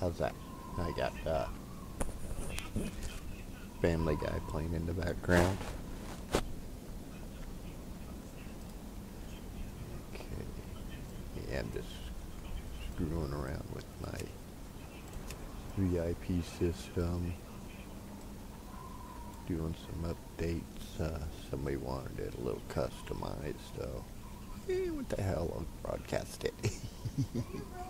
How's that? I got uh, Family Guy playing in the background. Okay. Yeah, I'm just screwing around with my VIP system. Doing some updates. Uh, somebody wanted it a little customized, so eh, what the hell, I'll broadcast it.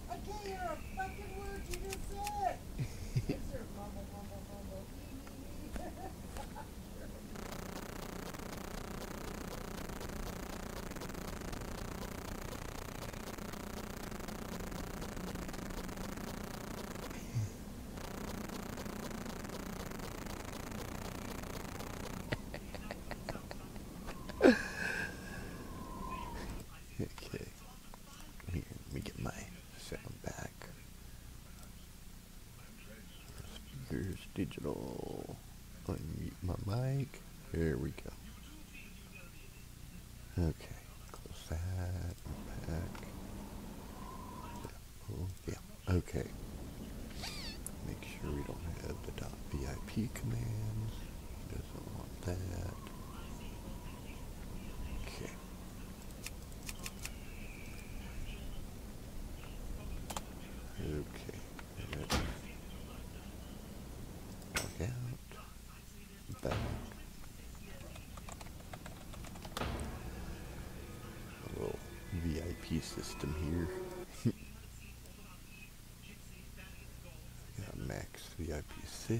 system here. Got max VIP 6,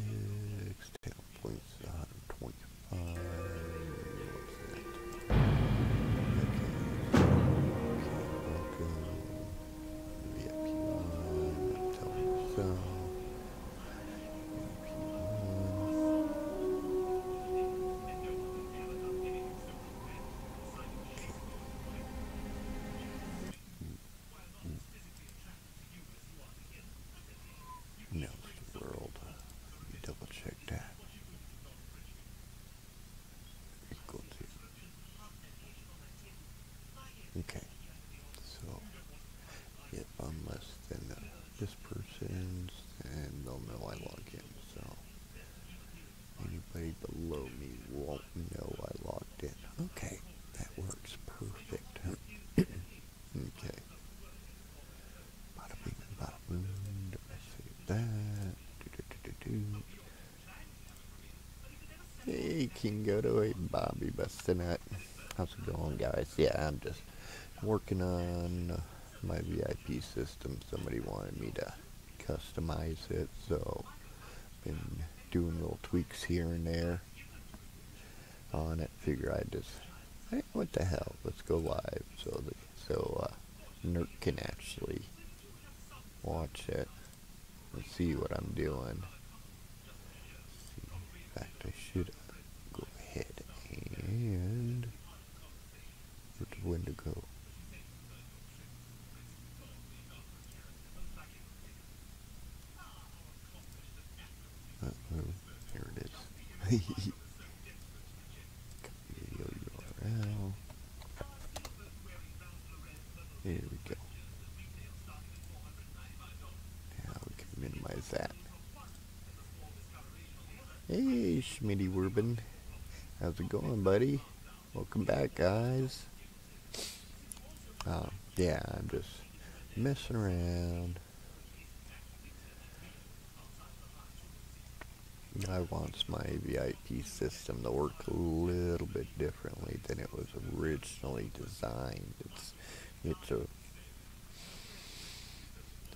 Hey, Kingo, hey, Bobby Bustinut. How's it going, guys? Yeah, I'm just working on my VIP system. Somebody wanted me to customize it, so been doing little tweaks here and there on it. Figure I just, hey, what the hell? Let's go live so the so uh, Nerd can actually watch it and see what I'm doing. See, in fact, I should go ahead and where's Wendigo? Uh-oh, here it is. Copy video URL. There we go. Now we can minimize that. Schmitty Wurbin. How's it going, buddy? Welcome back, guys. Um, yeah, I'm just messing around. I wants my VIP system to work a little bit differently than it was originally designed. It's it's a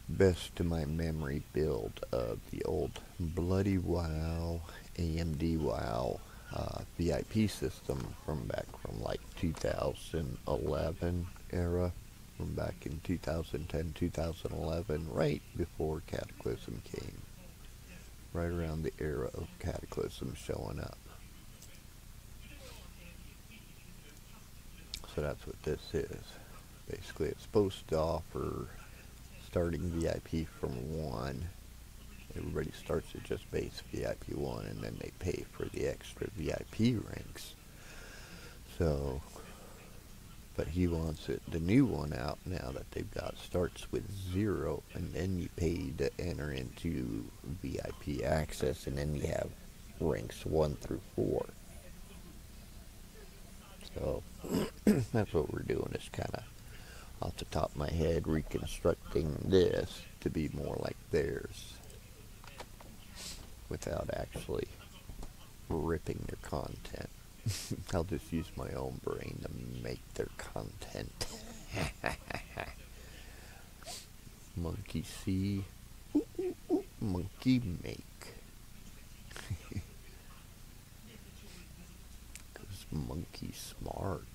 best to my memory build of the old Bloody Wow AMD Wow uh, VIP system from back from like 2011 era, from back in 2010 2011, right before Cataclysm came, right around the era of Cataclysm showing up. So that's what this is. Basically, it's supposed to offer starting VIP from 1. Everybody starts at just base VIP 1 and then they pay for the extra VIP ranks. So, but he wants it the new one out now that they've got starts with zero and then you pay to enter into vip access and then you have ranks one through four so that's what we're doing is kind of off the top of my head reconstructing this to be more like theirs without actually ripping their content I'll just use my own brain to make their content. monkey see, ooh, ooh, ooh, monkey make. Cause monkey smart.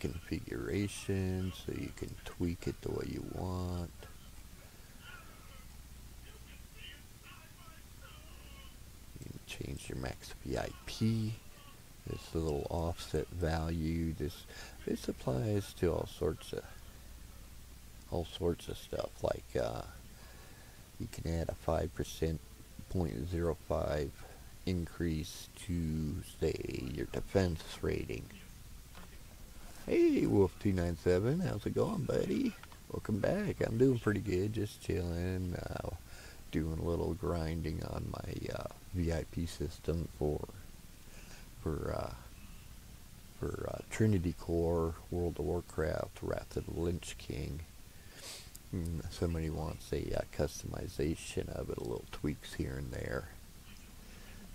Configuration so you can tweak it the way you want. You can change your max VIP. This little offset value. This this applies to all sorts of all sorts of stuff like uh, you can add a five percent 0.05 increase to say your defense rating Hey, Wolf297, how's it going, buddy? Welcome back. I'm doing pretty good, just chilling, uh, doing a little grinding on my uh, VIP system for for uh, for uh, Trinity Core, World of Warcraft, Wrath of the Lich King. Mm, somebody wants a uh, customization of it, a little tweaks here and there.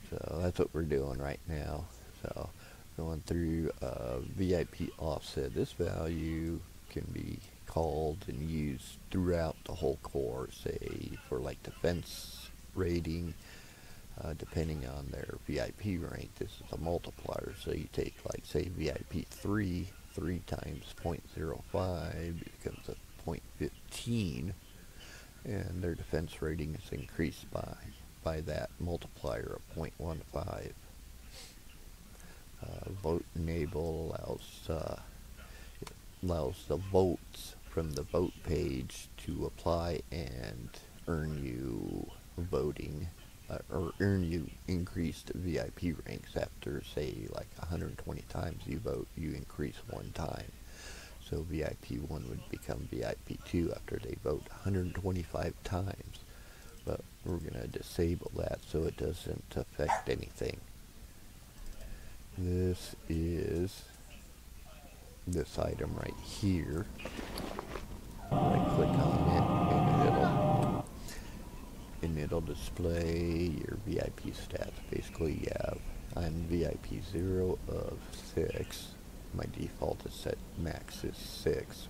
So that's what we're doing right now. So going through uh, VIP offset. This value can be called and used throughout the whole core, say for like defense rating, uh, depending on their VIP rank. This is a multiplier, so you take like say VIP 3, 3 times 0.05 becomes a 0.15 and their defense rating is increased by by that multiplier of 0.15 uh, vote enable allows uh, allows the votes from the vote page to apply and earn you voting uh, or earn you increased VIP ranks after say like 120 times you vote you increase one time. So VIP 1 would become VIP 2 after they vote 125 times. But we're going to disable that so it doesn't affect anything this is this item right here. Right click on it and it'll and it'll display your VIP stats. Basically you have I'm VIP 0 of 6. My default is set max is 6.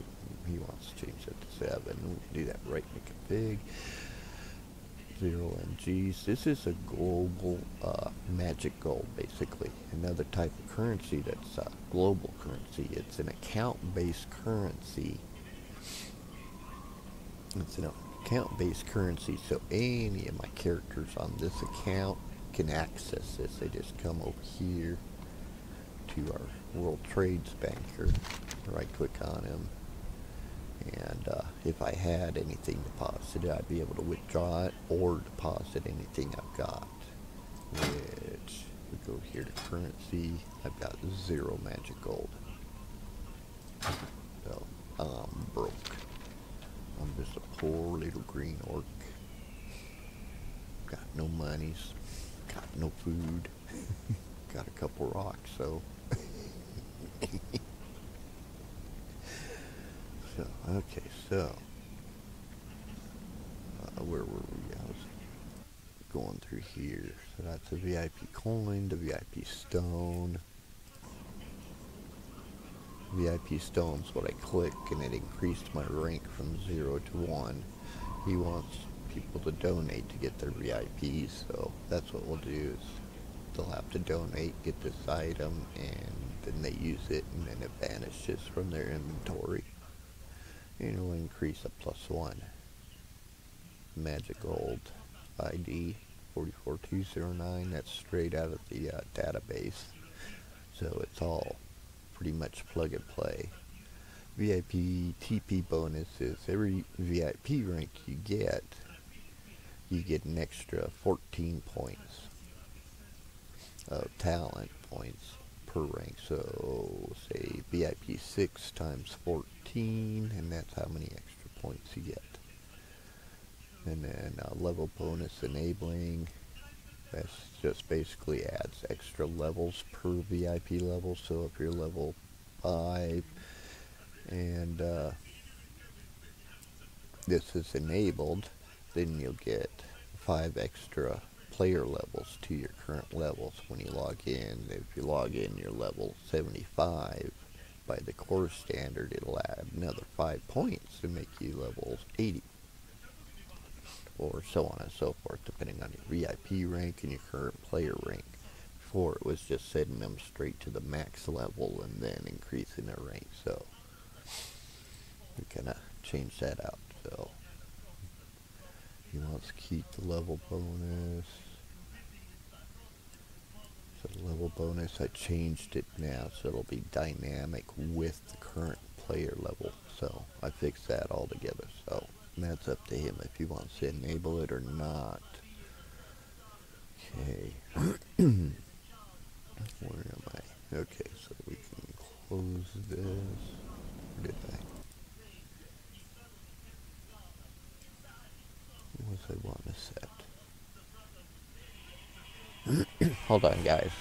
He wants to change it to 7. We'll do that right in the config zero MGs. This is a global uh, magic gold, basically. Another type of currency that's a global currency. It's an account-based currency. It's an account-based currency, so any of my characters on this account can access this. They just come over here to our World Trades Banker, right-click on him, and uh, if I had anything deposited I'd be able to withdraw it or deposit anything I've got which we go here to currency. I've got zero magic gold. So I'm broke. I'm just a poor little green orc. Got no monies, got no food, got a couple rocks, so. so, okay, so. Uh, where were we? I was going through here. So that's a VIP coin, the VIP stone. VIP stone's what I click and it increased my rank from 0 to 1. He wants people to donate to get their VIPs, so that's what we'll do is they'll have to donate, get this item, and then they use it and then it vanishes from their inventory. And it'll increase a plus 1. Magic Gold ID 44209, that's straight out of the uh, database. So it's all pretty much plug and play. VIP TP bonuses. Every VIP rank you get, you get an extra 14 points of talent points per rank. So say VIP 6 times 14, and that's how many extra points you get. And then uh, level bonus enabling. That's just basically adds extra levels per VIP level. So if you're level 5 and uh, this is enabled, then you'll get 5 extra player levels to your current levels when you log in. If you log in, you're level 75 by the core standard, it'll add another 5 points to make you level 80 or so on and so forth, depending on your VIP rank and your current player rank. Before it was just setting them straight to the max level and then increasing their rank, so we kind of changed that out. So he wants to keep the level bonus. So level bonus, I changed it now so it'll be dynamic with the current player level. So I fixed that all together. So that's up to him if he wants to enable it or not. Okay. Where am I? Okay, so we can close this. Where did I? What was I want to set? Hold on, guys.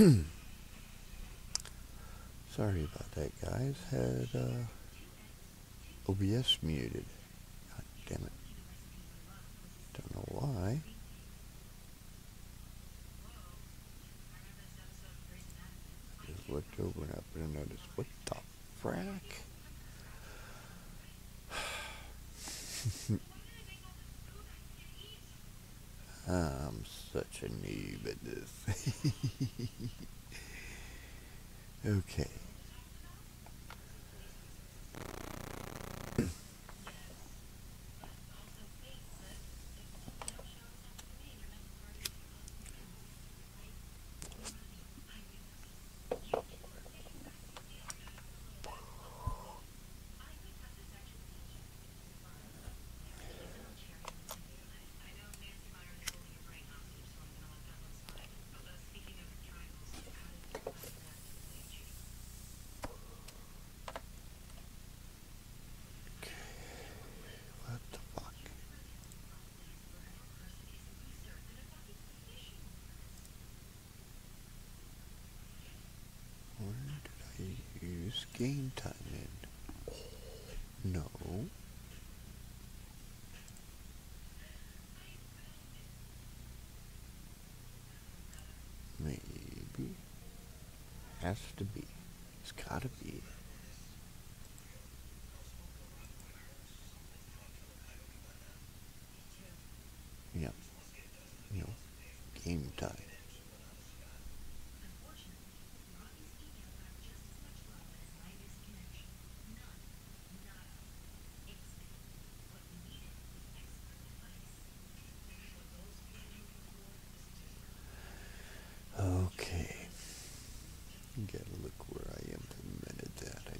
Sorry about that, guys. Had uh, OBS muted. God damn it. Don't know why. Just looked over and up and noticed, what the frack? I'm such a noob at this. okay. What the fuck? Where did I use game time in? No. Maybe. Has to be. It's gotta be. Yep. You know, game time. Okay. Gotta look where I implemented that. I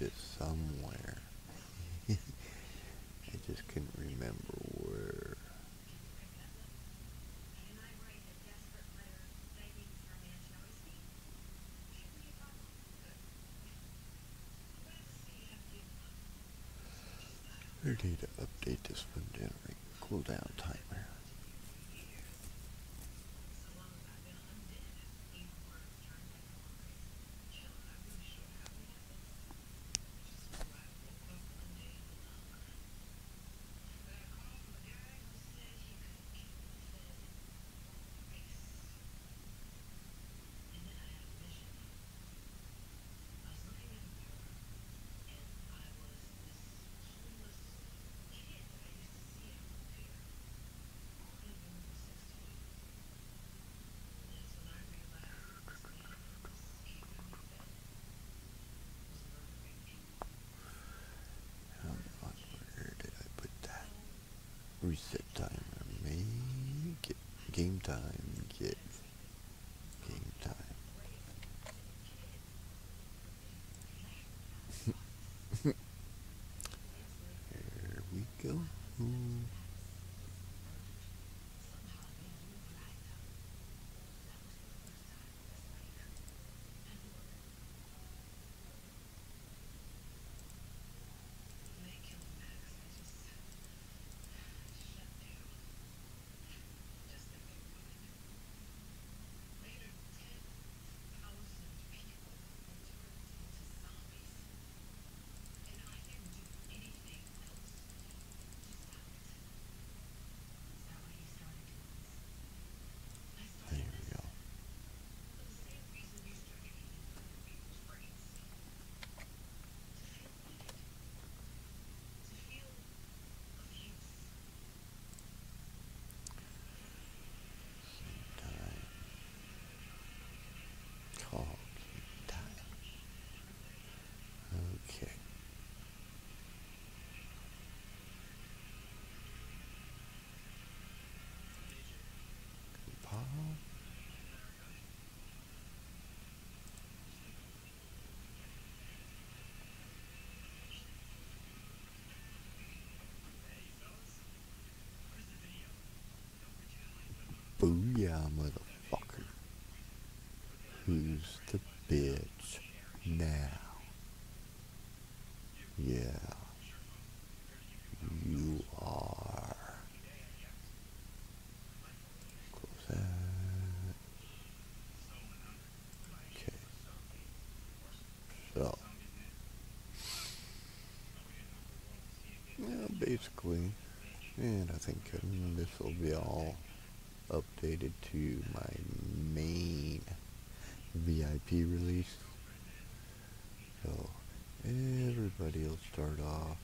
it somewhere. I just couldn't remember where. I need to update this one generate cooldown timer. Come on, where did I put that? Reset timer. Make it game time. Get game time. There we go. There we go. Time. Game time. Okay. Booyah, motherfucker. Who's the bitch now? Yeah. You are. Close that. Okay. So. Yeah, basically. And I think this will be all updated to my main release. So everybody will start off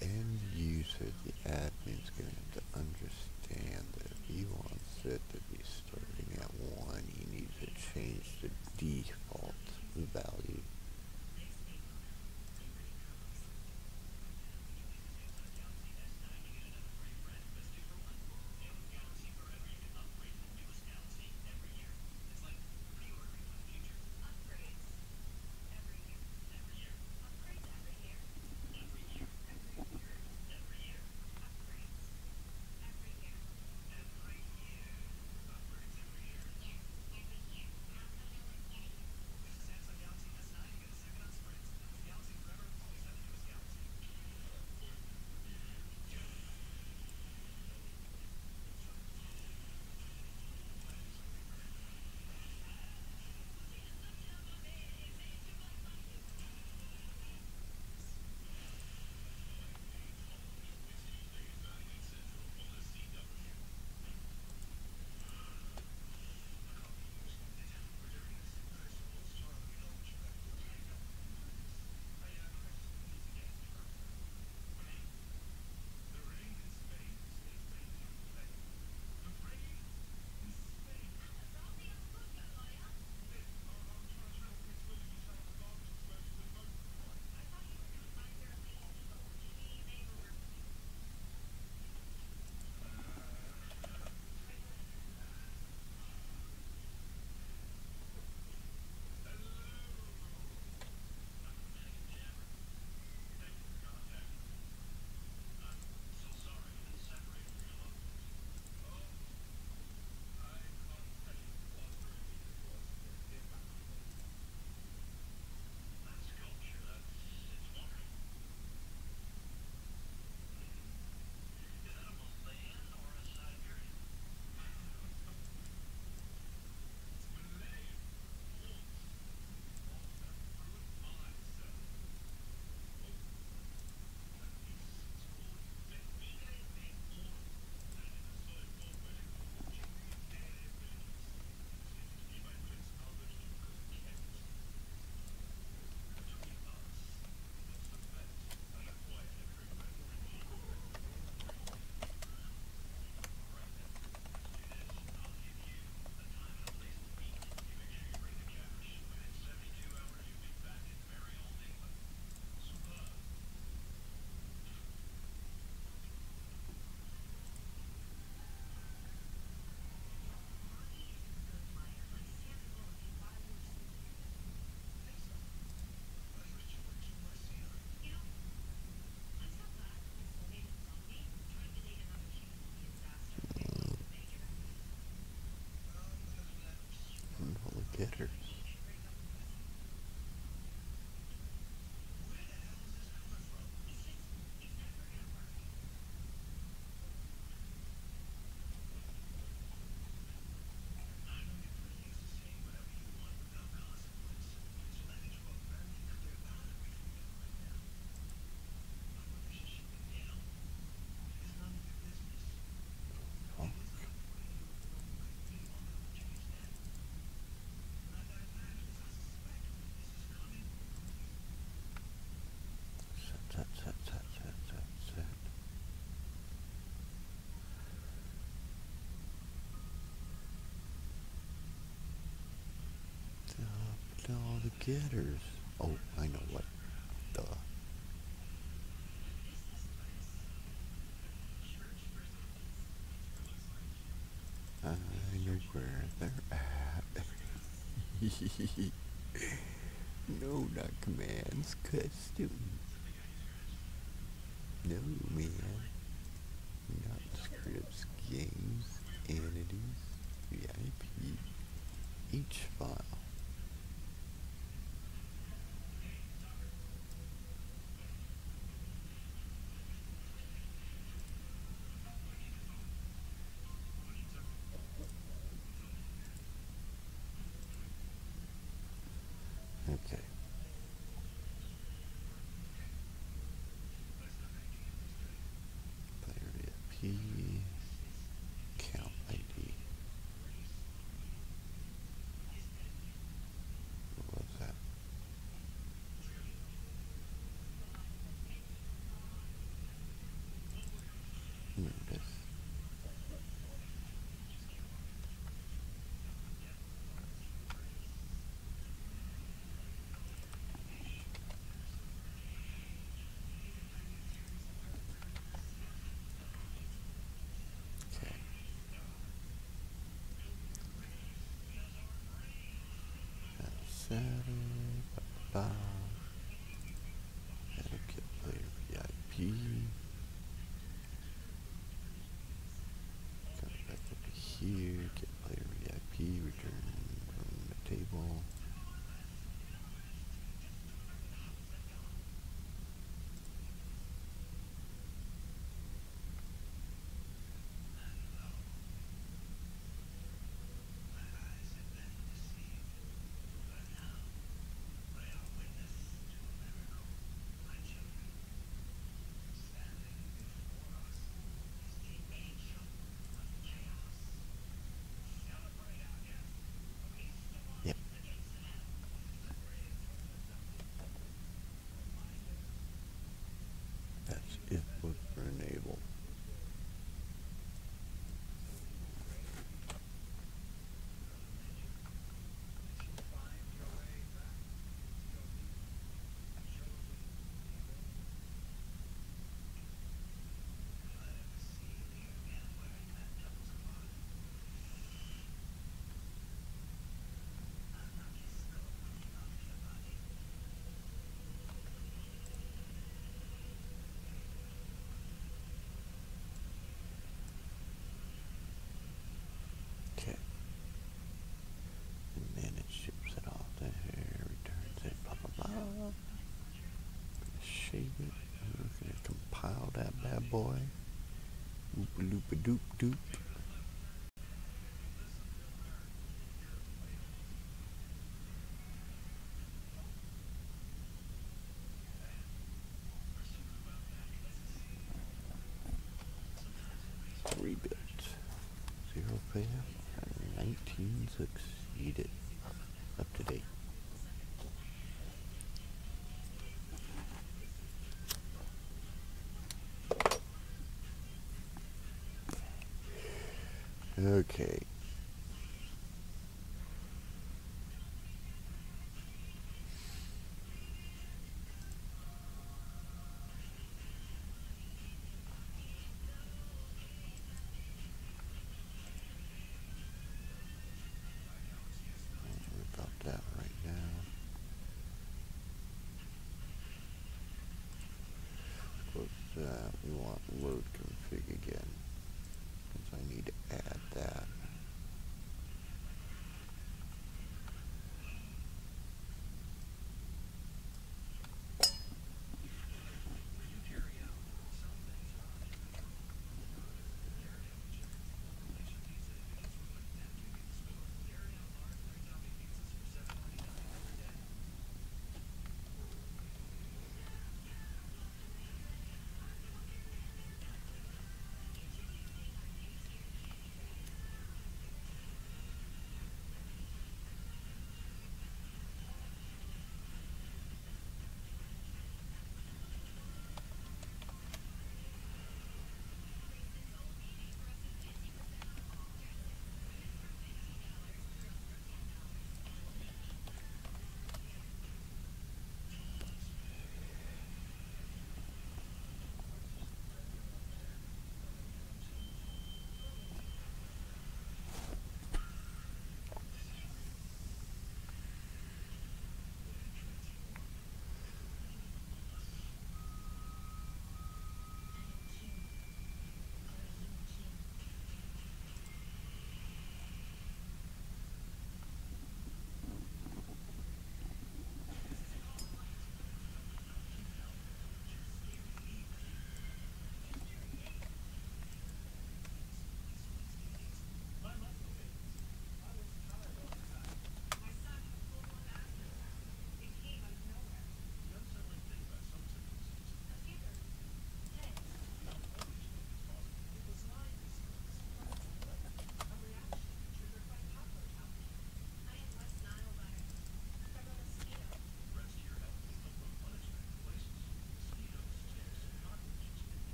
end user, the admin's going to have to understand that if he wants it to be starting at 1, he needs to change the bitters. jitters. Oh, I know what. Duh. I know where they're at. no, not commands, custom. No. remove this. Okay. Ba -ba. Get player VIP. that bad boy. Loop a doop doop. Okay.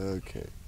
Okay.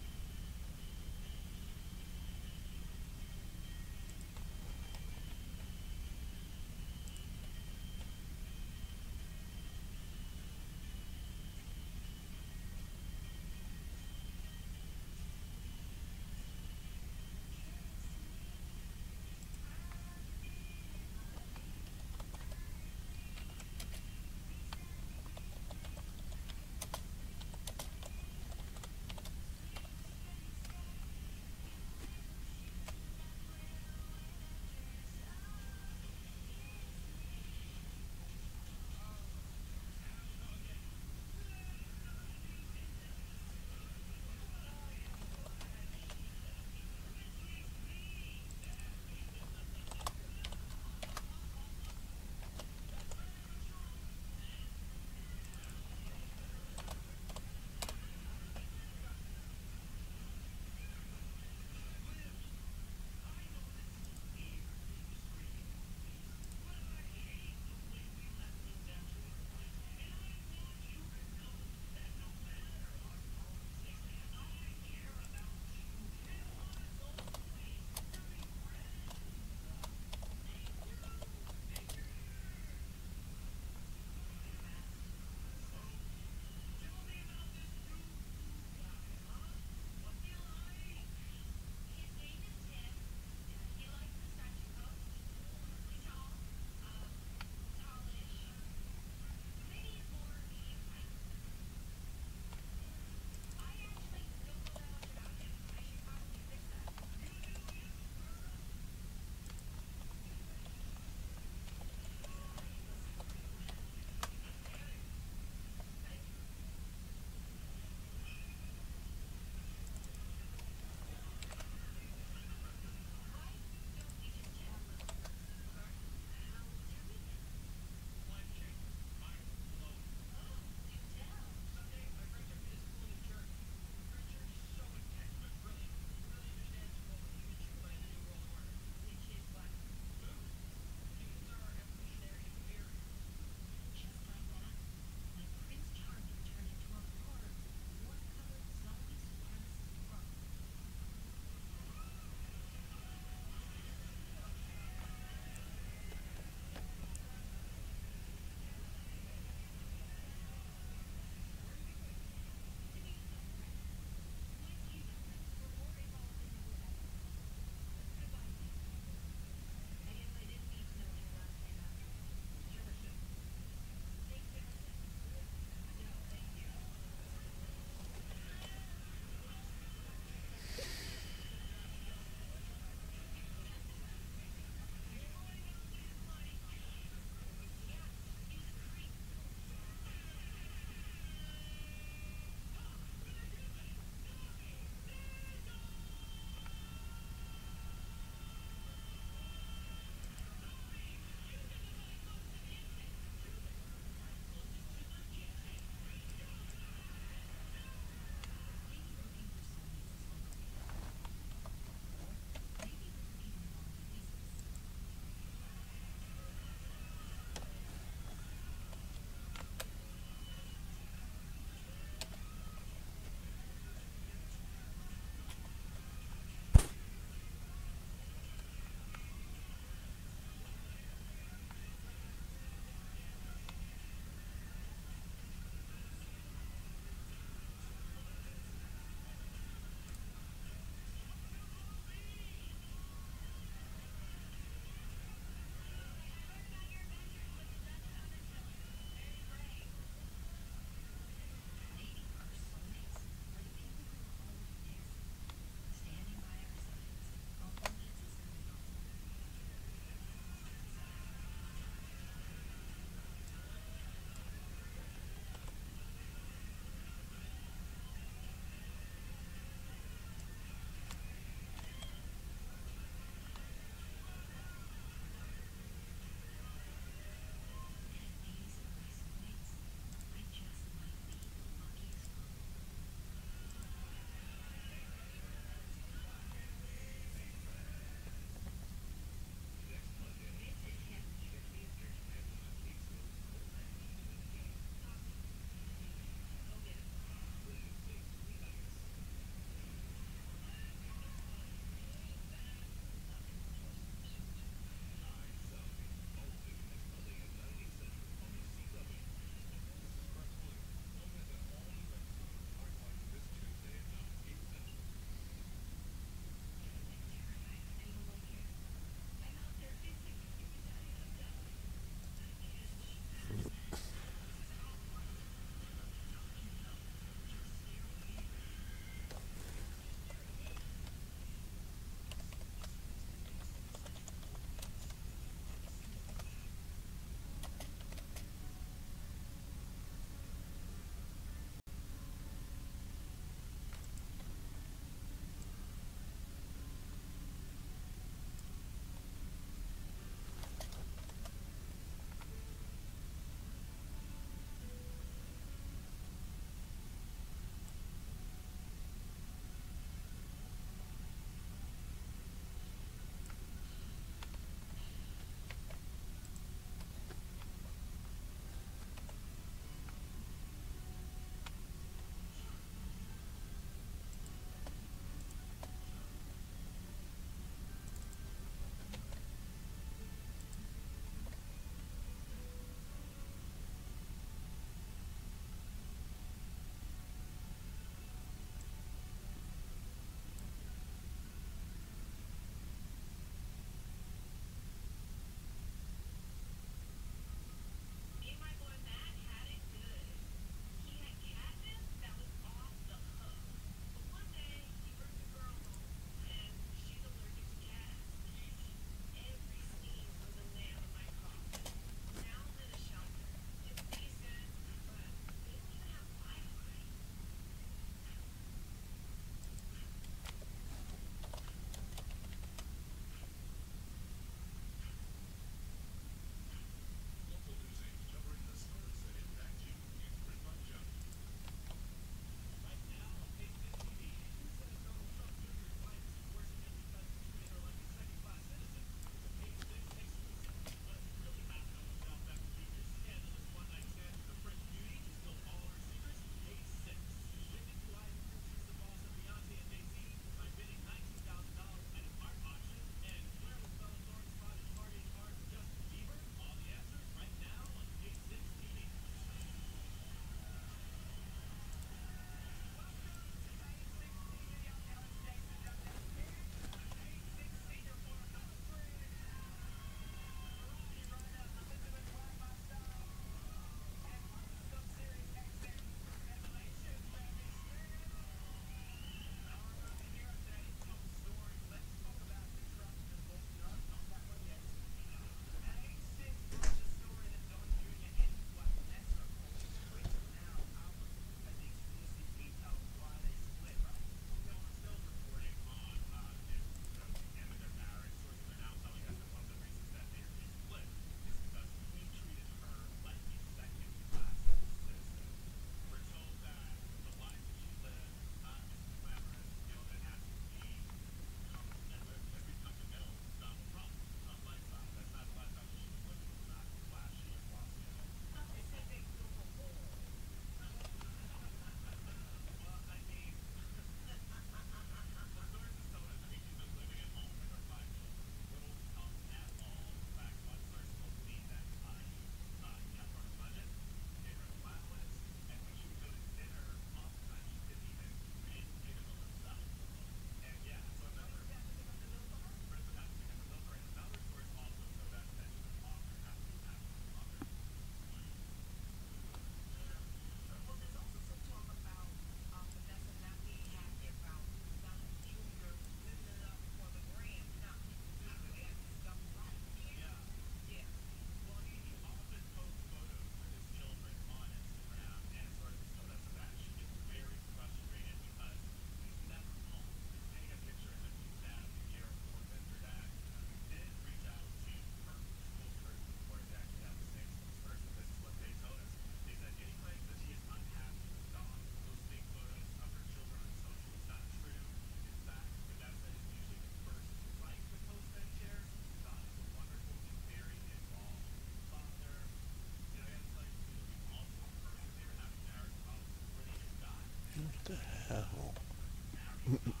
Hell?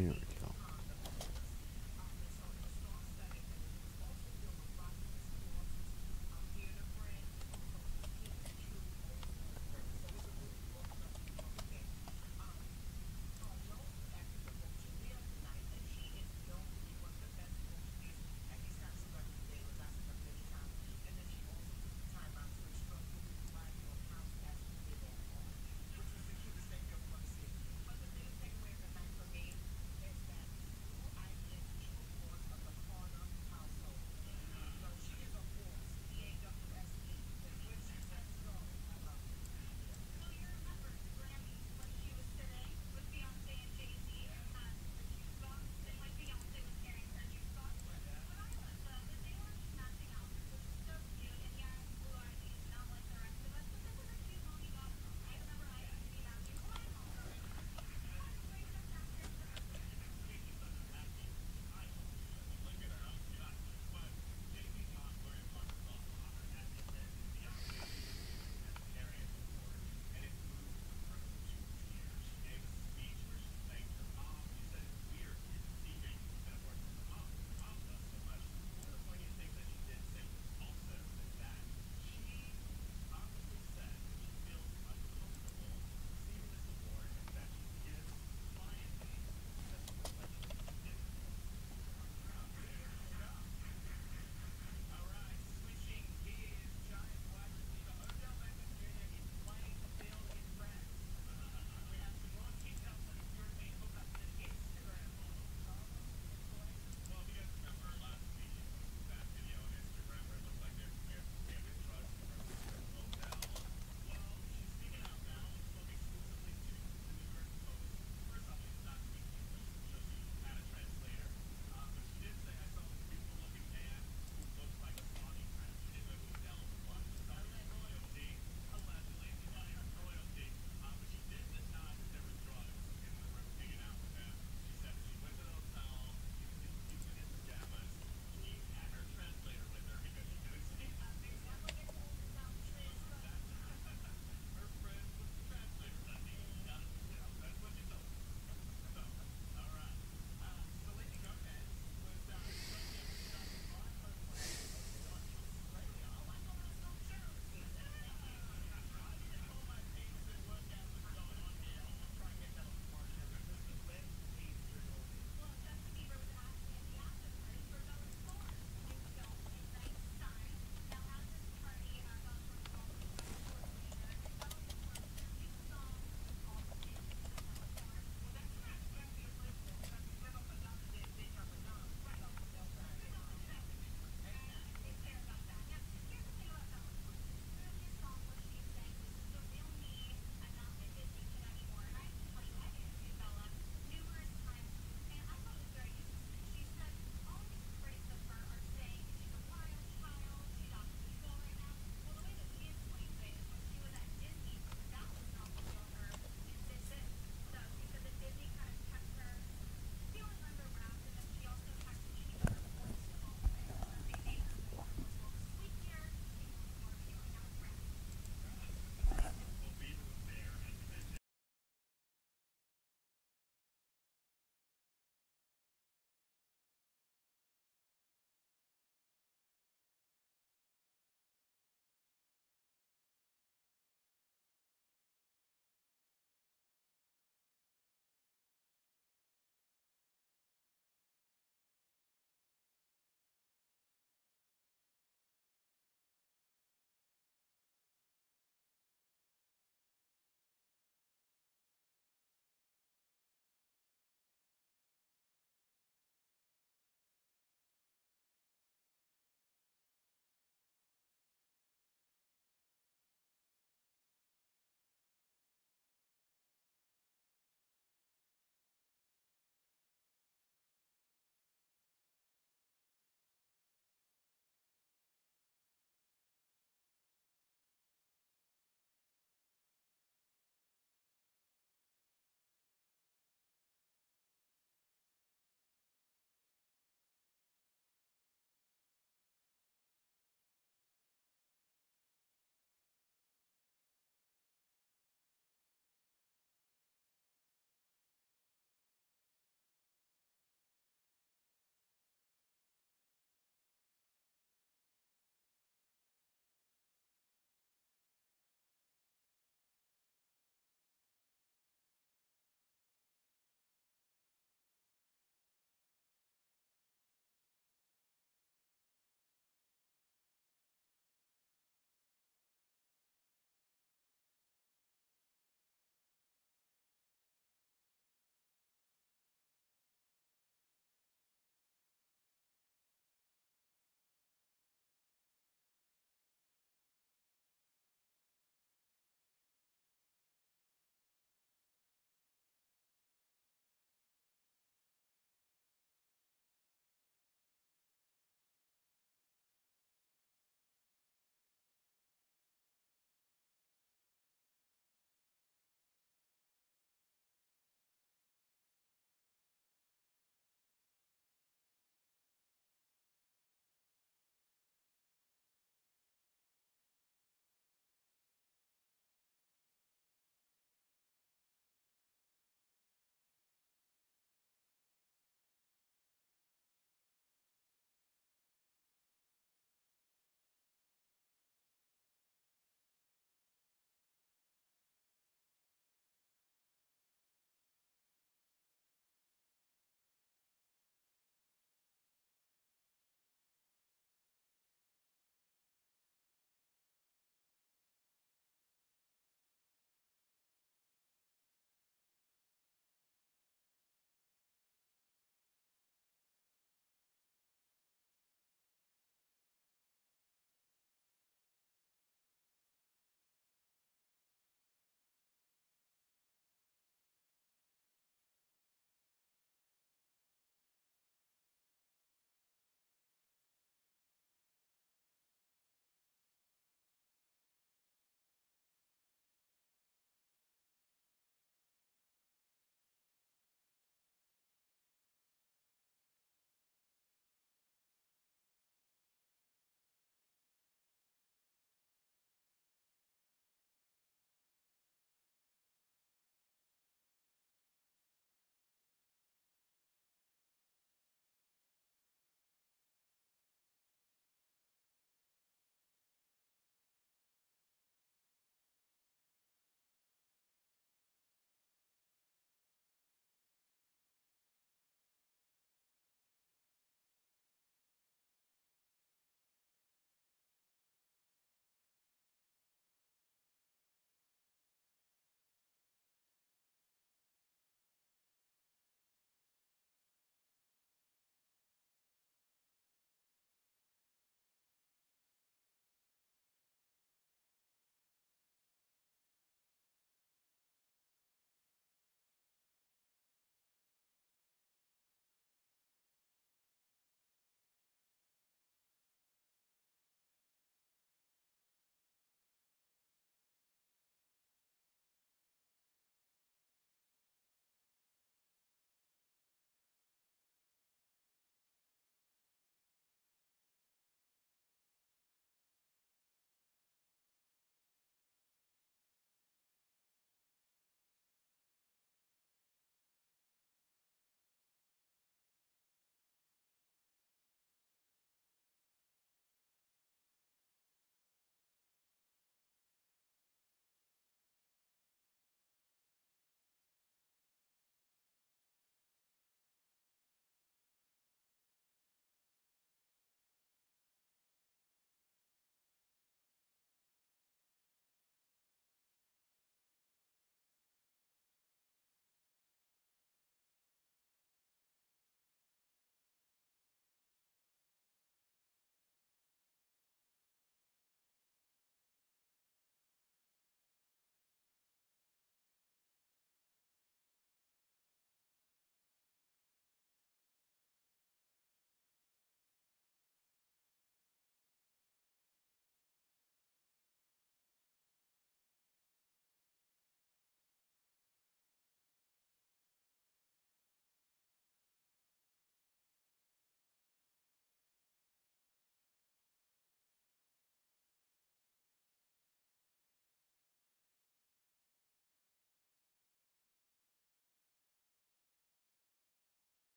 Yeah.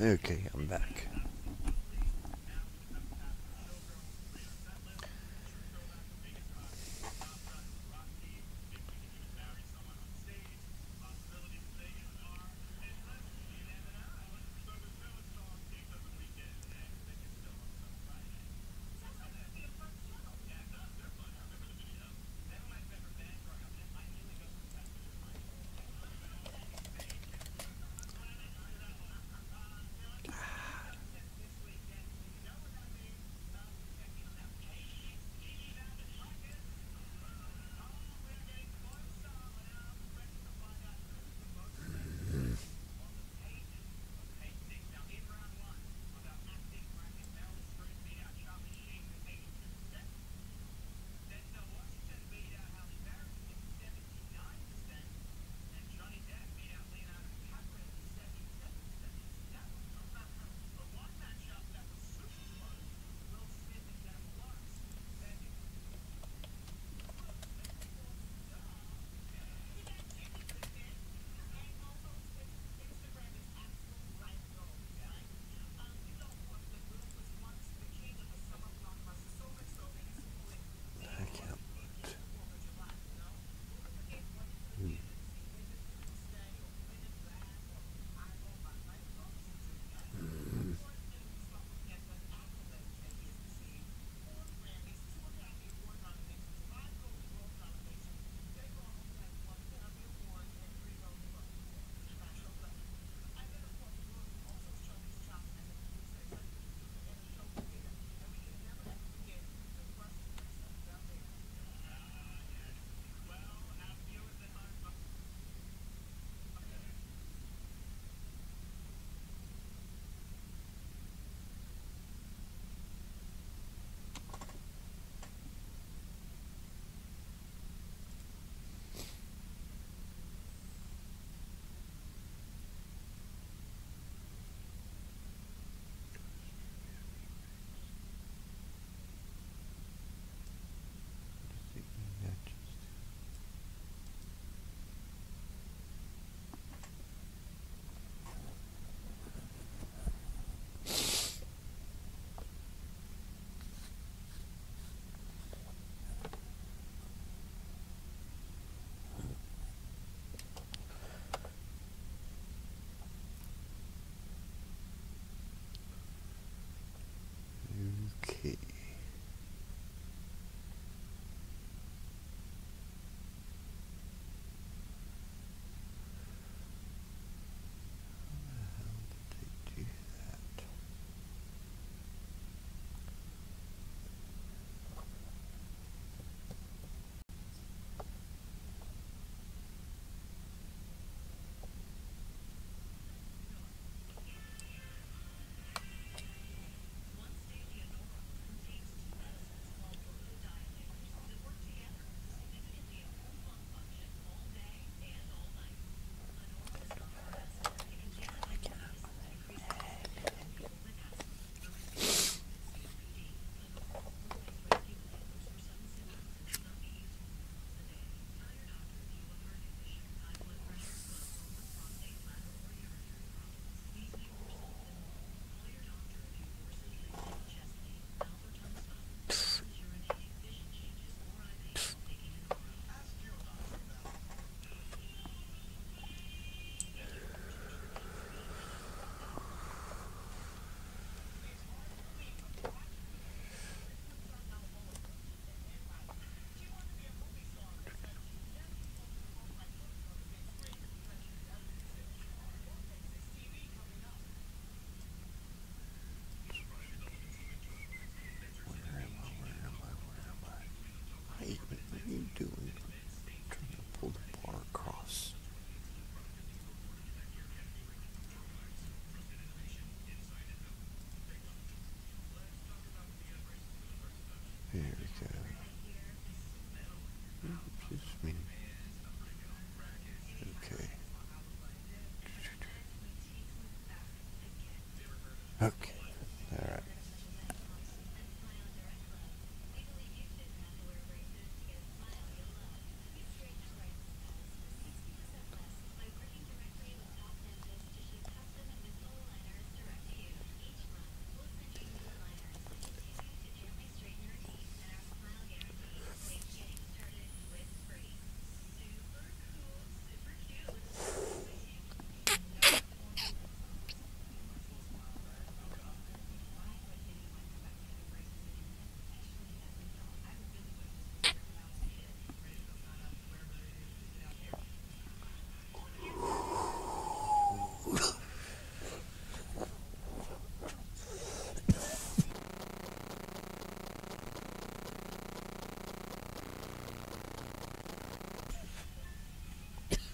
Okay, I'm back. Just me. Okay. Okay. All right.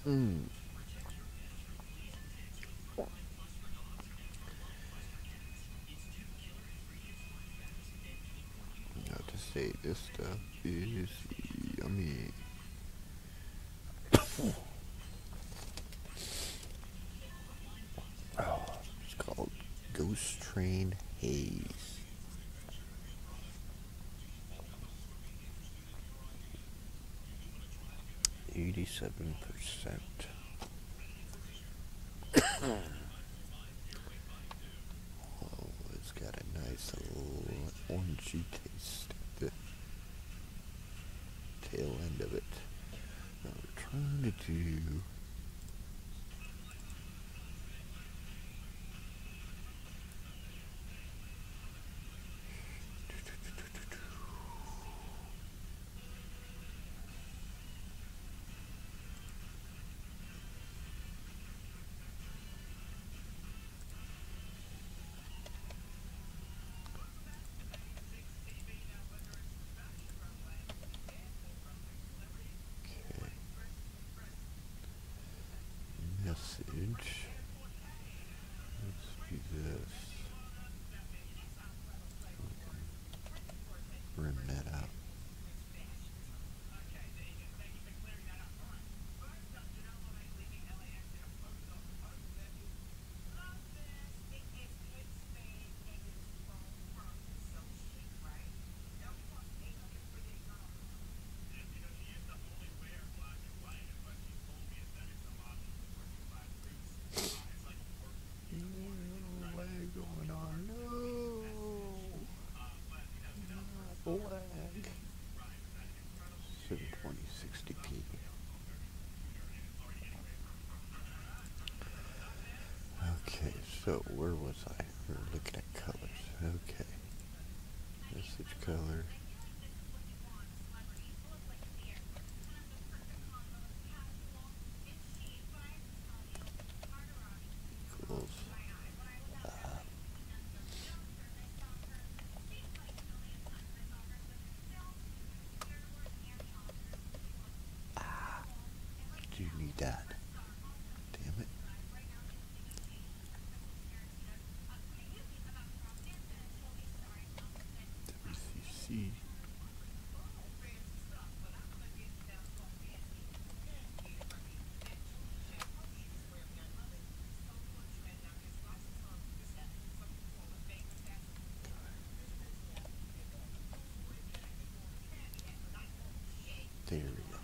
Mm. Not to say this stuff is yummy. oh, it's called Ghost Train Haze. Eighty-seven percent. Oh, it's got a nice little orangey taste at the tail end of it. Now we're trying to do Message. Let's do this. Rim that out. Lag going on. No. Not lag. 720, 60p. Okay, so where was I? We were looking at colors. Okay. Message color. Uh, do you need that? Damn it. WCC. Go.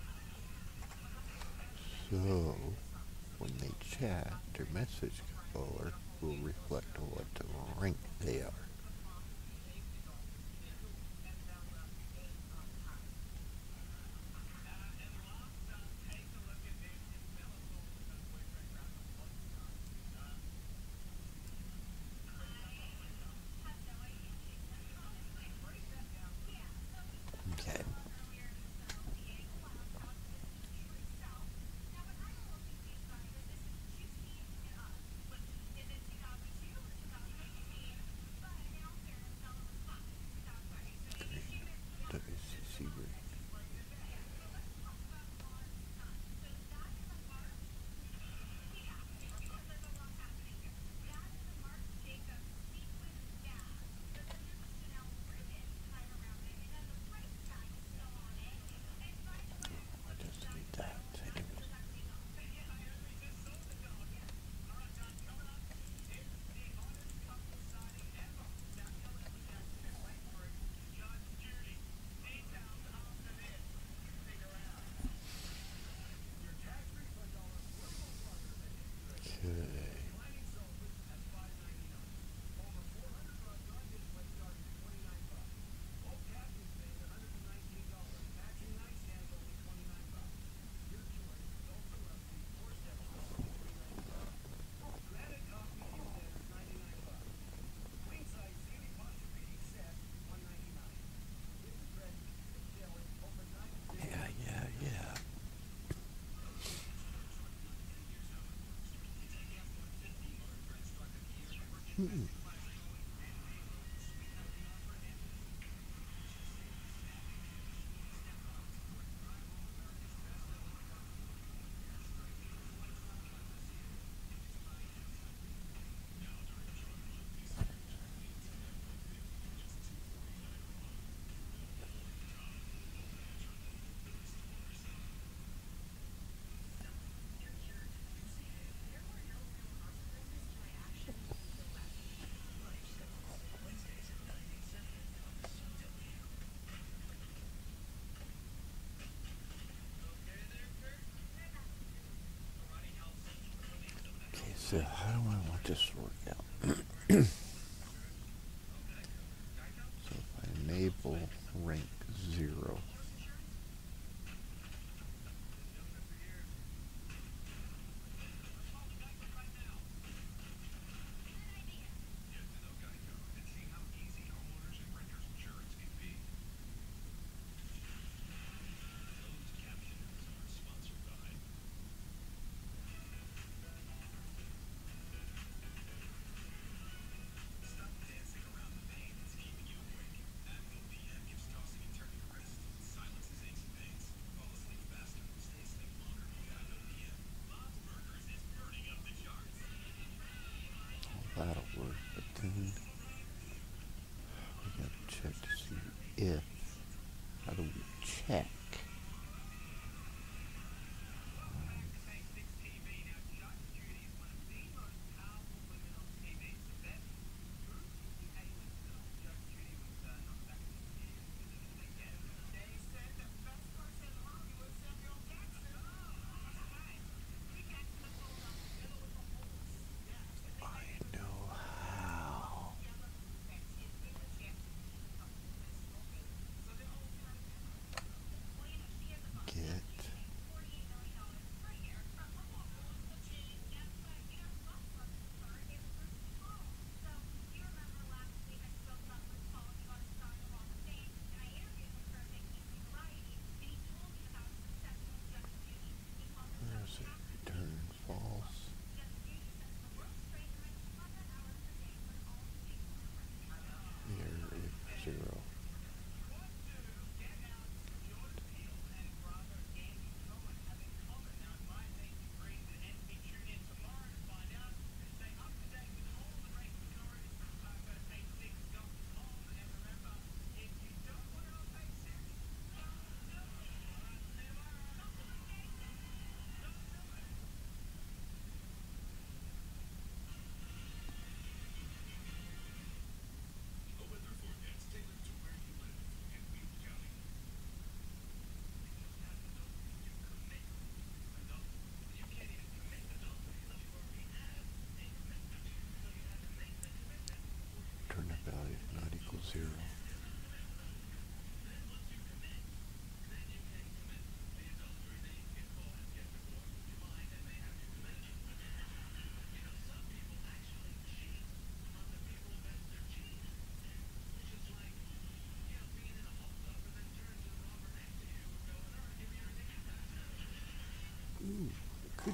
So, when they chat, their message color will reflect what rank they are. Okay. Green. WCC green. I just need that. Anyway. Okay. mm said, how do I want this to work out? check to see if I we check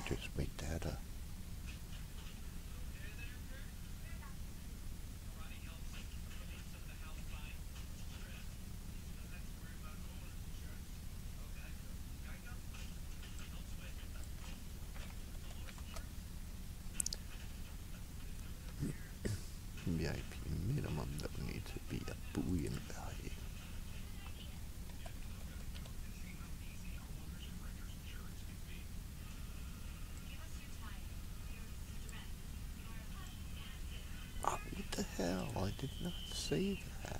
could just make that a hell, I did not see that.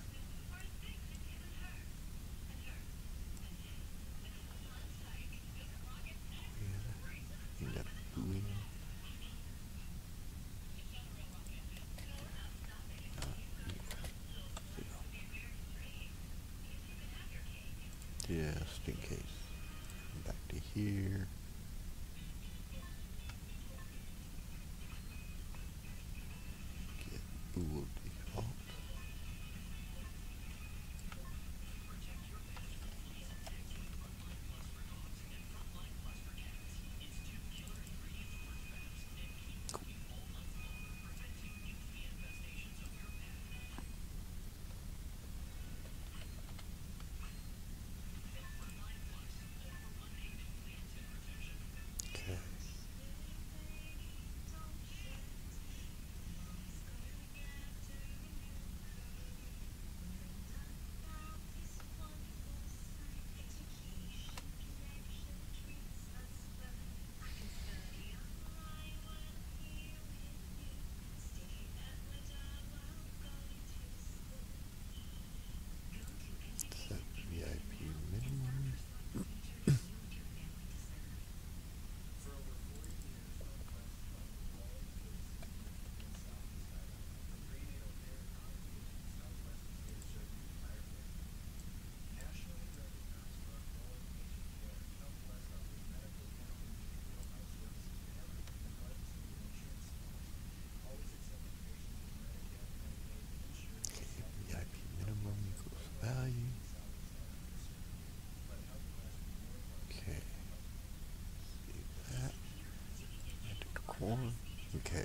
Mm-mm. Okay.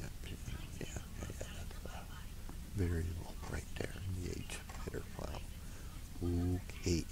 Yeah, yeah, yeah, that's a variable right there in the H header file. Okay.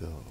So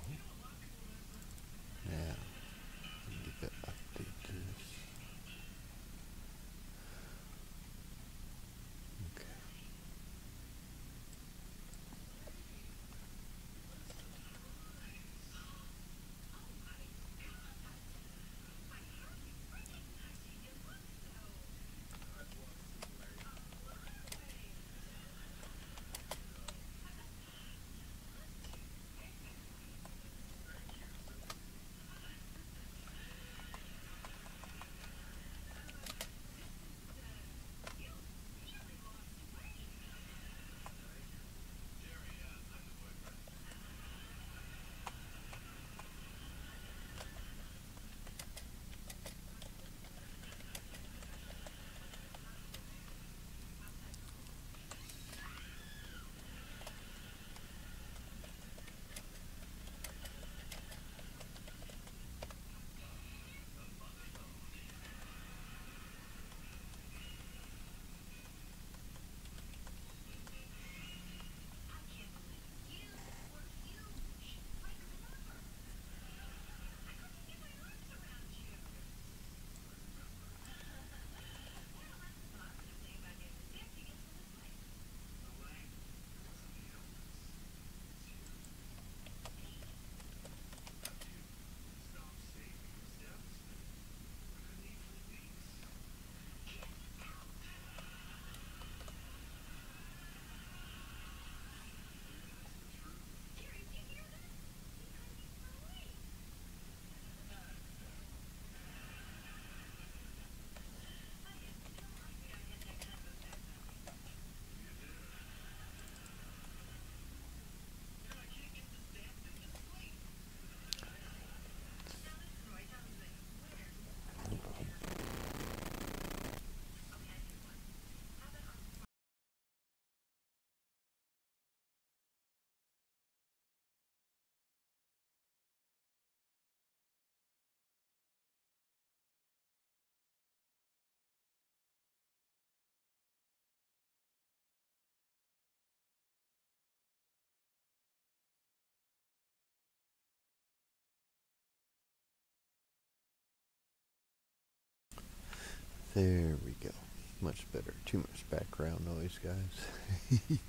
There we go. Much better. Too much background noise, guys.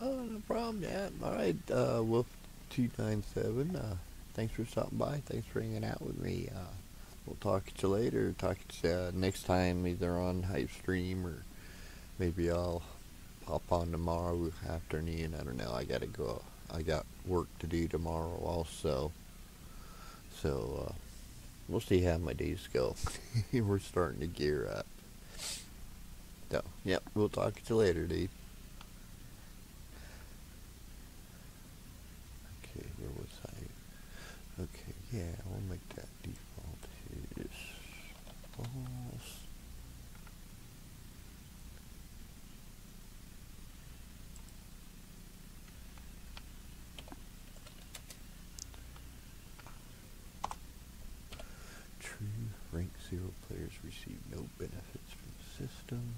oh, no problem. Yeah. All right. Uh, Wolf two nine seven. Uh, thanks for stopping by. Thanks for hanging out with me. Uh, we'll talk to you later. Talk to you uh, next time, either on Hype Stream or maybe I'll pop on tomorrow afternoon. I don't know. I gotta go. I got work to do tomorrow also. So uh, we'll see how my days go. We're starting to gear up. So, yep, we'll talk to you later, dude. Okay, where was I? Okay, yeah, is false. True, rank zero players receive no benefits from the system.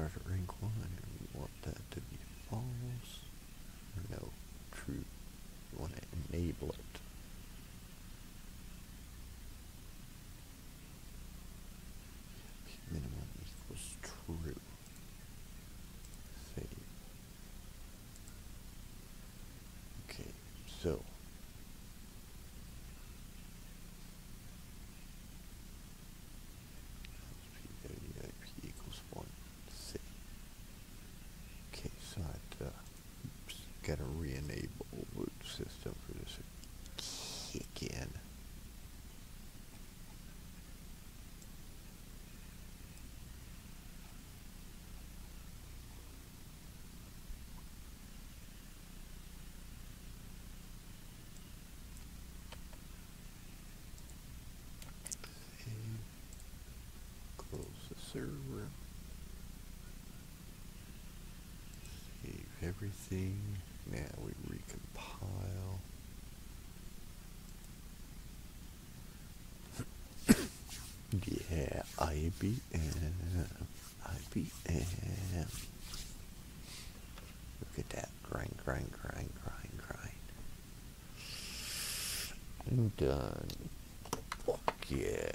Start at rank and We want that to be false. No, true. We want to enable it. Minimum equals true. Save. Okay, so. Gotta re-enable boot system for this to kick in. everything now we recompile. yeah, IBM. IBM. Look at that. Grind, grind, grind, grind, grind. I'm done. Fuck yeah.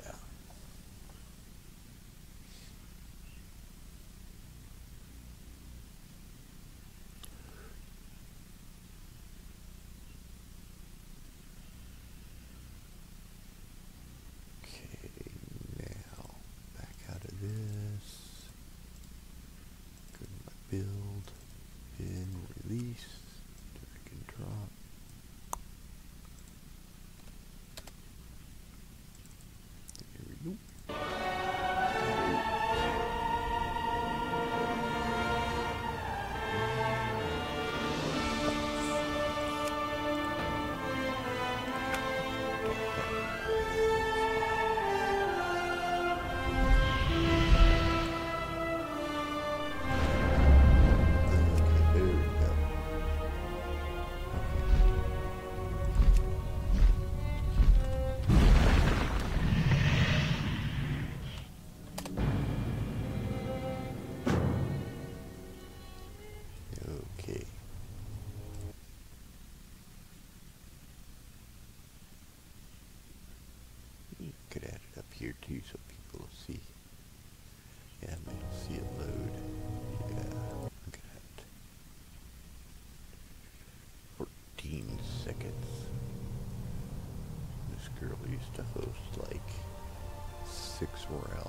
jackets. This girl used to host like six rounds.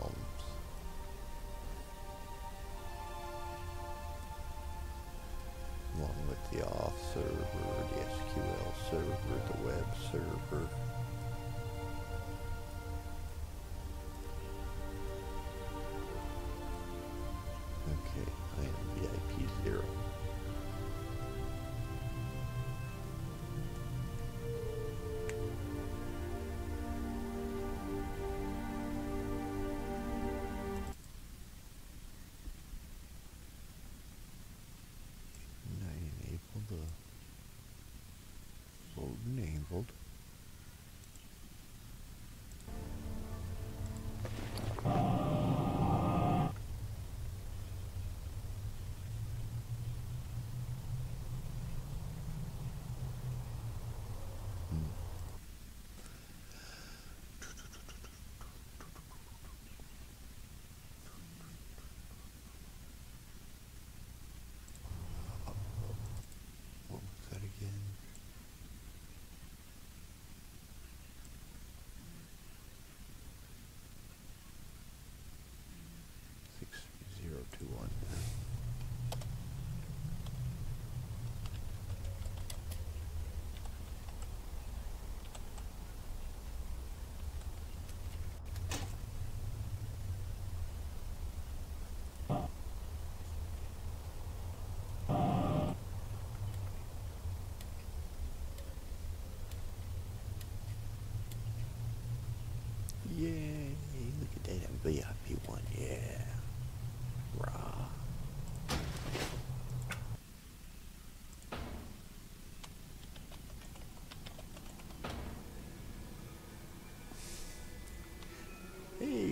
assembled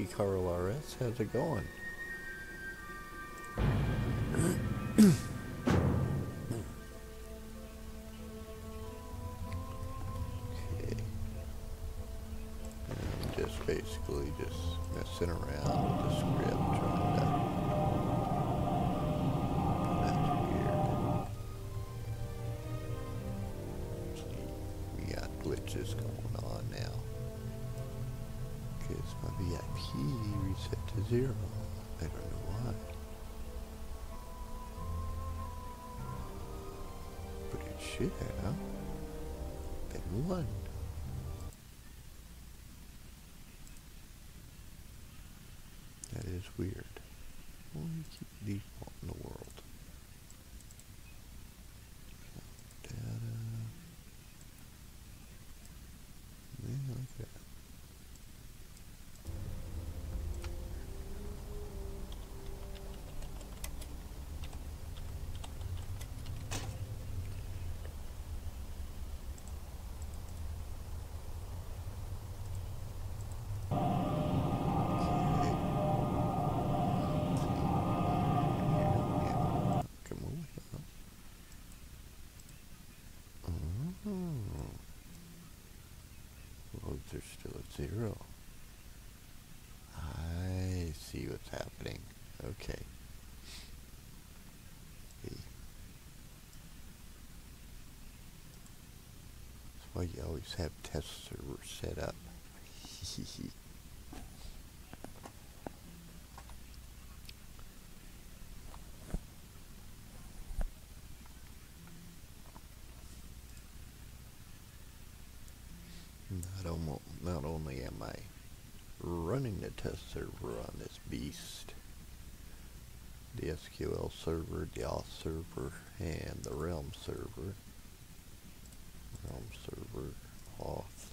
Karola Ritz. How's it going? zero. I don't know why. But it should have been one. That is weird. Why do you keep default in the world? Zero. I see what's happening. Okay. That's why you always have test servers set up. Not, almo- not only am I running the test server on this beast, the SQL server, the auth server, and the Realm server. Realm server, auth,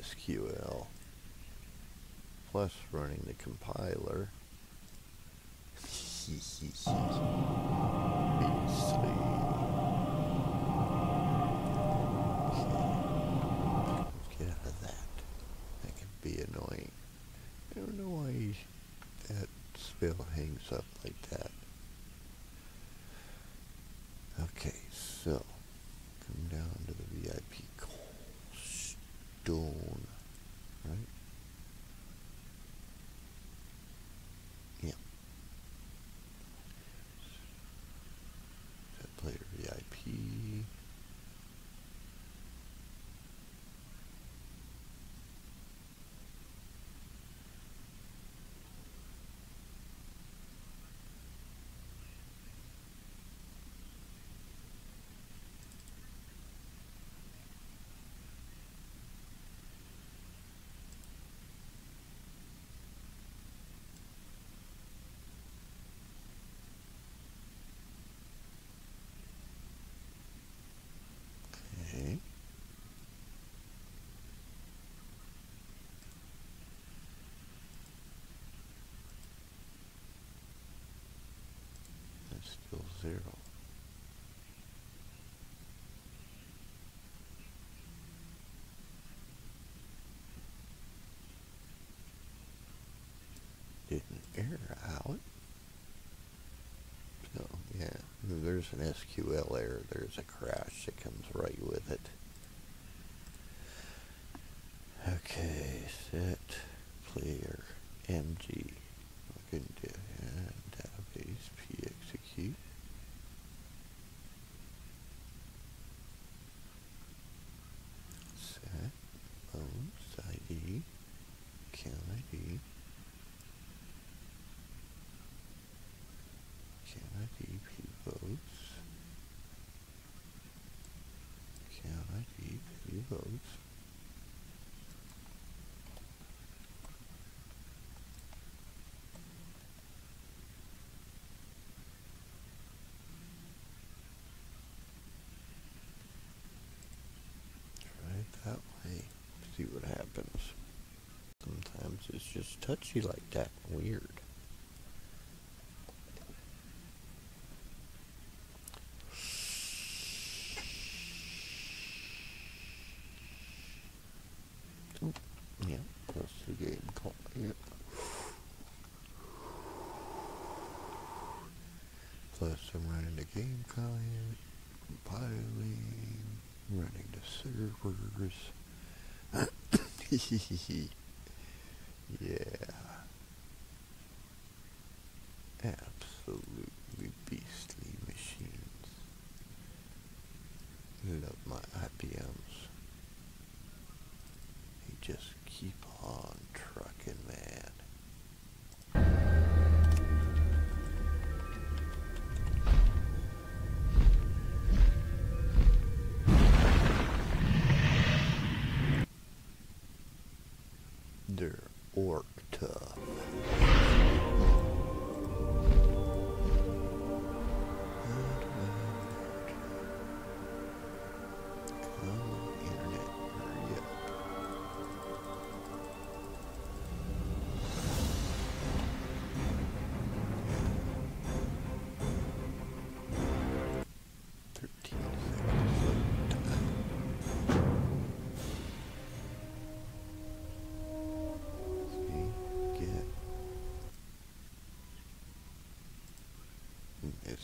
SQL, plus running the compiler. Beastly. Okay. Get out of that. That can be annoying. I don't know why that spell hangs up like that. Okay, so come down to the VIP stone, right? Yeah. Set player VIP. Okay. That's zero. Didn't error out. So, yeah, there's an SQL error, there's a crash that comes right with it. Okay, set player MG. Look into uh, database PExecute. Set owns ID, count ID, count ID p votes, count ID p votes. Try it that way. See what happens. Sometimes just touchy like that. Weird. Oop, Yeah, that's the game call. Yep. Plus I'm running the game client, compiling, running the servers. yeah.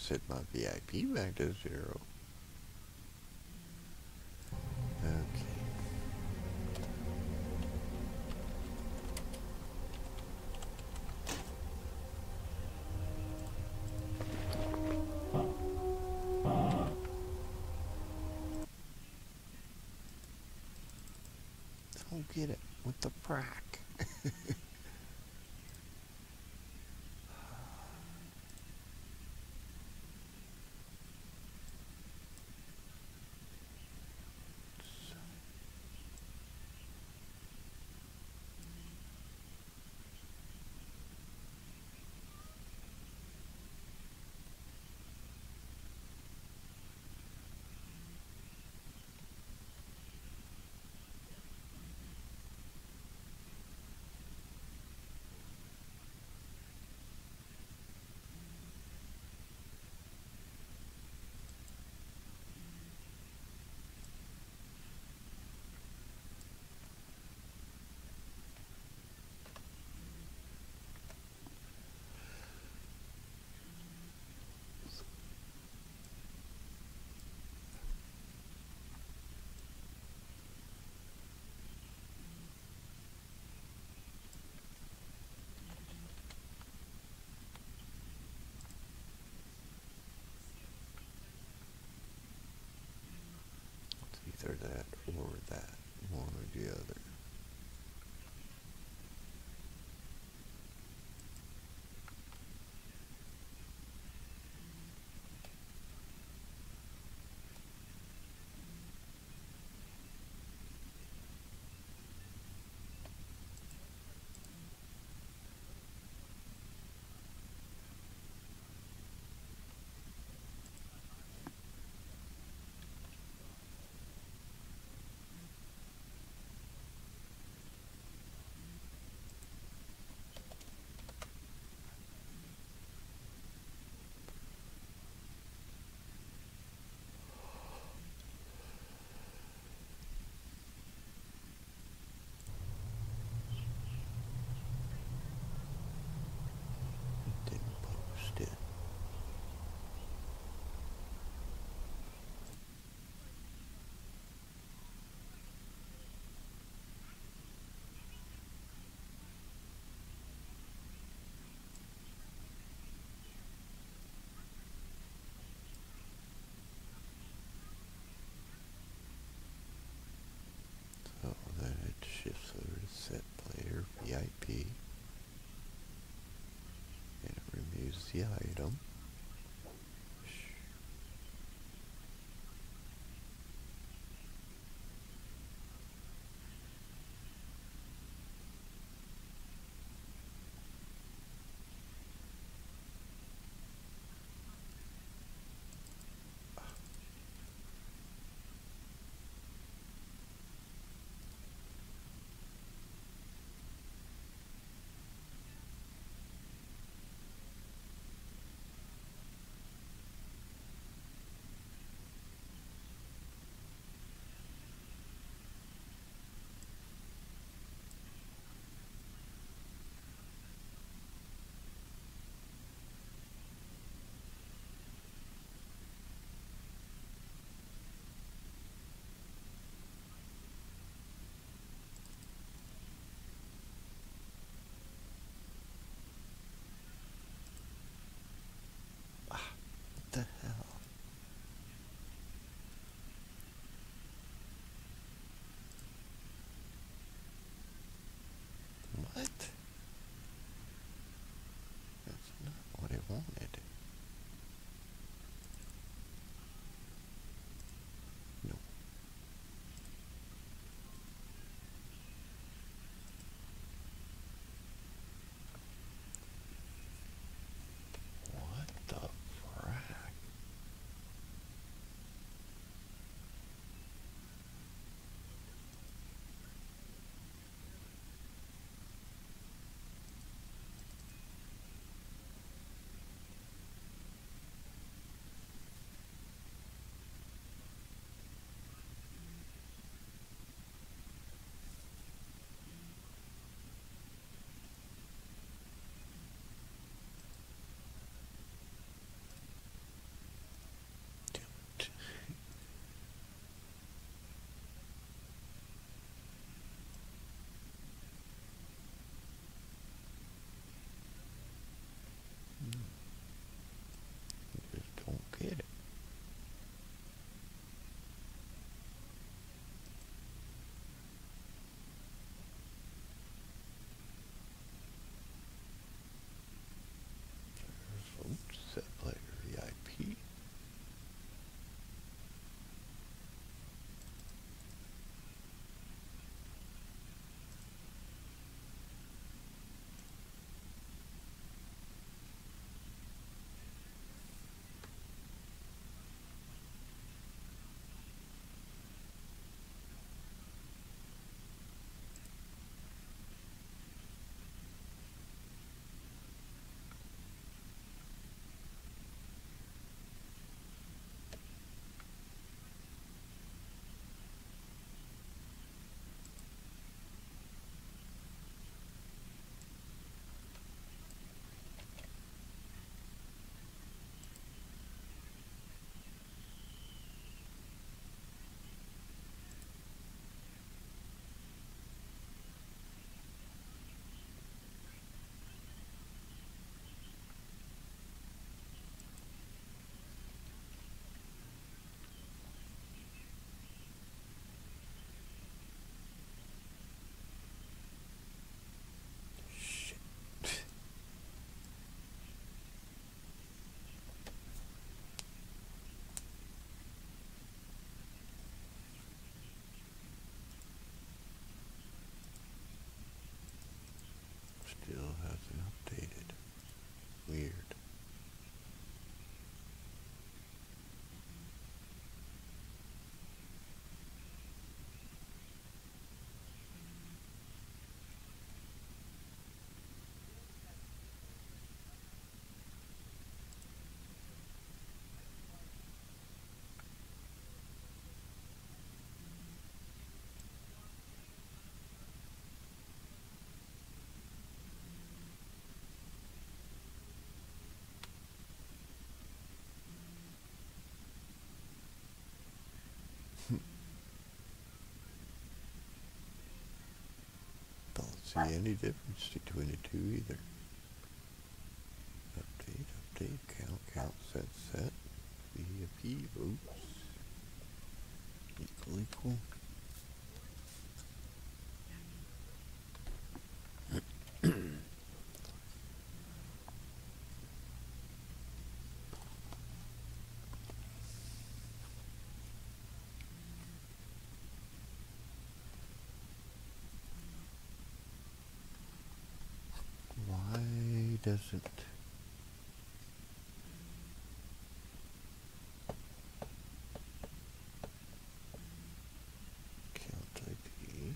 Set my VIP back to zero. Don't see any difference between the two either. Update, update, count, count, set, set. VIP, oops. Equal, equal. Why count ID?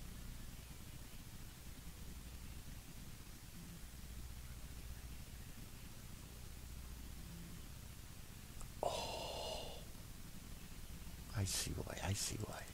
Oh, I see why. I see why.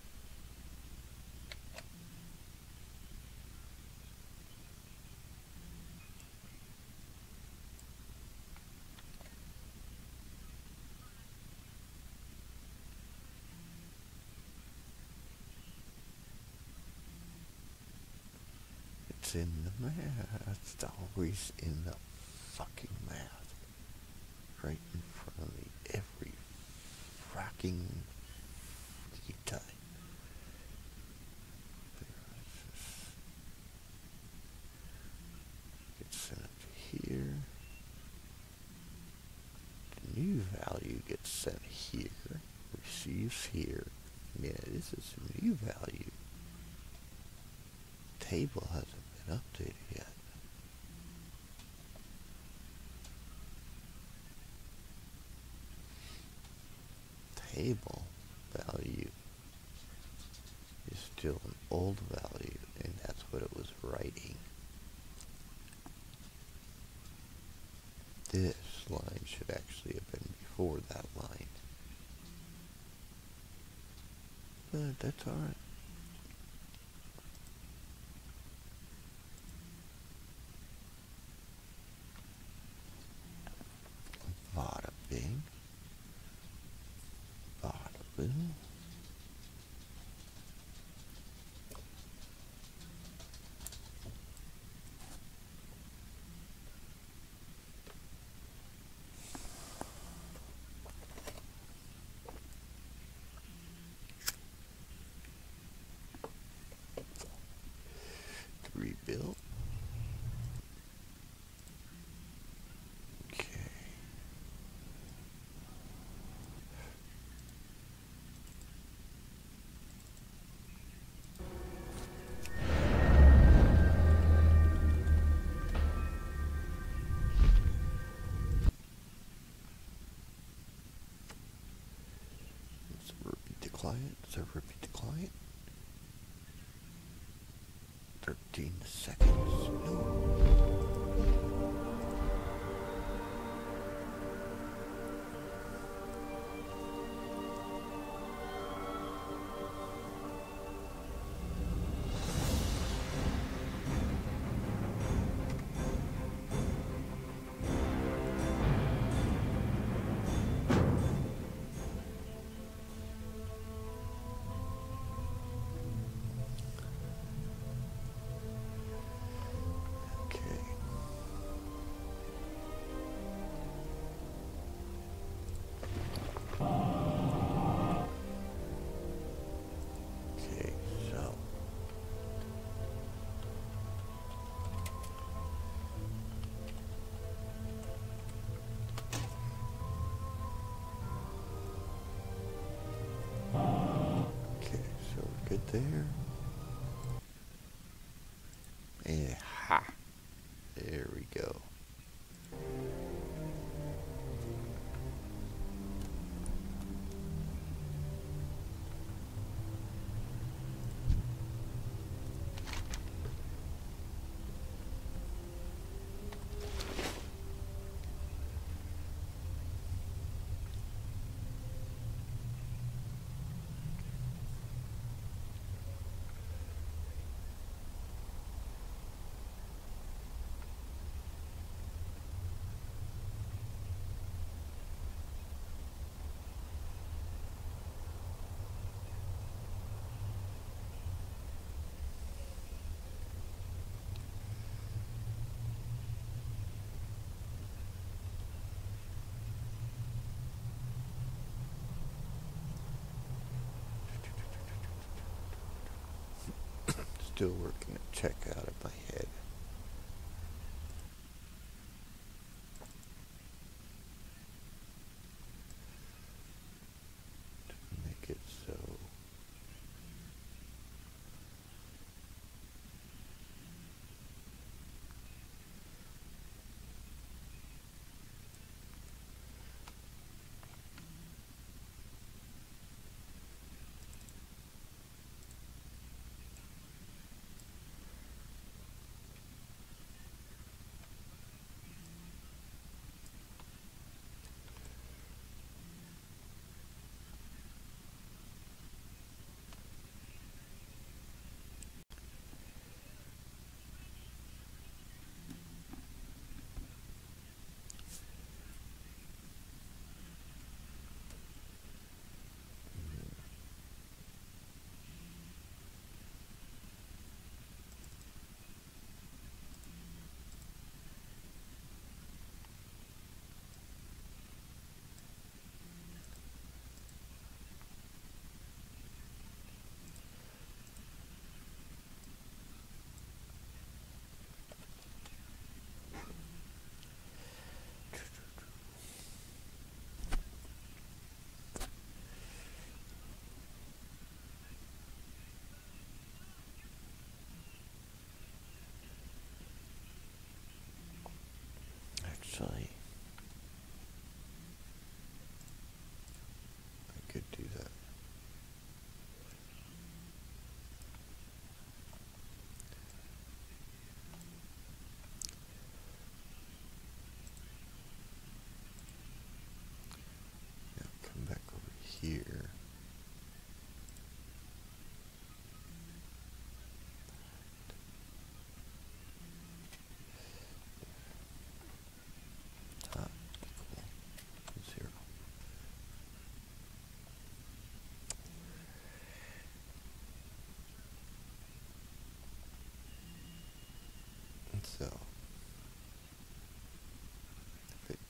It's in the math. It's always in the fucking math. Right in front of me every freaking time. Get sent up here. The new value gets sent here, receives here. Yeah, this is a new value table hasn't been updated yet. Table value is still an old value, and that's what it was writing. This line should actually have been before that line. But that's alright. Client. So repeat the client. 13 seconds. There. Still working a check out of my head.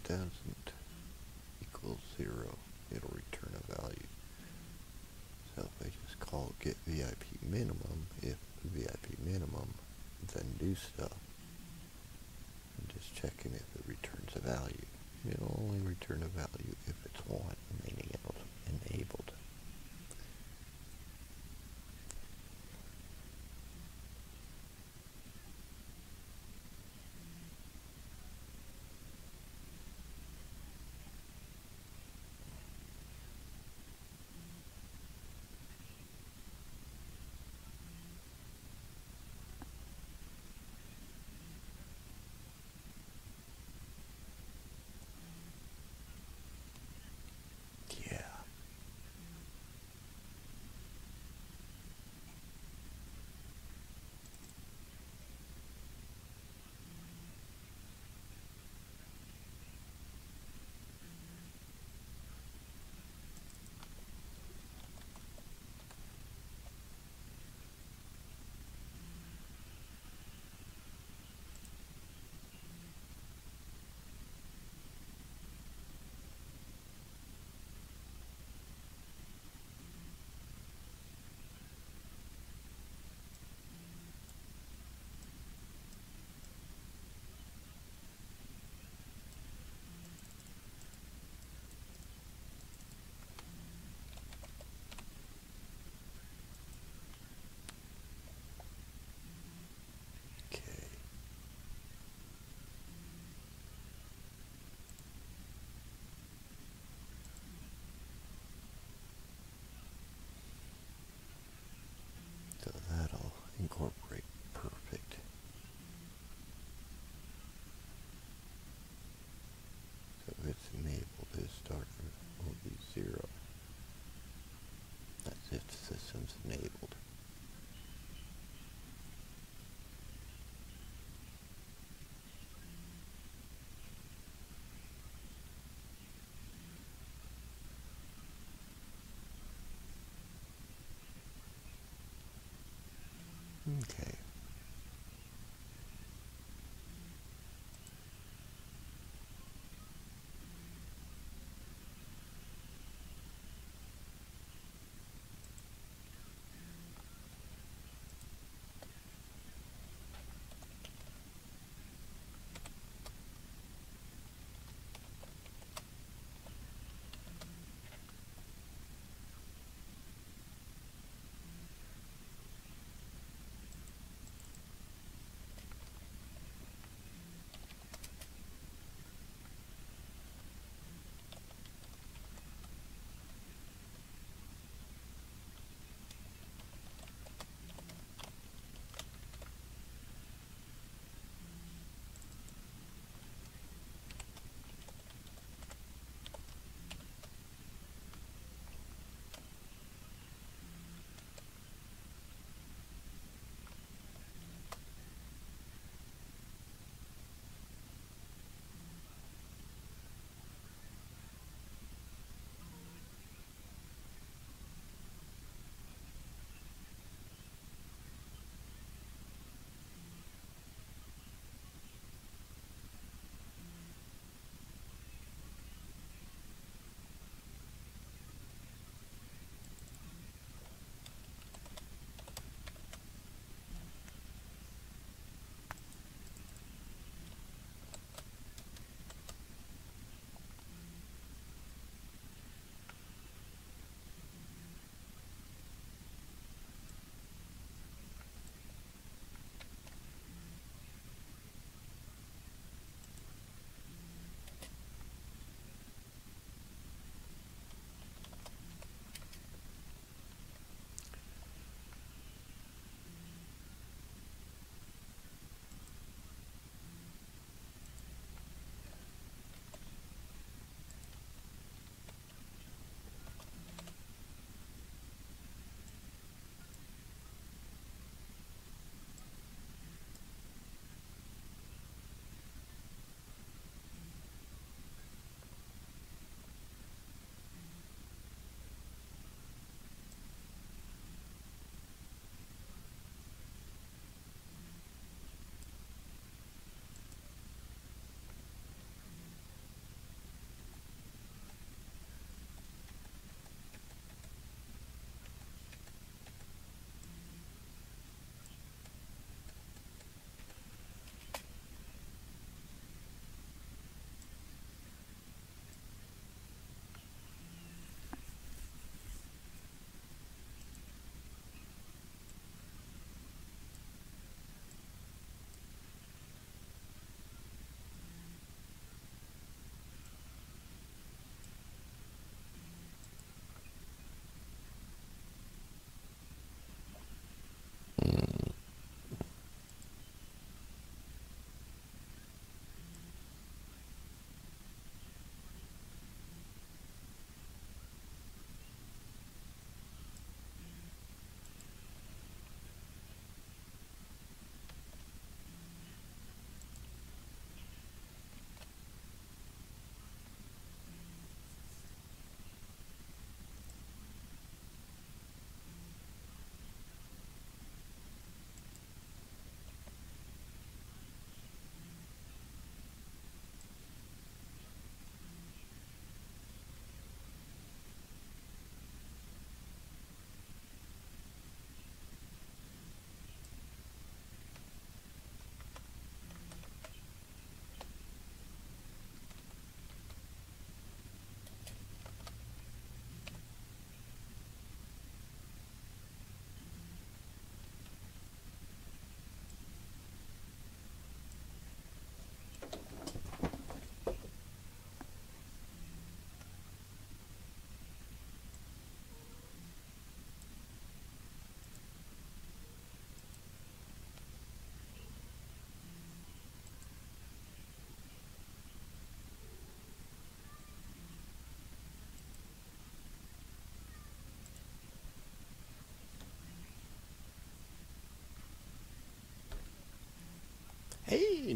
If it doesn't equal zero, it'll return a value. So if I just call get VIP minimum, if VIP minimum, then do stuff. I'm just checking if it returns a value. It'll only return a value if it's one, meaning it's enabled. Yeah. Okay. So that'll incorporate perfect. So if it's enabled, this starter will be zero. That's if the system's enabled. Okay.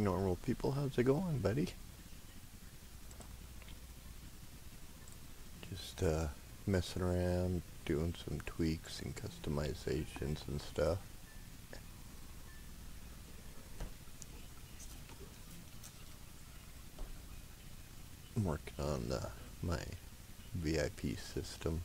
Normal people, how's it going, buddy? Just uh, messing around, doing some tweaks and customizations and stuff. I'm working on uh, my VIP system.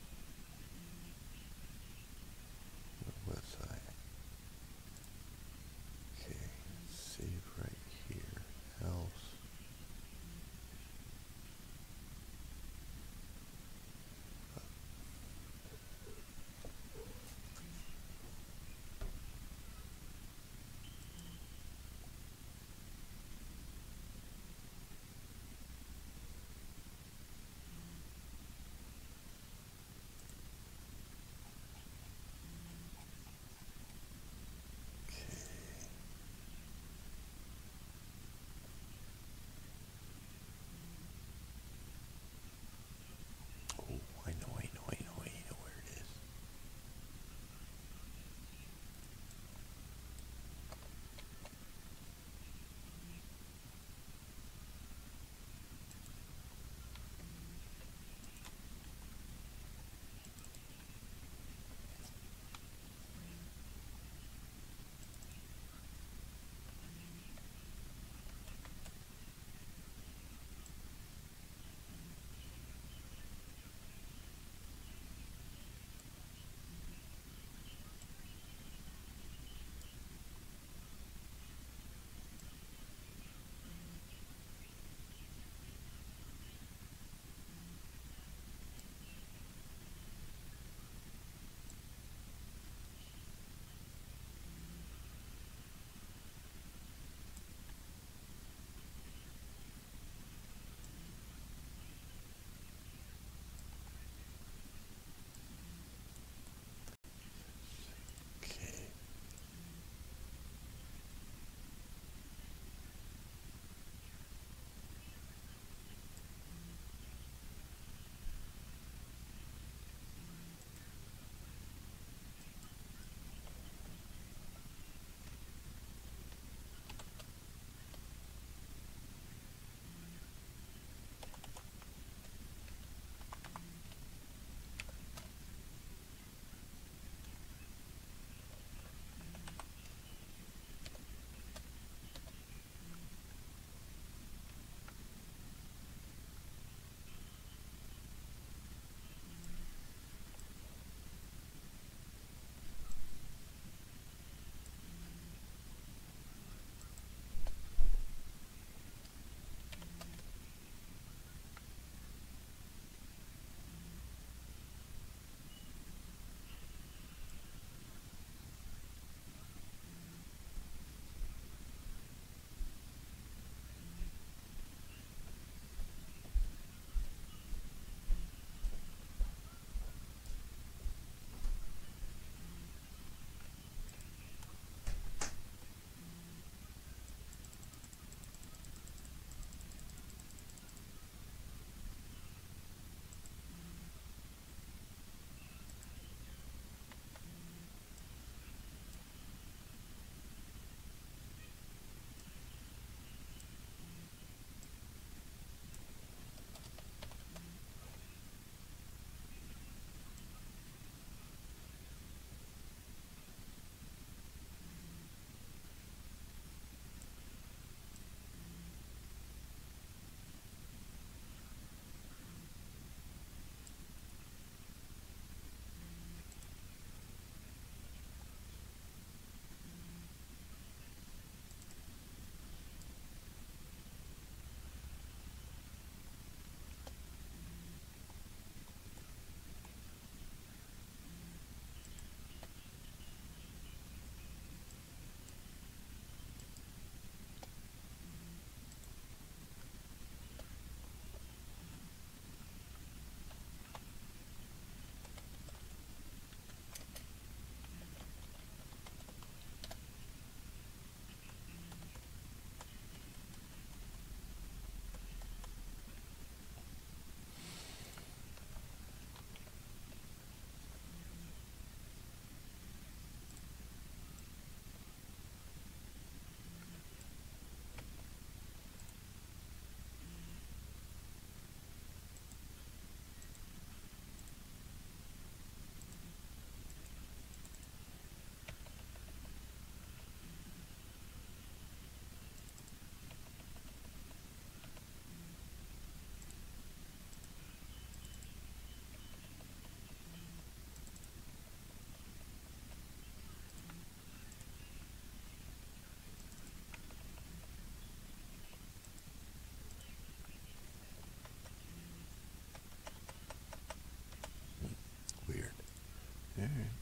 Alright.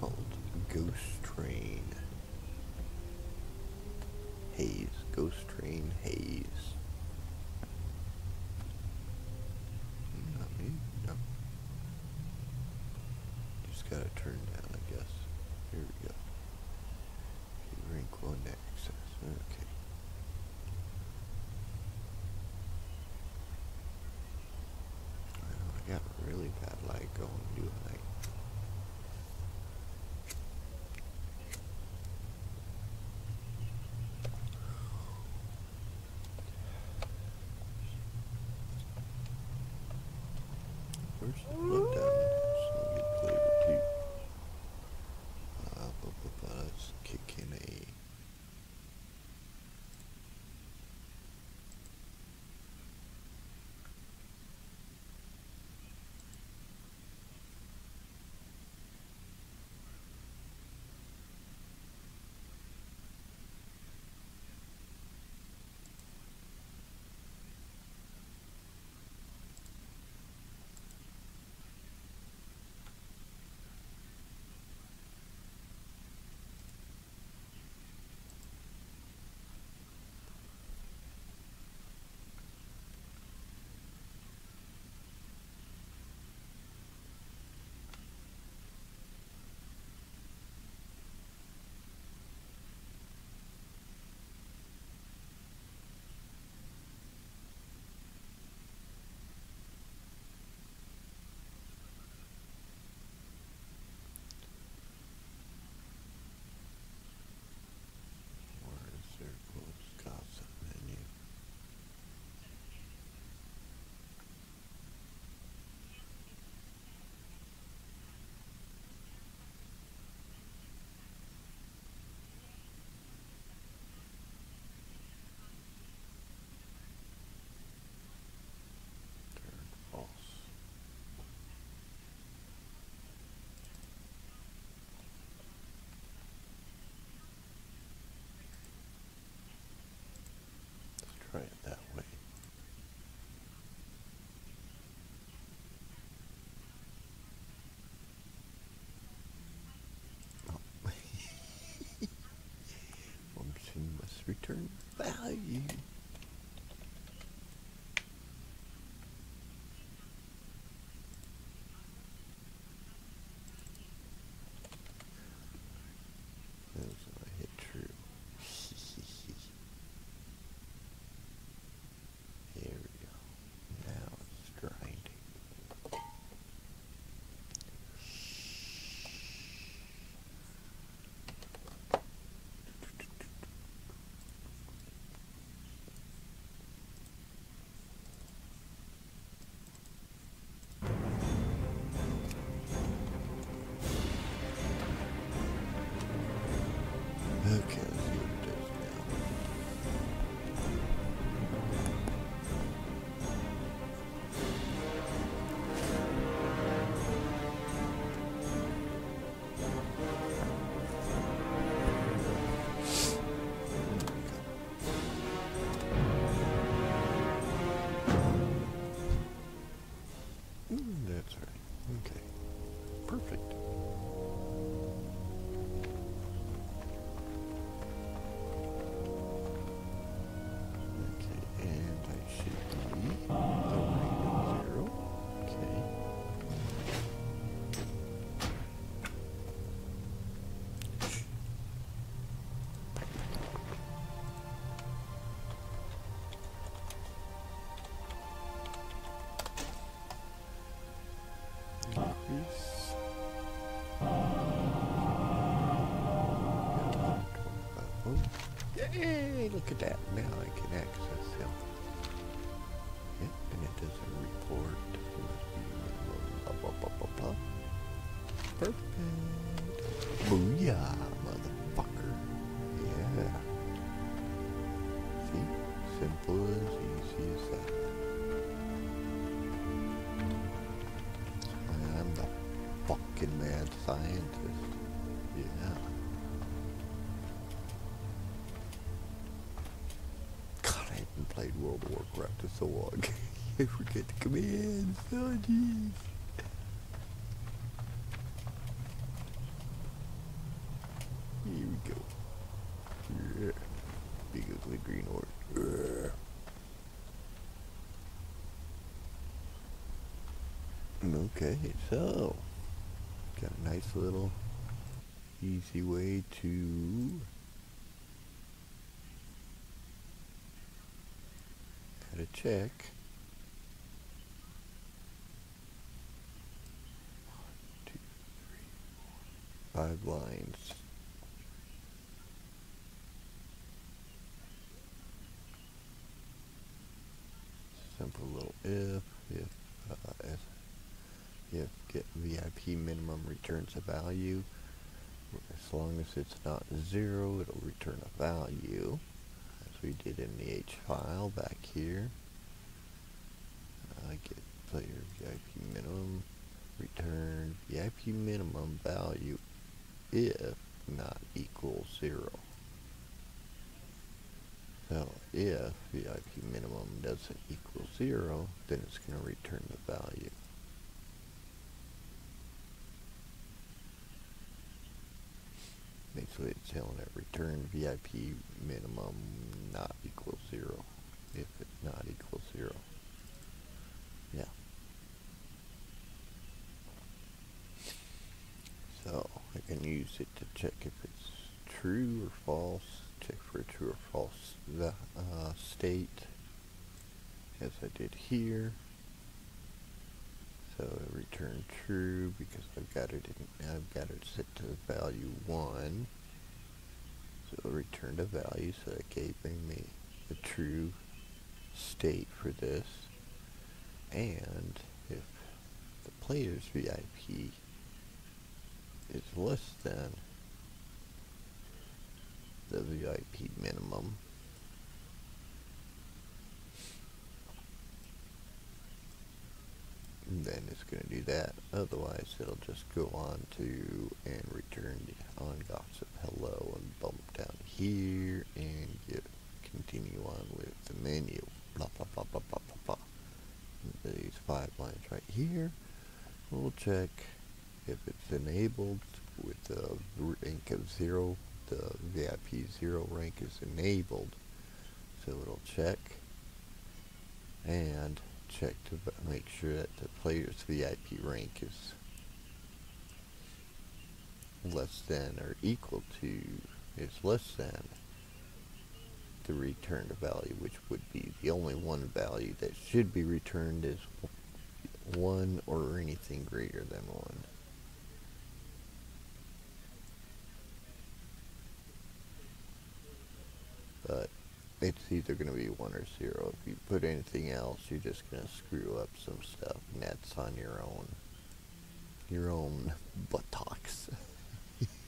Called Ghost Train. Haze. Ghost Train Haze. Not me? No. Just gotta turn down, I guess. Here we go. Rank 1 access. Okay. I got really bad light going, do I? Where's the look down? So we get flavor too. Uh, bu- bu- bu- let's kick in a. Where is their close gossip menu? Turn false. Let's try it that way. Oh. Function must return value. Yay! Look at that. Now I can access him. Yep, and it does a report. Blah, blah. Perfect. Booyah, motherfucker. Yeah. See? Simple as easy as that. I'm the fucking mad scientist. Yeah. So long. I forget the commands. Oh jeez. Here we go. Yeah. Big ugly green horse. Yeah. Okay, so got a nice little easy way to four, five lines. Simple little if, if, uh, if, if get VIP minimum returns a value, as long as it's not zero, it'll return a value, as we did in the H file back here. Player VIP minimum, return VIP minimum value if not equal zero. So if VIP minimum doesn't equal zero, then it's going to return the value. Basically it's telling it return VIP minimum not equal zero if it's not equal zero. Yeah. So I can use it to check if it's true or false, check for a true or false the, uh, state as I did here. So return true because I've got it in, I've got it set to the value one. So it'll return a value so it gave me the true state for this. And if the player's VIP is less than the VIP minimum, then it's going to do that. Otherwise, it'll just go on to and return on gossip hello and bump down here and get continue on with the menu. Blah blah blah blah blah blah blah. These five lines right here. We'll check if it's enabled with the rank of zero. The VIP zero rank is enabled, so it'll check and check to make sure that the player's VIP rank is less than or equal to is less than the returned value, which would be the only one value that should be returned is one or anything greater than one. But it's either going to be one or zero. If you put anything else, you're just going to screw up some stuff, and that's on your own, your own buttocks.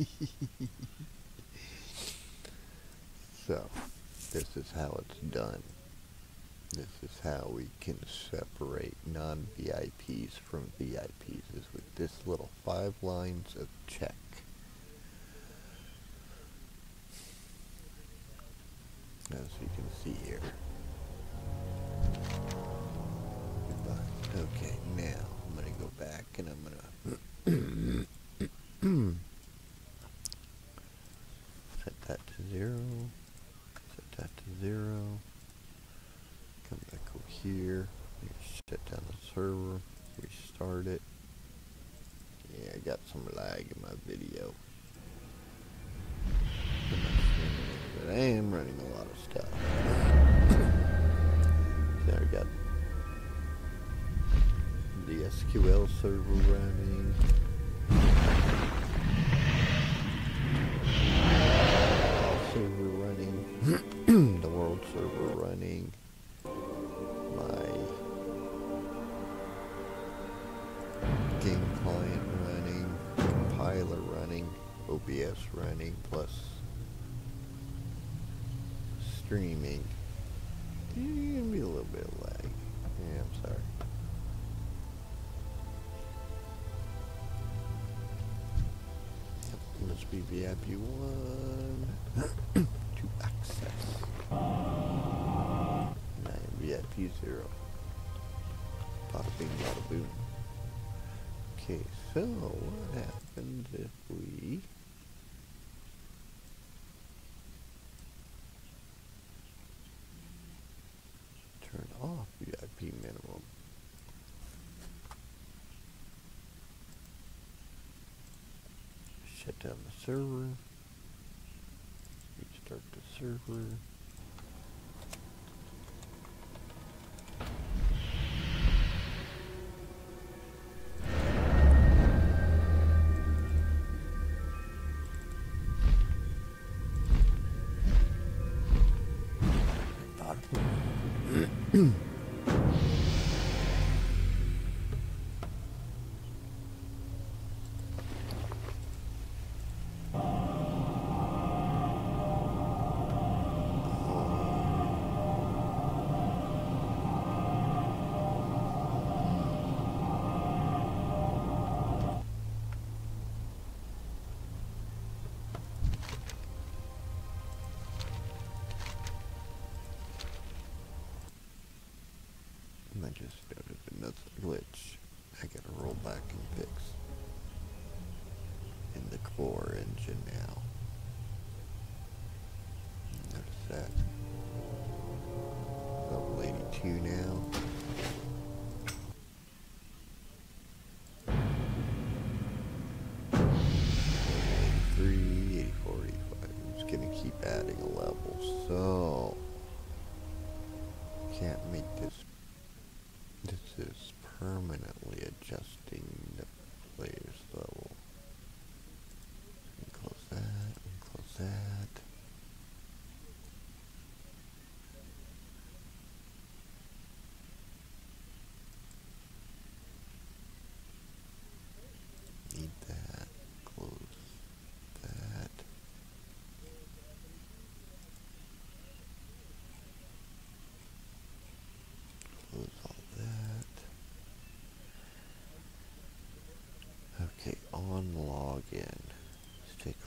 so, this is how it's done. This is how we can separate non-VIPs from VIPs is with this little five lines of check. As you can see here. Okay, now I'm going to go back and I'm going to set that to zero, set that to zero, come back over here, shut down the server, restart it. Yeah, I got some lag in my video. But I am running stuff. there we got the SQL server running. server running, the world server running, my game client running, compiler running, OBS running, plus streaming. Gonna be a little bit lag. Yeah, I'm sorry. Must be VIP one to access. IP zero. Bada bing, bada boom. Okay, so what happens if we turn off VIP minimum? Shut down the server. Restart the server. Engine now. Notice that. Level 82 now. I'm just gonna keep adding a level. So can't make this this is permanently adjusting the player's level. And close that, and close that. Need that, close that. Close all that. Okay, on login. Let's take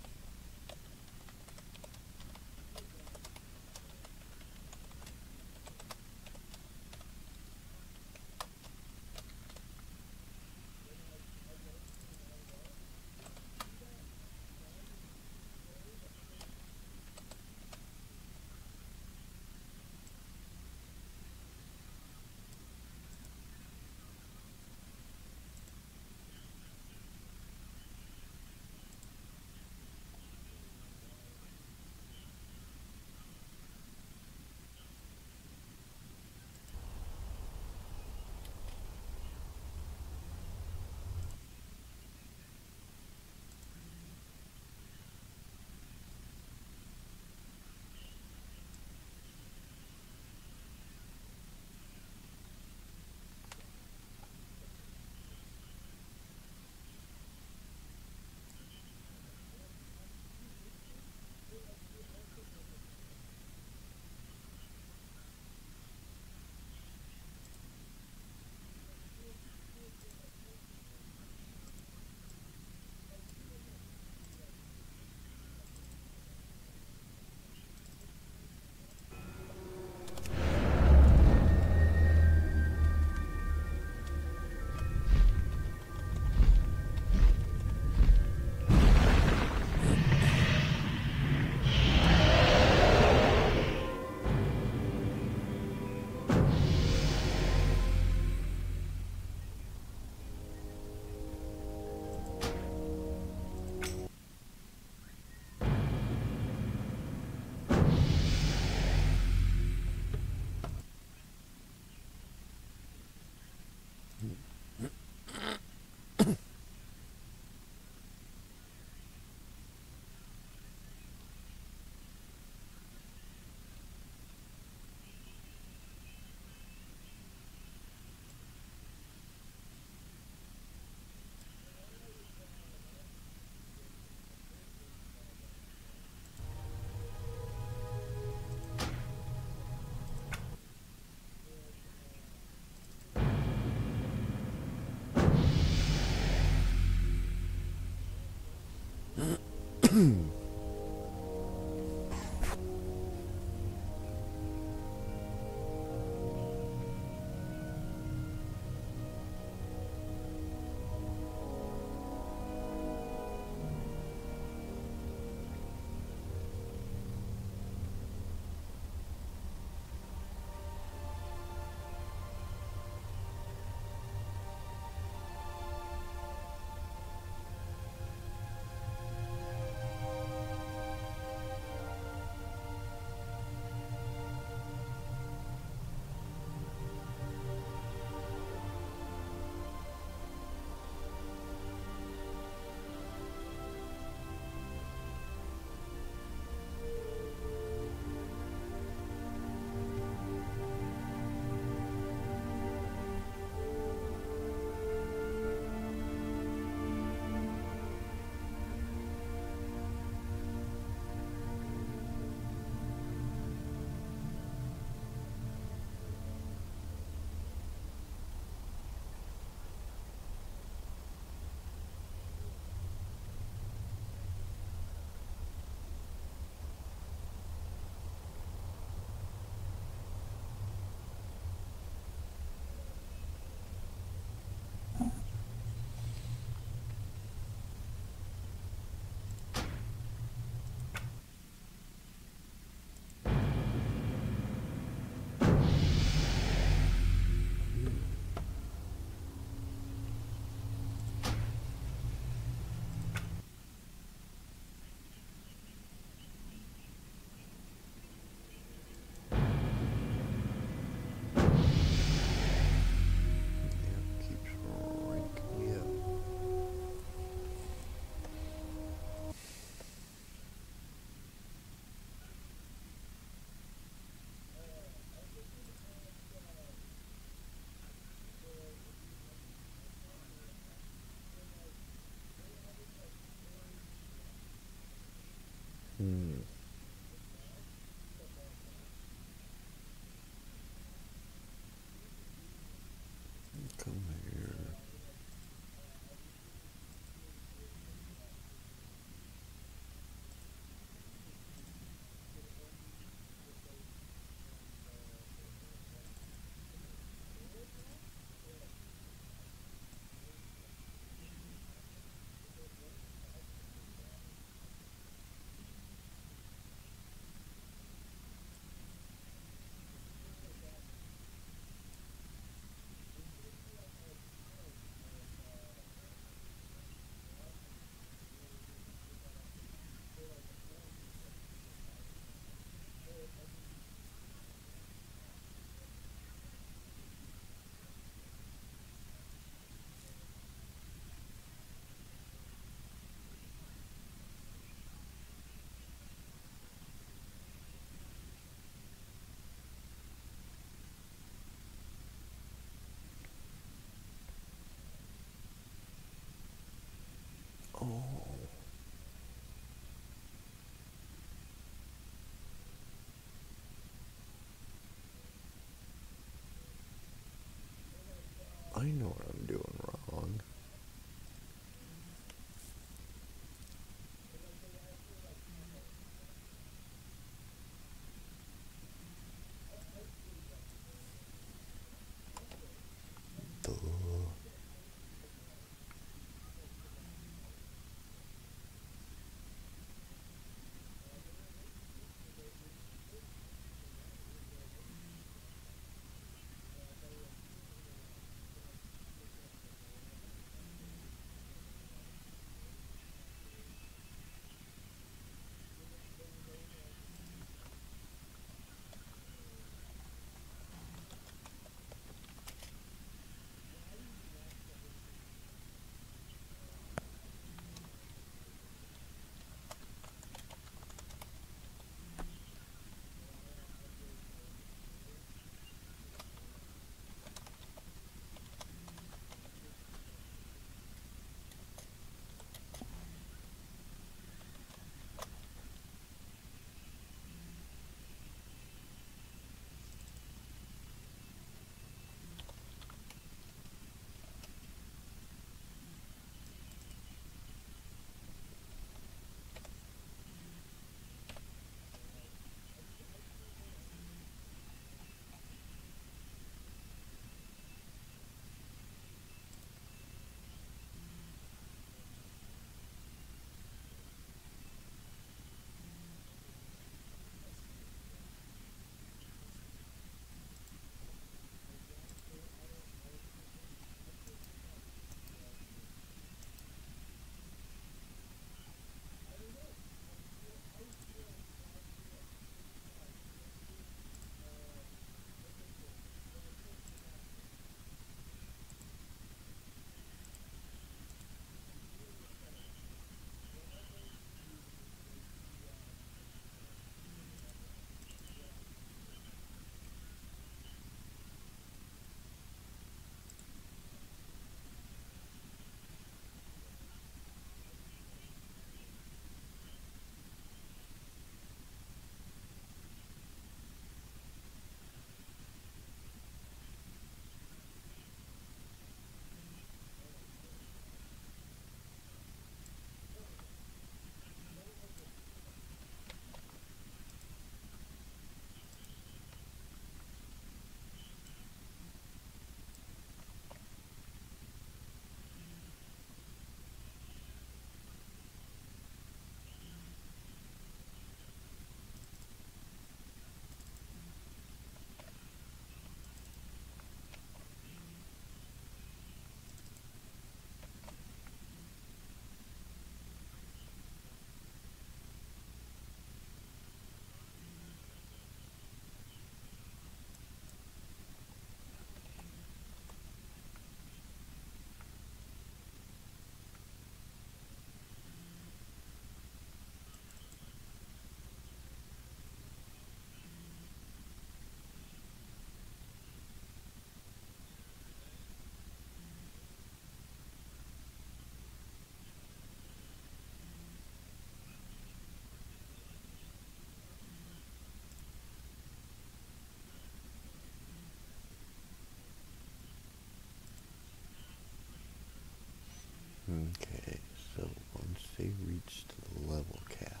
they reached the level cap.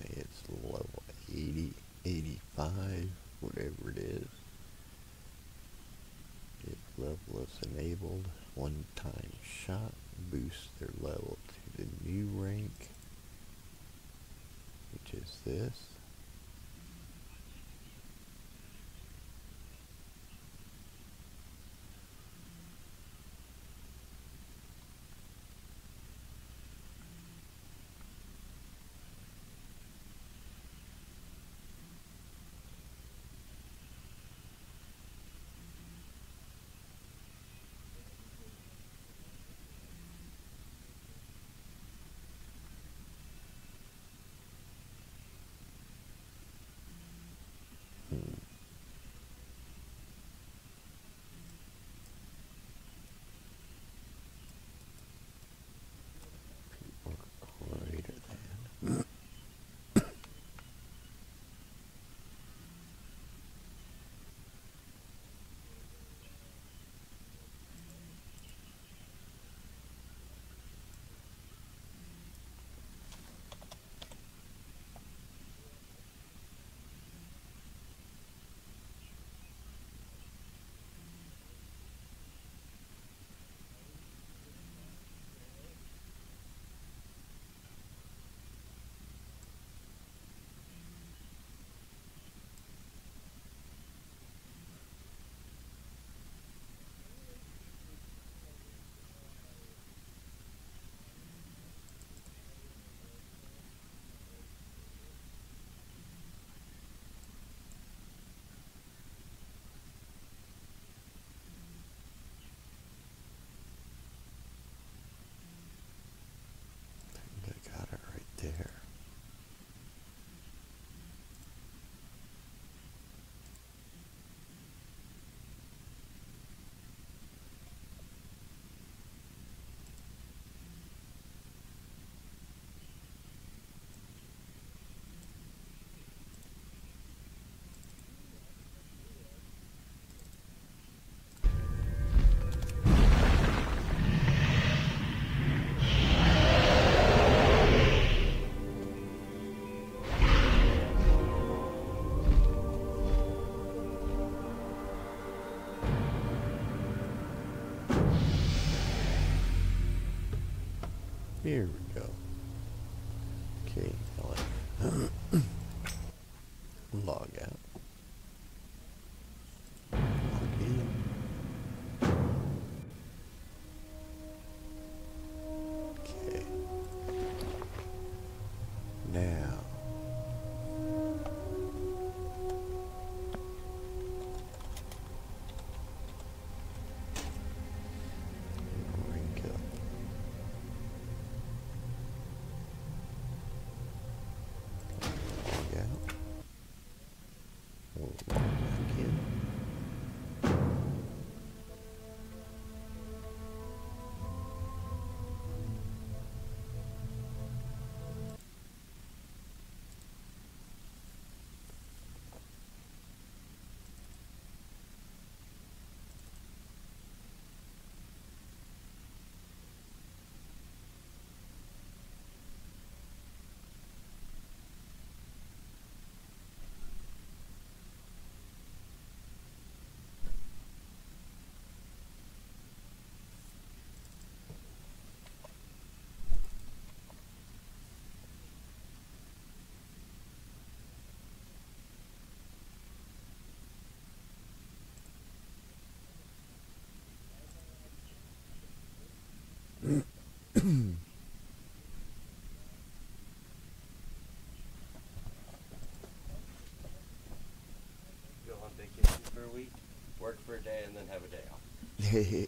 It's level 80, 85, whatever it is. If level is enabled, one time shot Here Go on vacation for a week, work for a day, and then have a day off.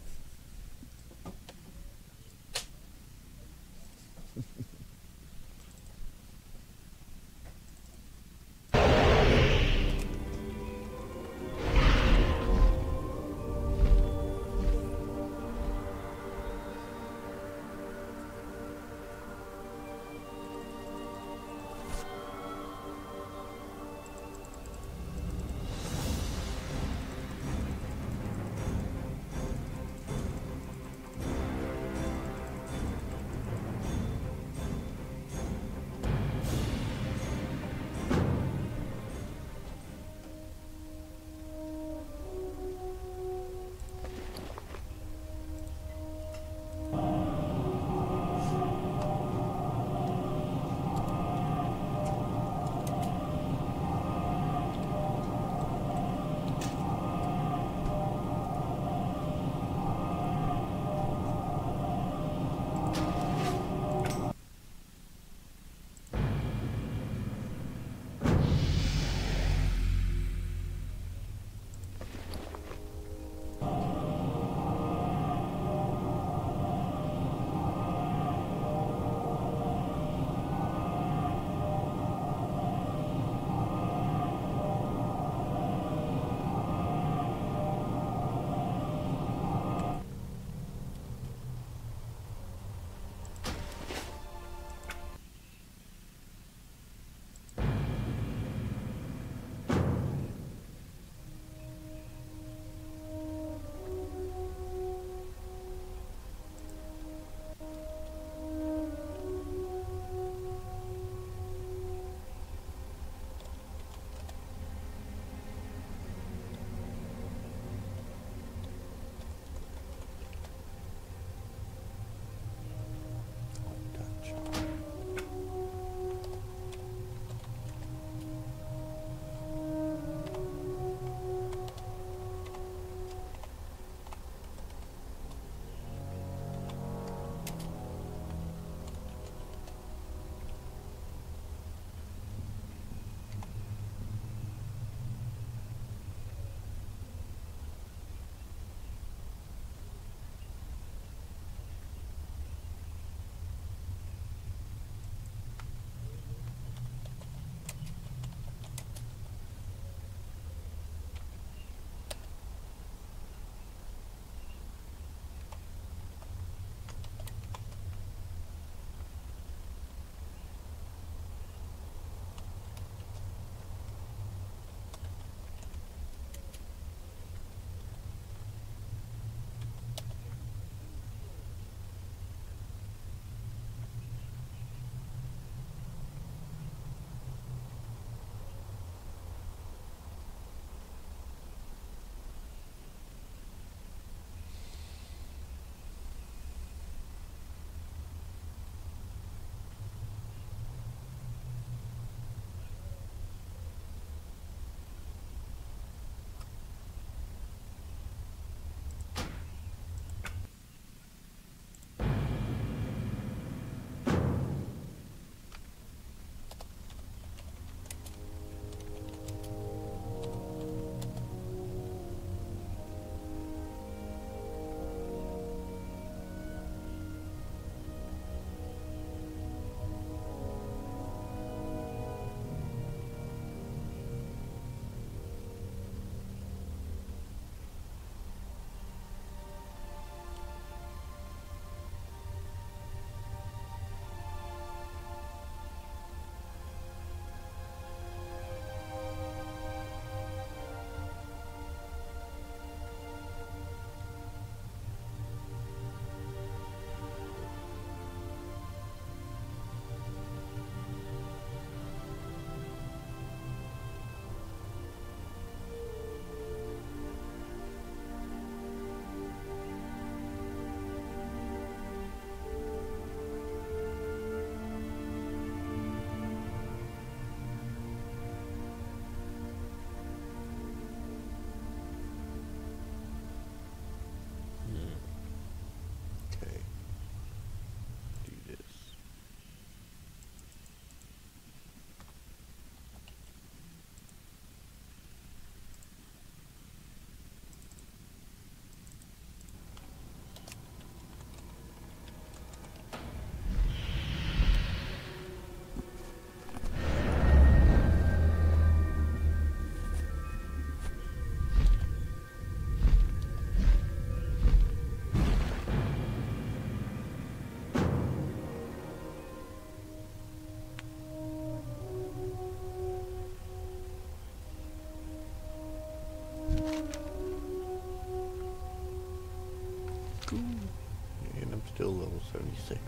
six.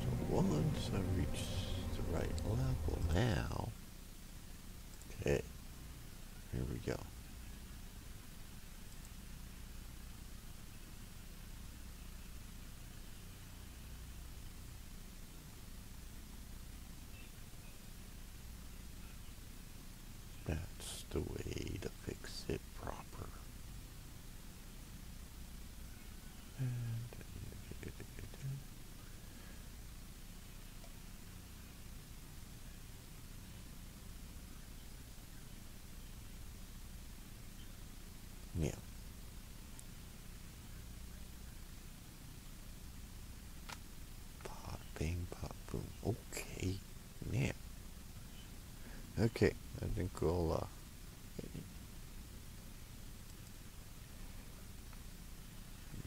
So once I reach the right level now, okay, here we go. That's the way Okay. I think we'll, uh,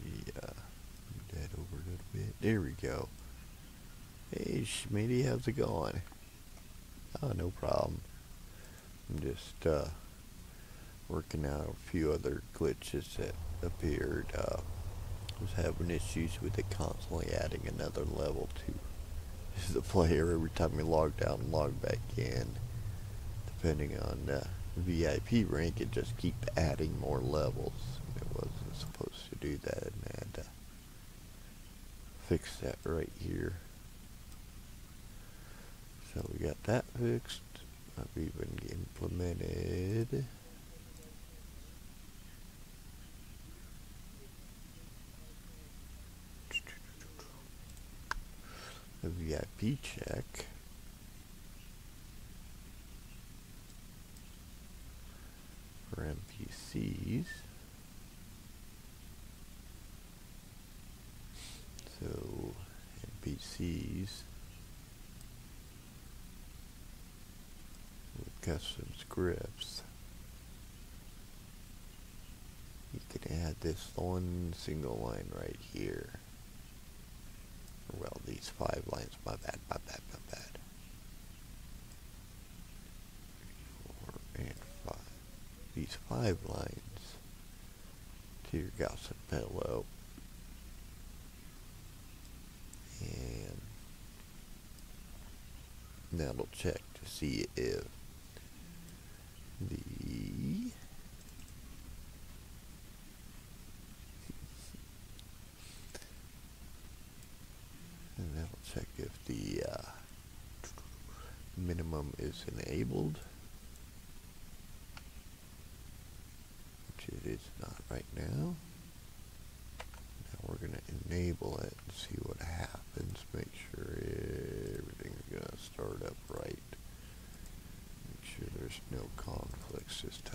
yeah, move that over a little bit. There we go. Hey, Schmitty, how's it going? Oh, no problem. I'm just, uh, working out a few other glitches that appeared. Uh, was having issues with it constantly adding another level to the player every time we logged out and logged back in. Depending on uh, VIP rank, it just keep adding more levels. It wasn't supposed to do that, and I had to fix that right here. So we got that fixed. I've even implemented a VIP check. For NPCs. So, NPCs with custom scripts. You can add this one single line right here. Well, these five lines, my bad, my bad, my bad. Four and five. These five lines to your gossip hello. And that'll check to see if the and that'll check if the uh, minimum is enabled which it is not right now now we're going to enable it and see what happens make sure everything's going to start up right. Make sure there's no conflicts this time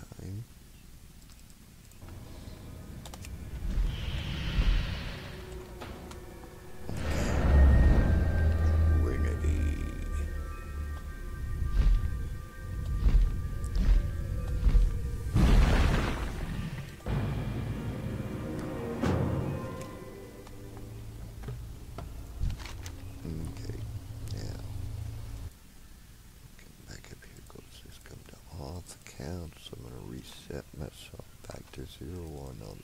zero one on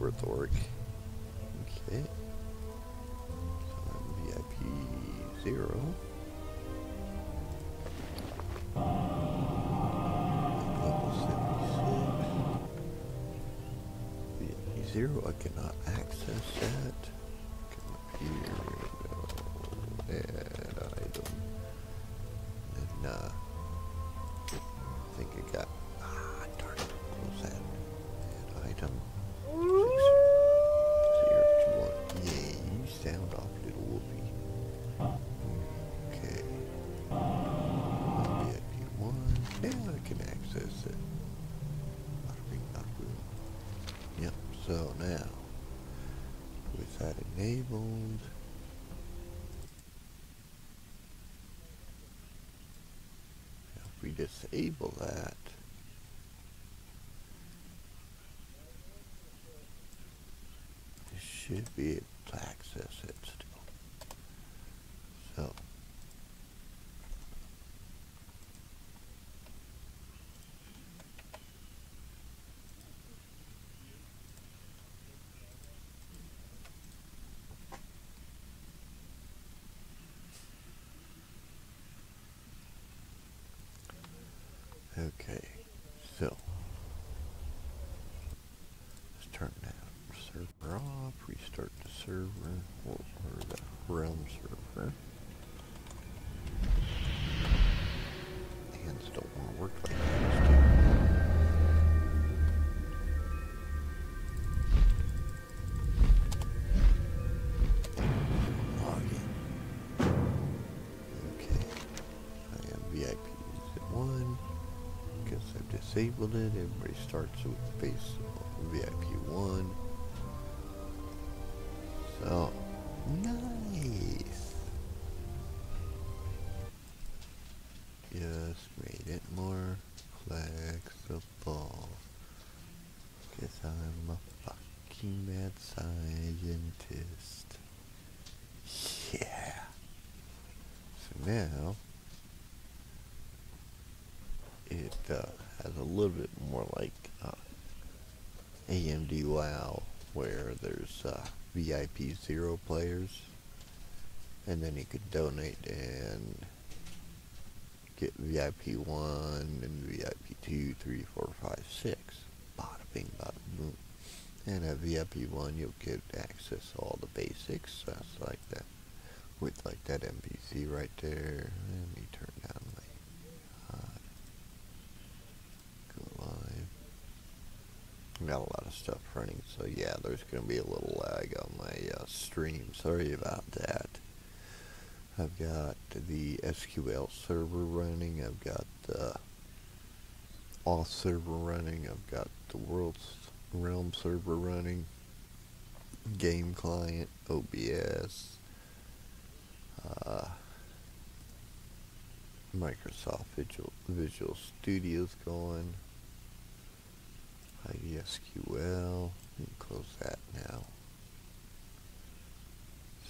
worth of work. Okay. VIP zero. Level 76. VIP zero, I disable that, should be able to access. It server or the realm server. Hands don't want to work like that. disabled it, everybody starts with base VIP 1. Now it uh, has a little bit more like uh, AMD WoW, where there's uh, VIP zero players, and then you could donate and get VIP one and VIP two, three, four, five, six. Bada bing, bada boom. And at VIP one, you'll get access to all the basics. That's like that, with like that NPC right there. Let me turn down my uh, go live. Got a lot of stuff running, so yeah, there's gonna be a little lag on my uh, stream. Sorry about that. I've got the SQL server running. I've got the auth server running. I've got the world's realm server running. Game client, OBS. Uh, Microsoft Visual, Visual Studios going. HeidiSQL. You can close that now.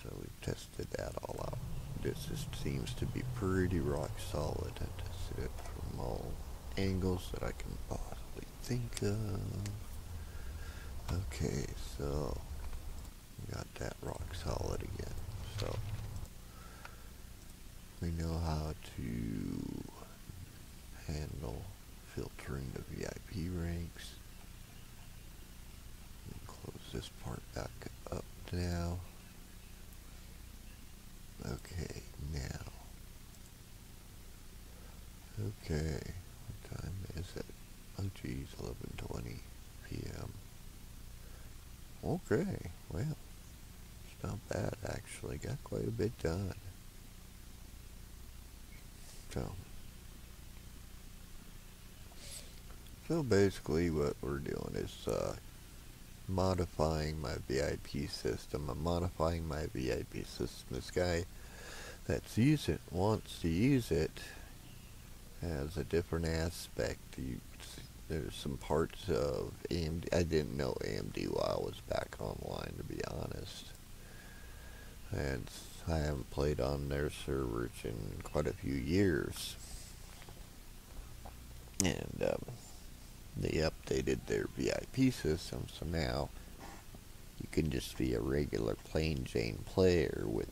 So we've tested that all out. This is, seems to be pretty rock solid. I tested it from all angles that I can possibly think of. Okay, so we got that rock solid again. So we know how to handle filtering the VIP ranks. Close this part back up now. Okay, now. Okay, what time is it? Oh geez, 11.20 p.m. Well, it's not bad actually. Got quite a bit done. So, so basically what we're doing is uh, modifying my VIP system. I'm modifying my VIP system. This guy that's it wants to use it has a different aspect. You, there's some parts of AMD. I didn't know AMD WoW was back online, to be honest. And I haven't played on their servers in quite a few years. And um, they updated their VIP system, so now you can just be a regular plain Jane player with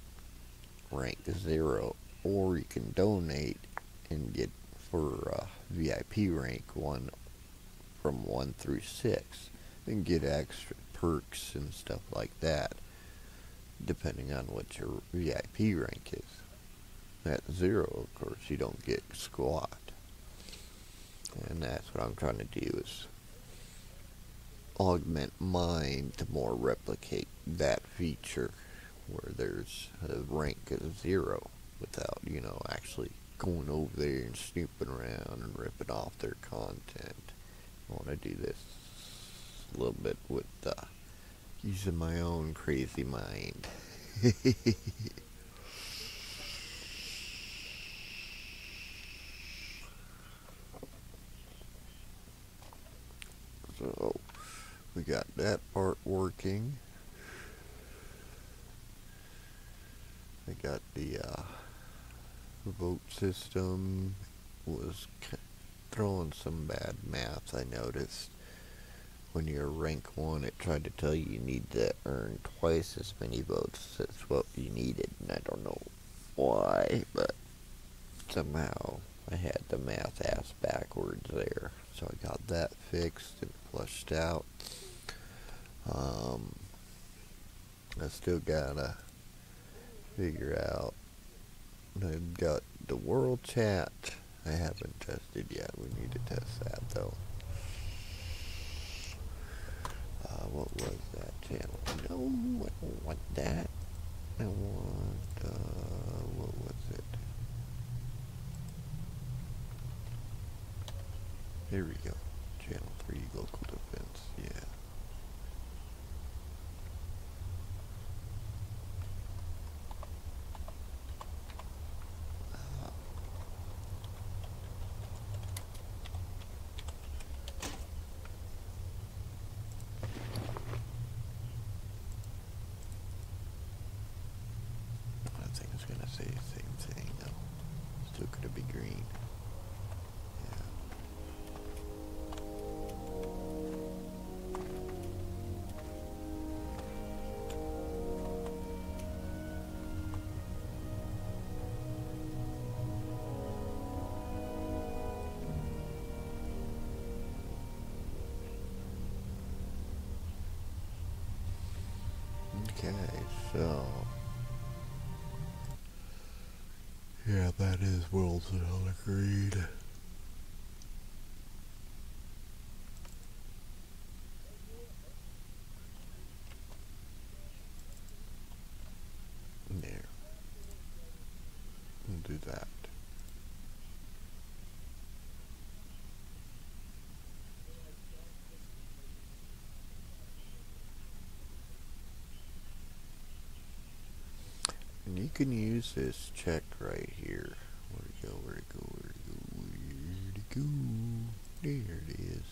rank zero, or you can donate and get for uh, VIP rank one from one through six, and get extra perks and stuff like that, depending on what your VIP rank is. At zero, of course, you don't get squat. And that's what I'm trying to do is augment mine to more replicate that feature where there's a rank of zero without, you know, actually going over there and snooping around and ripping off their content. I want to do this a little bit with uh, using my own crazy mind. so we got that part working. I got the uh, vote system was some bad math I noticed. When you're rank 1 it tried to tell you you need to earn twice as many votes as what you needed and I don't know why but somehow I had the math ass backwards there. So I got that fixed and flushed out. Um, I still gotta figure out I've got the world chat. I haven't tested yet we need to test that though uh, what was that channel? No, don't Okay, so yeah, that is Worlds Without Agreed. There. We'll do that. You can use this check right here. Where'd it go? Where'd it go? Where'd it go? Where'd it go? There it is.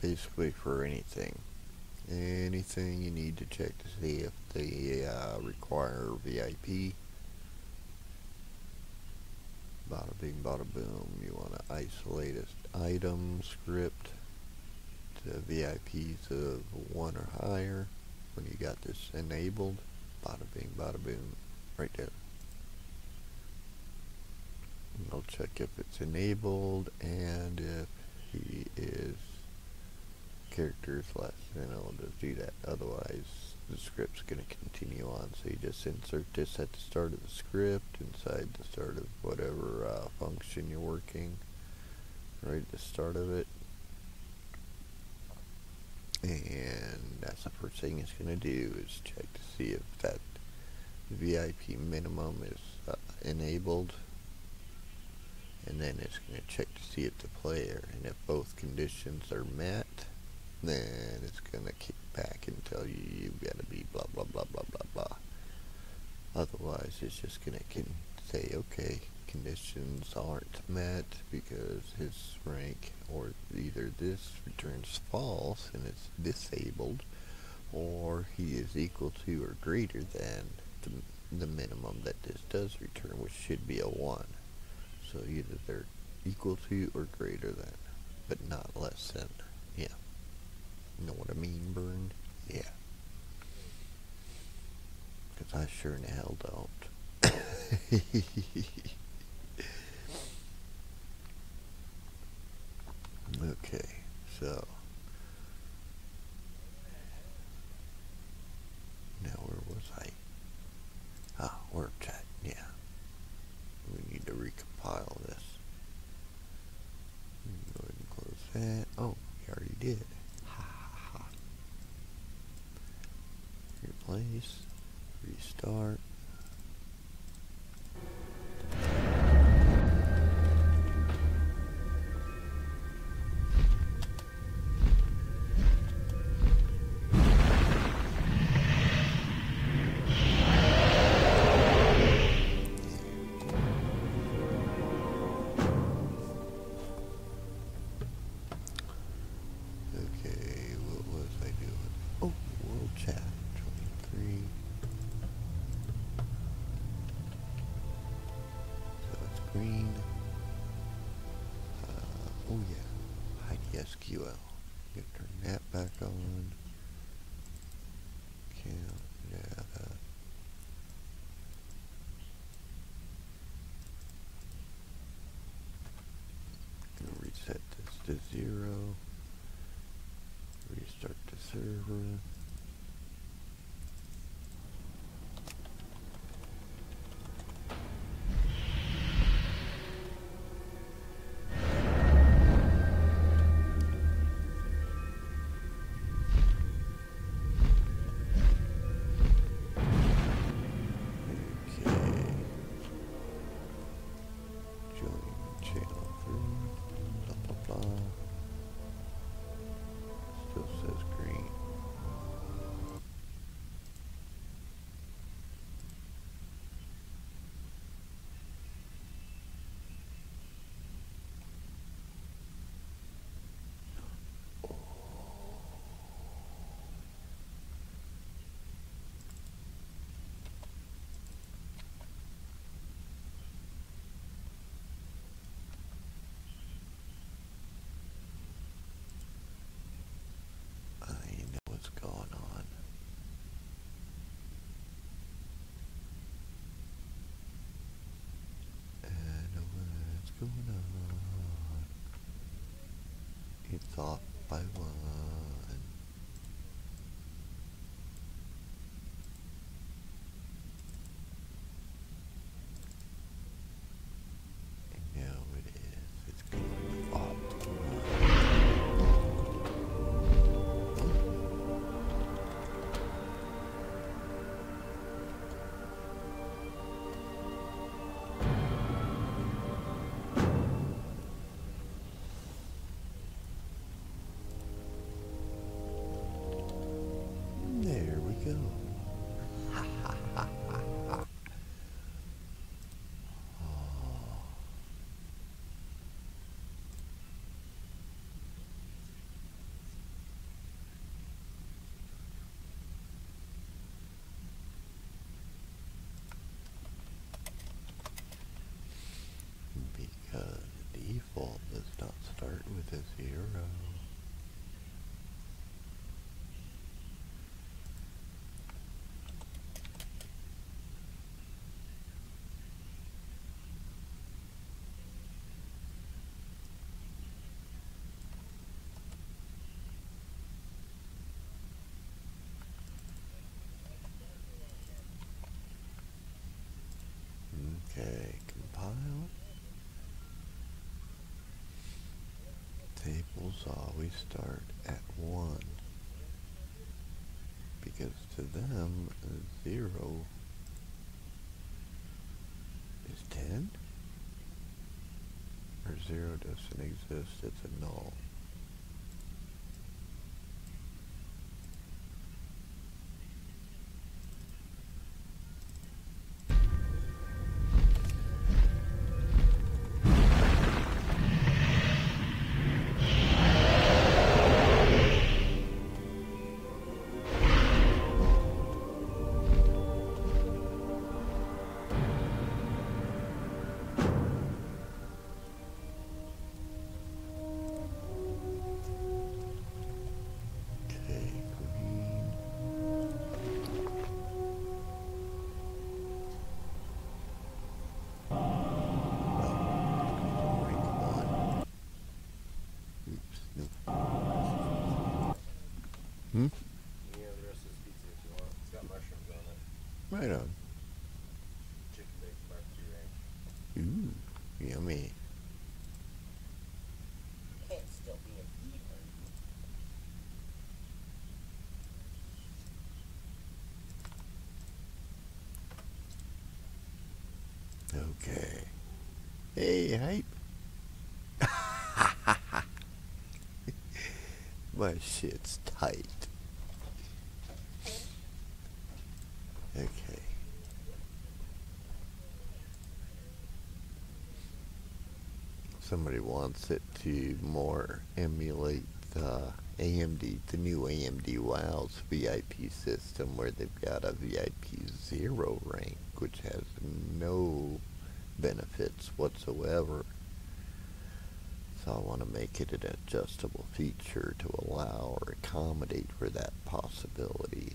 Basically for anything. Anything you need to check to see if they uh, require VIP. Bada bing, bada boom. You want to isolate an item script VIPs of one or higher when you got this enabled. Bada bing, bada boom, right there. And I'll check if it's enabled and if he is characters less, then I'll just do that. Otherwise, the script's going to continue on. So you just insert this at the start of the script, inside the start of whatever uh, function you're working, right at the start of it and that's the first thing it's going to do is check to see if that VIP minimum is uh, enabled. And then it's going to check to see if the player and if both conditions are met then it's going to kick back and tell you you've got to be blah blah blah blah blah blah. Otherwise it's just going to say okay conditions aren't met because his rank or either this returns false and it's disabled or he is equal to or greater than the, the minimum that this does return which should be a 1 so either they're equal to or greater than but not less than. Yeah. Know what I mean Burn yeah. Because I sure in hell don't Okay, so now where was I? Ah, work chat, yeah. We need to recompile this. Go ahead and close that. Oh, we already did. Ha ha ha. Replace, restart. Server. On. It's off by one. Start with uh, a zero. Okay, compile. Tables always start at 1 because to them, 0 is 10 or 0 doesn't exist, it's a null. Right on. Ooh, yummy. Okay. Hey, hype. My shit's tight. Okay. Somebody wants it to more emulate the AMD, the new AMD WoW's VIP system where they've got a VIP zero rank, which has no benefits whatsoever. So I want to make it an adjustable feature to allow or accommodate for that possibility.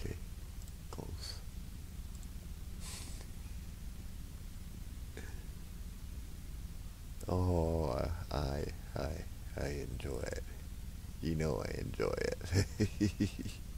Okay. Close. Oh, I, I, I enjoy it. You know I enjoy it.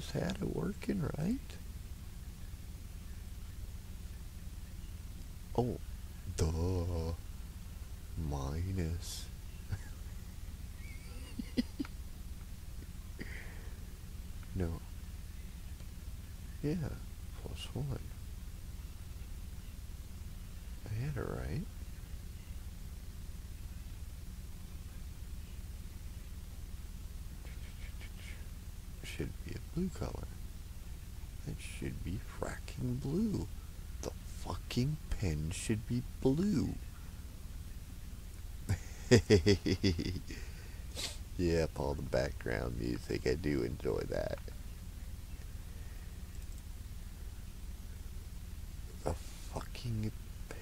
just had it working, right? Oh, duh. Minus. no. Yeah, plus one. I had it right. Should be a blue color. It should be fracking blue. The fucking pen should be blue. yep, all the background music. I do enjoy that. The fucking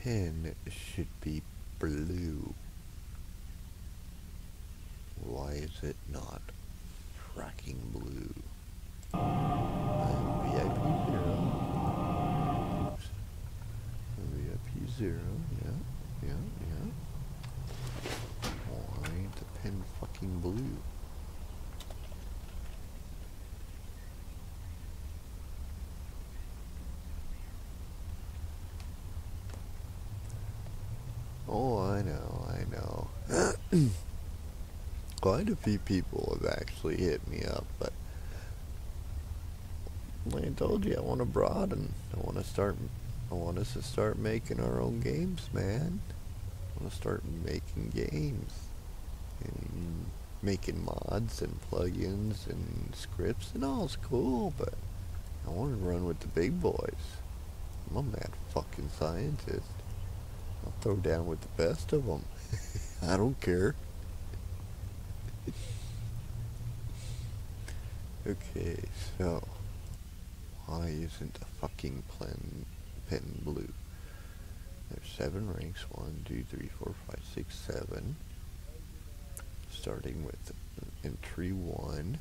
pen should be blue. Why is it not fracking blue? I'm VIP zero. Oops. VIP zero, yeah, yeah, yeah. Why ain't the pen fucking blue? Oh, I know, I know. Quite a few people have actually hit me up, but like I told you, I want to broaden. I want to start. I want us to start making our own games, man. I want to start making games and making mods and plugins and scripts and all is cool, but I want to run with the big boys. I'm a mad fucking scientist. I'll throw down with the best of them. I don't care. Okay, so why isn't the fucking pen pen blue? There's seven ranks. One, two, three, four, five, six, seven. Starting with entry one,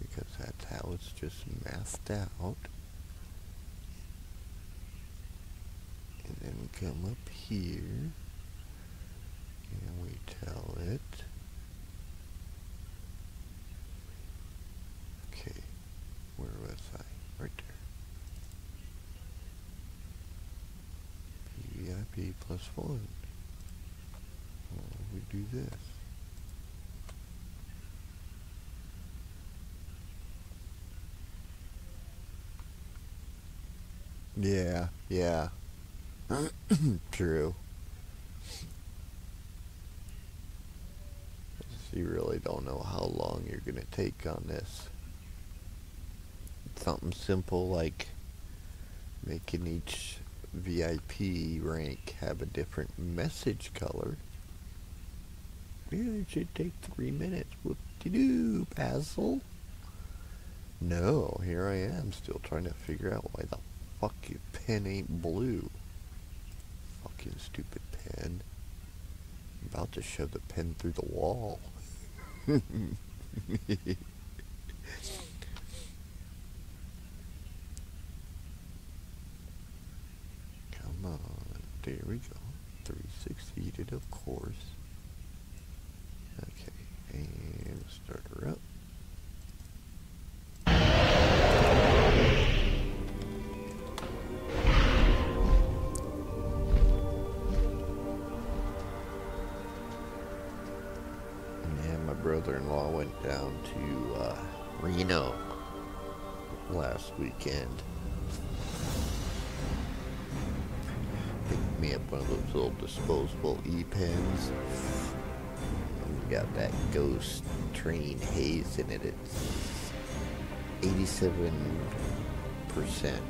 because that's how it's just mathed out. And then come up here, fun. Oh, we do this. Yeah, yeah. True. You really don't know how long you're going to take on this. Something simple like making each VIP rank have a different message color. Yeah, it should take three minutes. Whoop-de-doo, Basil. No, here I am still trying to figure out why the fuck your pen ain't blue. Fucking stupid pen. I'm about to shove the pen through the wall. ghost train haze in it. It's 87 percent.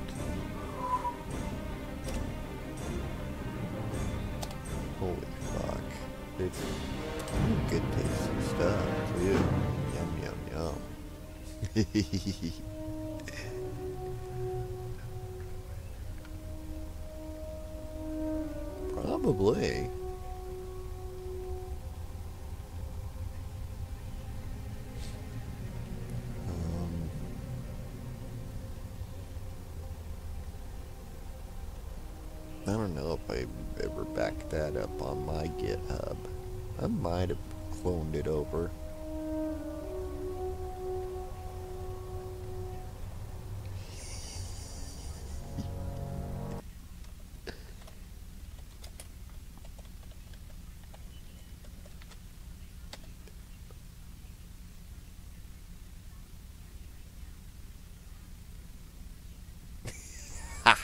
Holy fuck. It's Good tasting stuff, too. Yum, yum, yum. Probably. I might have cloned it over.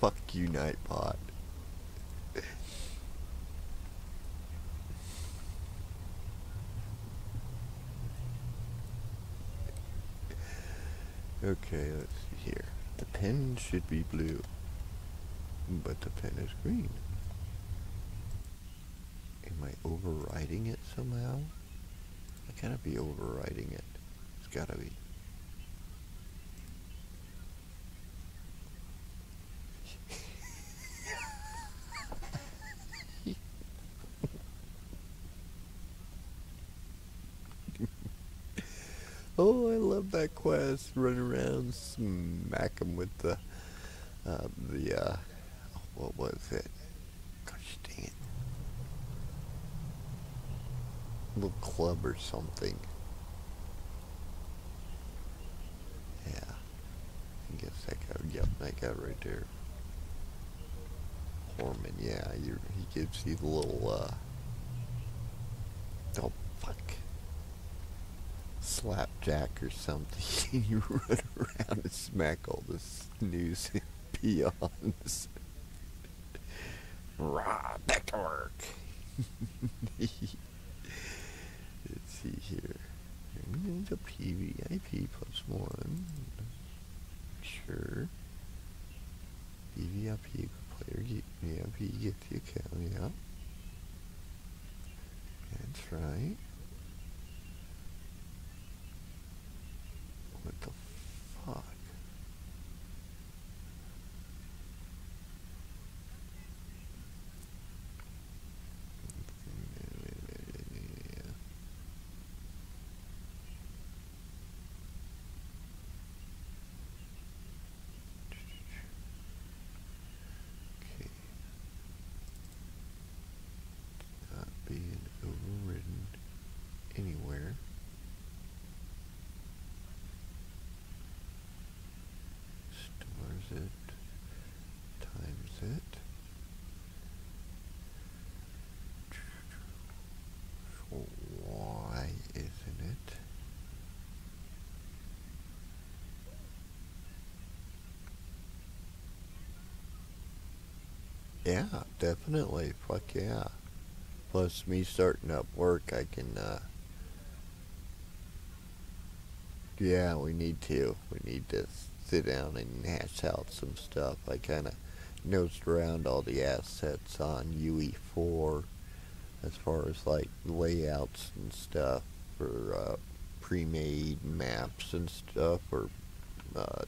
Fuck you, Nightbot. Okay, let's see here. The should be blue, but the pen is green. Am I overriding it somehow? I gotta be overriding it. It's gotta be. Oh, I love that quest. Run around, smack him with the, uh, the, uh, what was it? Gosh dang it. Little club or something. Yeah. I guess that guy, yep, that guy right there. Horman, yeah, he gives you the little, uh, oh, fuck slapjack or something. you run around and smack all the snooze peons. Rah, back to work. Let's see here. There's a PVIP plus one. Sure. PVIP player get VIP get the account, yeah. That's right. What the fuck? Okay. Not being overridden anywhere. Yeah, definitely. Fuck yeah. Plus, me starting up work, I can, uh, yeah, we need to. We need to sit down and hash out some stuff. I kind of nosed around all the assets on UE4 as far as like layouts and stuff for uh, pre-made maps and stuff or uh,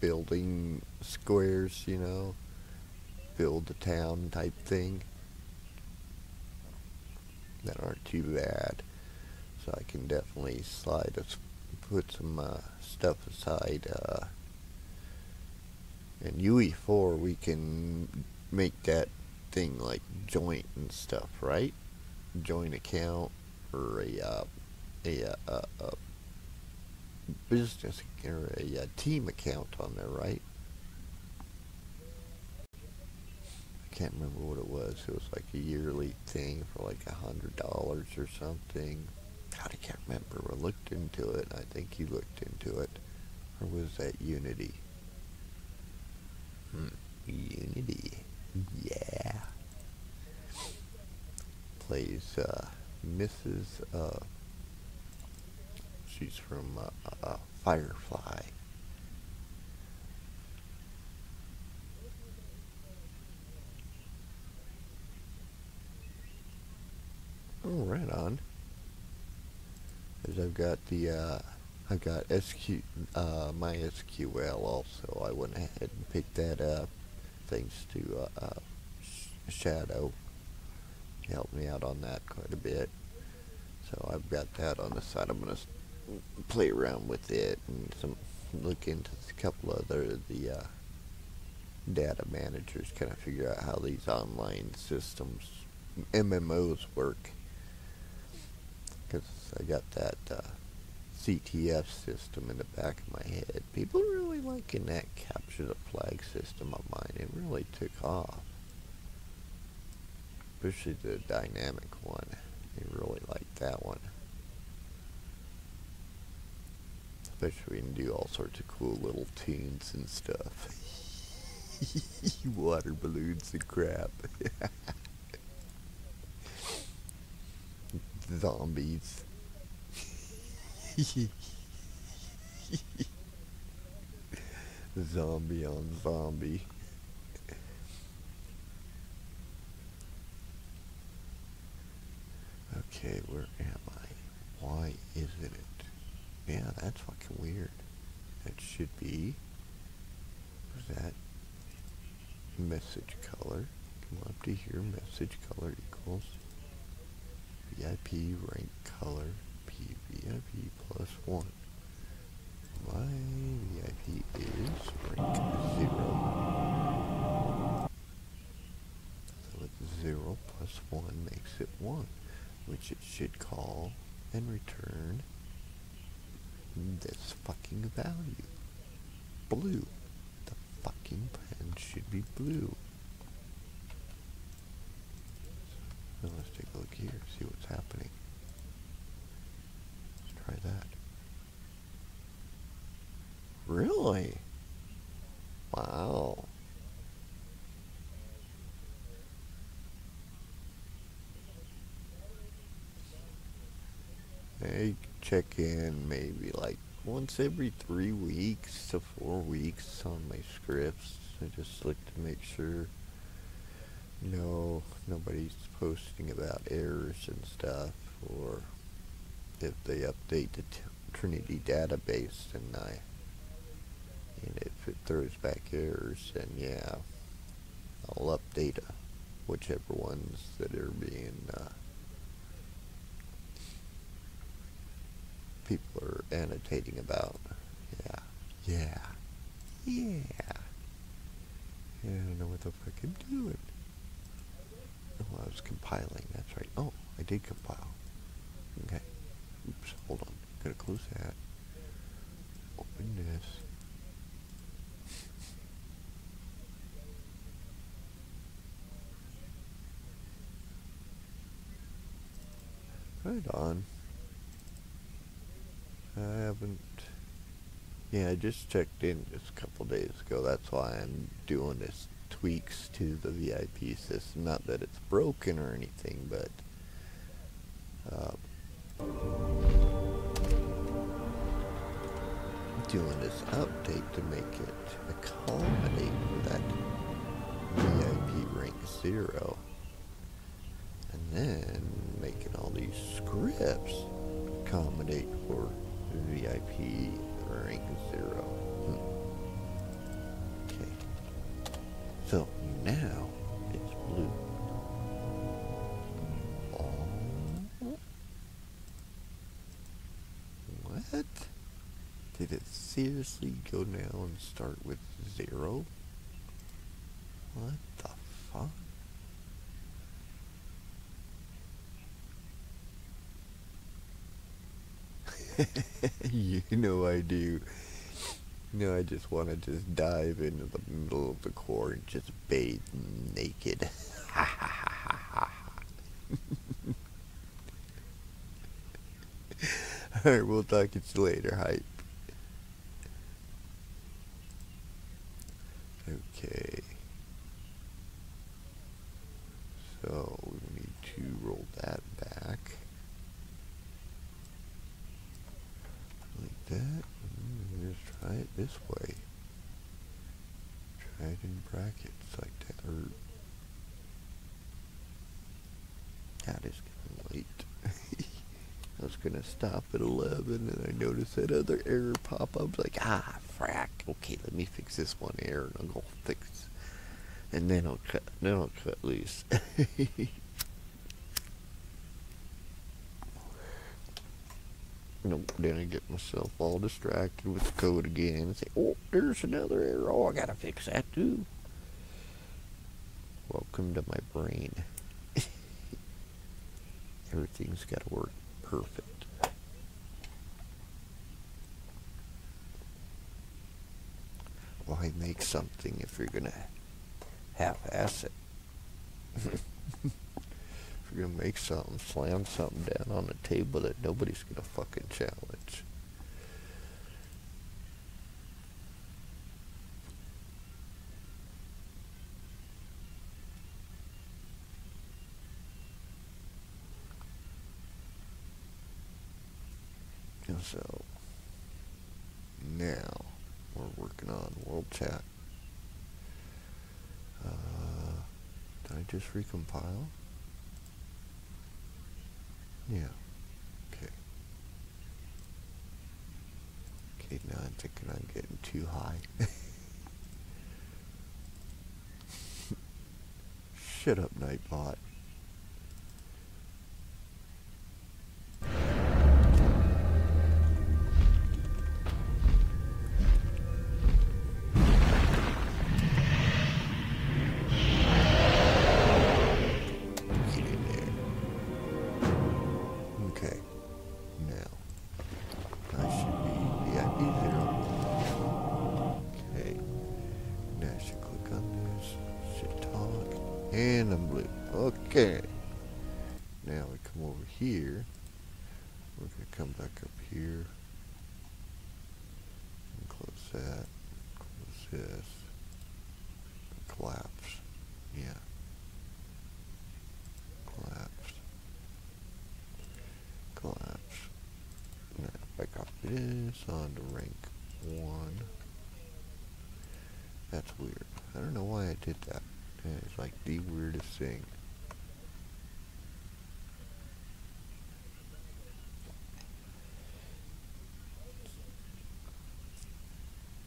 building squares, you know, build a town type thing that aren't too bad. So I can definitely slide us, put some uh, stuff aside. Uh, in UE4 we can make that thing like joint and stuff, right? Joint account or a uh, a, uh, a, a business or a, a team account on there, right? I can't remember what it was. It was like a yearly thing for like a hundred dollars or something. God, I can't remember. I looked into it. I think you looked into it. Or was that Unity? Hmm. Unity. Yeah. Plays uh, Mrs. Uh, she's from uh, uh, Firefly. Oh, right on. As I've got the, uh, I've got SQ, uh, MySQL also. I went ahead and picked that up thanks to uh, uh, Shadow. He helped me out on that quite a bit. So I've got that on the side. I'm going to play around with it and some look into a couple other the uh, data managers, kind of figure out how these online systems, MMOs work. Because I got that uh, CTF system in the back of my head. People really liking that capture the flag system of mine. It really took off. Especially the dynamic one. They really liked that one. Especially when you do all sorts of cool little tunes and stuff. Water balloons and crap. Zombies. zombie on zombie. Okay, where am I? Why isn't it? Yeah, that's fucking weird. That should be. What's that? Message color. Come up to here. Message color equals VIP rank color PVIP plus one. My VIP is rank zero. So it's zero plus one makes it one, which it should call and return this fucking value. Blue. The fucking pen should be blue. Let's take a look here, see what's happening. Let's try that. Really? Wow. They check in maybe like once every three weeks to four weeks on my scripts. I just look to make sure no nobody's posting about errors and stuff or if they update the Trinity database and I and if it throws back errors then yeah I'll update uh, whichever ones that are being uh, people are annotating about. Yeah. Yeah. Yeah. Yeah, I don't know what the fuck I'm doing. I was compiling. That's right. Oh, I did compile. Okay. Oops, hold on. Gotta close that. Open this. Right on. I haven't. Yeah, I just checked in just a couple days ago. That's why I'm doing this tweaks to the VIP system. Not that it's broken or anything, but uh, doing this update to make it accommodate for that VIP rank zero. And then making all these scripts accommodate for VIP rank zero. Hmm. So now it's blue. What? Did it seriously go now and start with zero? What the fuck? you know I do. Know, I just want to just dive into the middle of the core and just bathe naked. Alright, we'll talk to you later, hype. Okay. So, we need to roll that back. Like that. Try it this way. Try it in brackets like that. Or that is getting late. I was gonna stop at 11 and I noticed that other error pop up. Like, ah, frack. Okay, let me fix this one error and I'll go fix. And then I'll cut, then I'll cut loose. Nope, then I get myself all distracted with the code again and say, oh, there's another error. Oh, I gotta fix that too. Welcome to my brain. Everything's gotta work perfect. Why make something if you're gonna half-ass it? you're gonna make something, slam something down on the table that nobody's gonna fucking challenge. And so now we're working on world chat. Uh, did I just recompile? Yeah. Okay. Okay, now I'm thinking I'm getting too high. Shut up, Nightbot.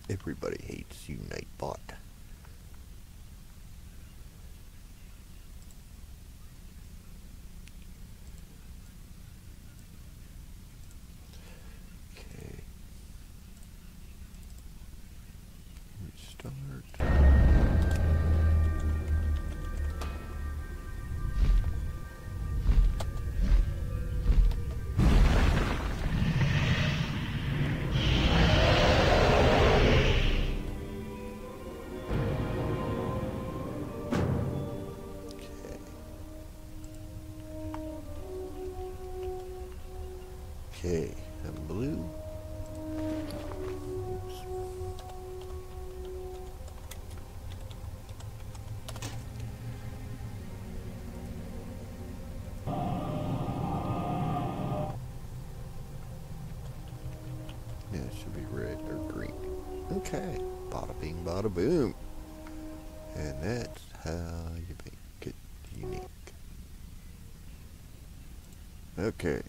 Everybody hates you, Nightbot. Should be red or green. Okay. Bada bing, bada boom. And that's how you make it unique. Okay.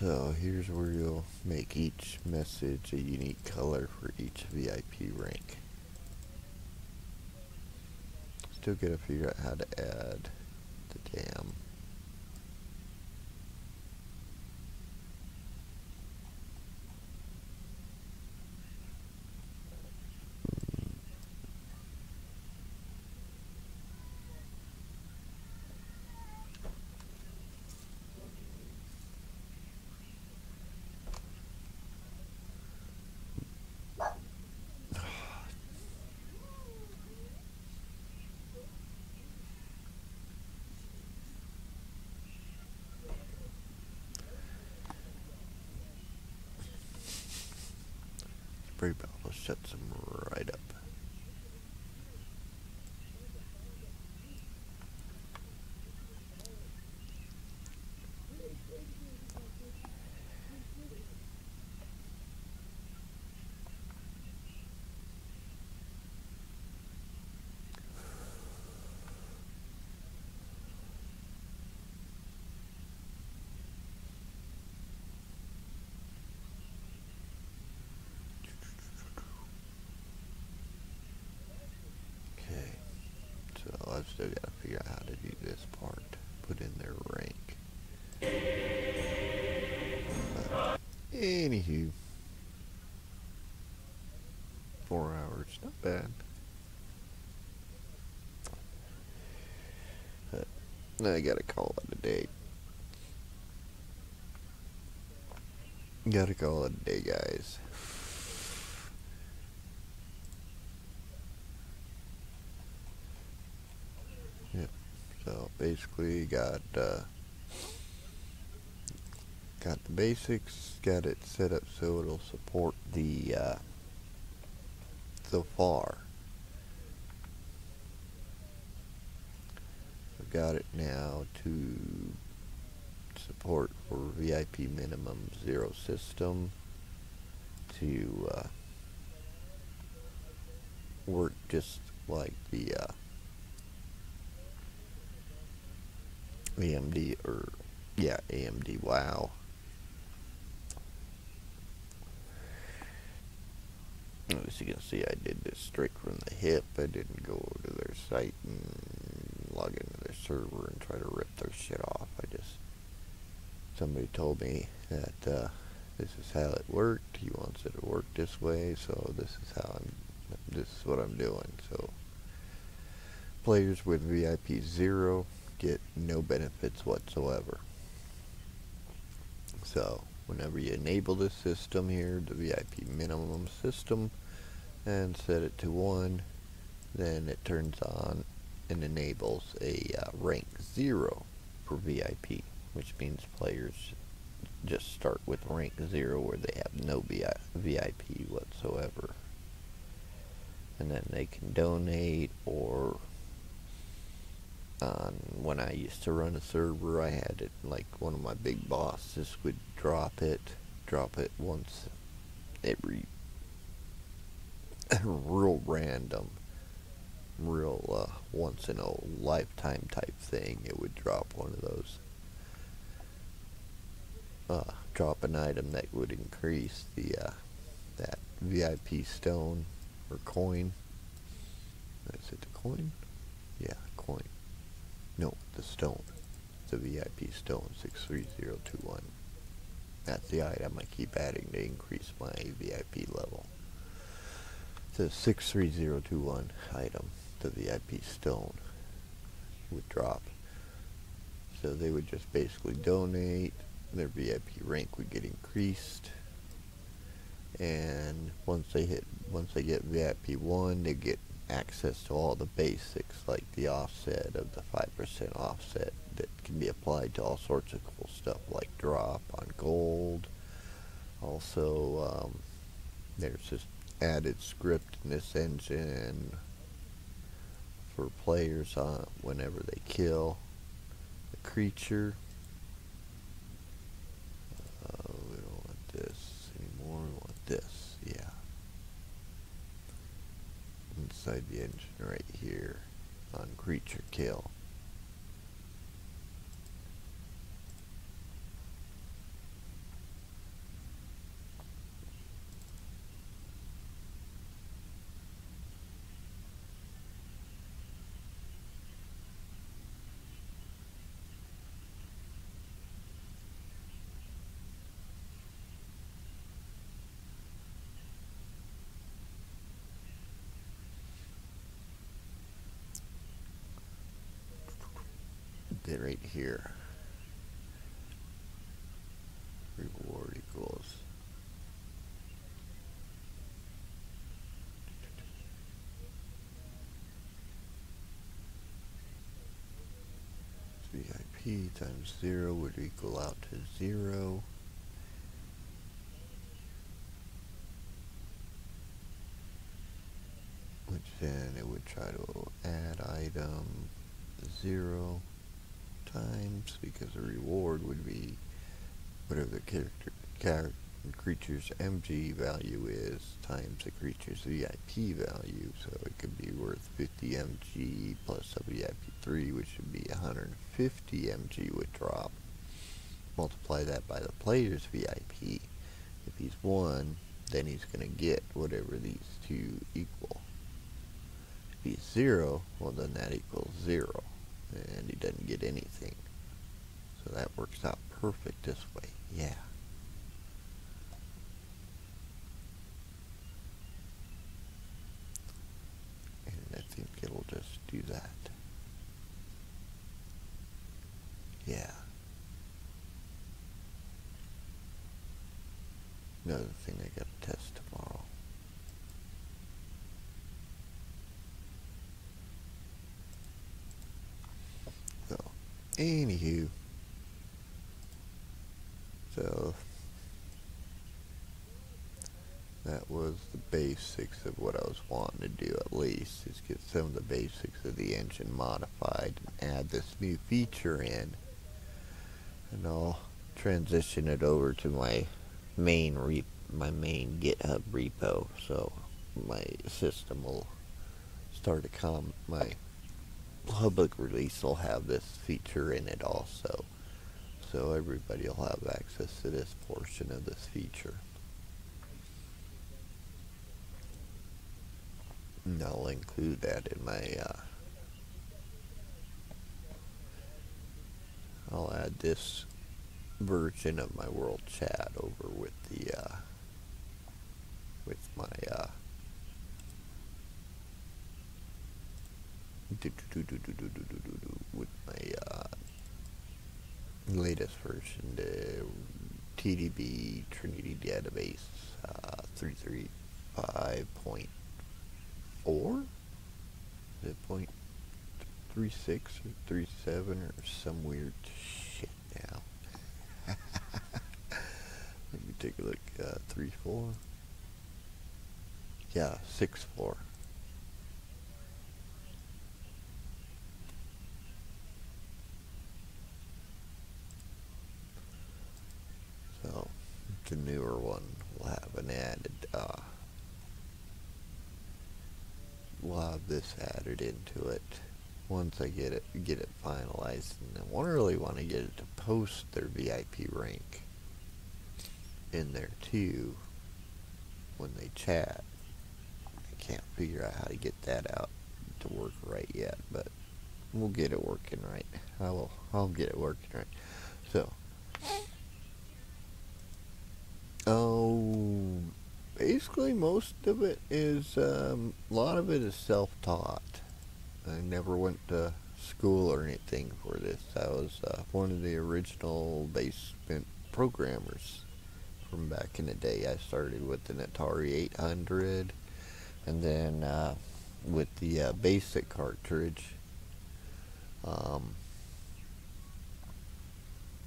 So here's where you'll make each message a unique color for each VIP rank. Still gotta figure out how to add the dam. Bottle shuts them right up. Okay, so I've still got to figure out how to do this part. Put in their rank. But, anywho, four hours, not bad. But I gotta call it a day. Gotta call it a day, guys. So basically got uh, got the basics, got it set up so it'll support the uh, so far. I've got it now to support for VIP minimum zero system to uh, work just like the uh, AMD or yeah AMD wow. As you can see I did this straight from the hip. I didn't go to their site and log into their server and try to rip their shit off. I just somebody told me that uh, this is how it worked. He wants it to work this way so this is how I'm this is what I'm doing. So players with VIP 0 get no benefits whatsoever. So, whenever you enable this system here, the VIP minimum system, and set it to 1, then it turns on and enables a uh, rank 0 for VIP, which means players just start with rank 0 where they have no VIP whatsoever. And then they can donate or on when I used to run a server, I had it like one of my big bosses would drop it, drop it once every real random, real uh, once in a lifetime type thing. It would drop one of those. Uh, drop an item that would increase the uh, that VIP stone or coin. Is it the coin? Yeah, coin. No, the stone. The VIP stone 63021. That's the item I keep adding to increase my VIP level. The 63021 item, the VIP stone, would drop. So they would just basically donate, their VIP rank would get increased, and once they hit, once they get VIP 1, they get access to all the basics like the offset of the 5% offset that can be applied to all sorts of cool stuff like drop on gold also um, there's this added script in this engine for players on whenever they kill a creature. Uh, we don't want this anymore. We want this. Yeah. Inside the engine right here on creature kill. Then right here. Reward equals. VIP times zero would equal out to zero. Which then it would try to add item zero times because the reward would be whatever the character char- creature's MG value is times the creature's VIP value. So it could be worth 50 MG plus a VIP 3, which would be 150 MG would drop. Multiply that by the player's VIP. If he's 1, then he's going to get whatever these two equal. If he's 0, well then that equals 0 and he doesn't get anything. So that works out perfect this way. Yeah. And I think it'll do that. Yeah. Another thing I gotta test tomorrow. So, anywho, so that was the basics of what I was wanting to do at least, is get some of the basics of the engine modified and add this new feature in. And I'll transition it over to my main re my main GitHub repo, so my system will start to come my public release will have this feature in it also. So everybody will have access to this portion of this feature. and I'll include that in my uh, I'll add this version of my world chat over with the uh, with my uh, with my uh, latest version the TDB Trinity database uh, 335.0 335.4? Is point three six or three seven or some weird shit now? Let me take a look. Uh, three four. Yeah, six four. So the newer one will have an added uh we'll have this added into it once I get it get it finalized and I want really want to get it to post their VIP rank in there too when they chat. I can't figure out how to get that out to work right yet, but we'll get it working right. I will I'll get it working right. So Oh, basically most of it is, um, a lot of it is self-taught. I never went to school or anything for this. I was uh, one of the original basement programmers from back in the day. I started with an Atari 800 and then uh, with the uh, basic cartridge. Um,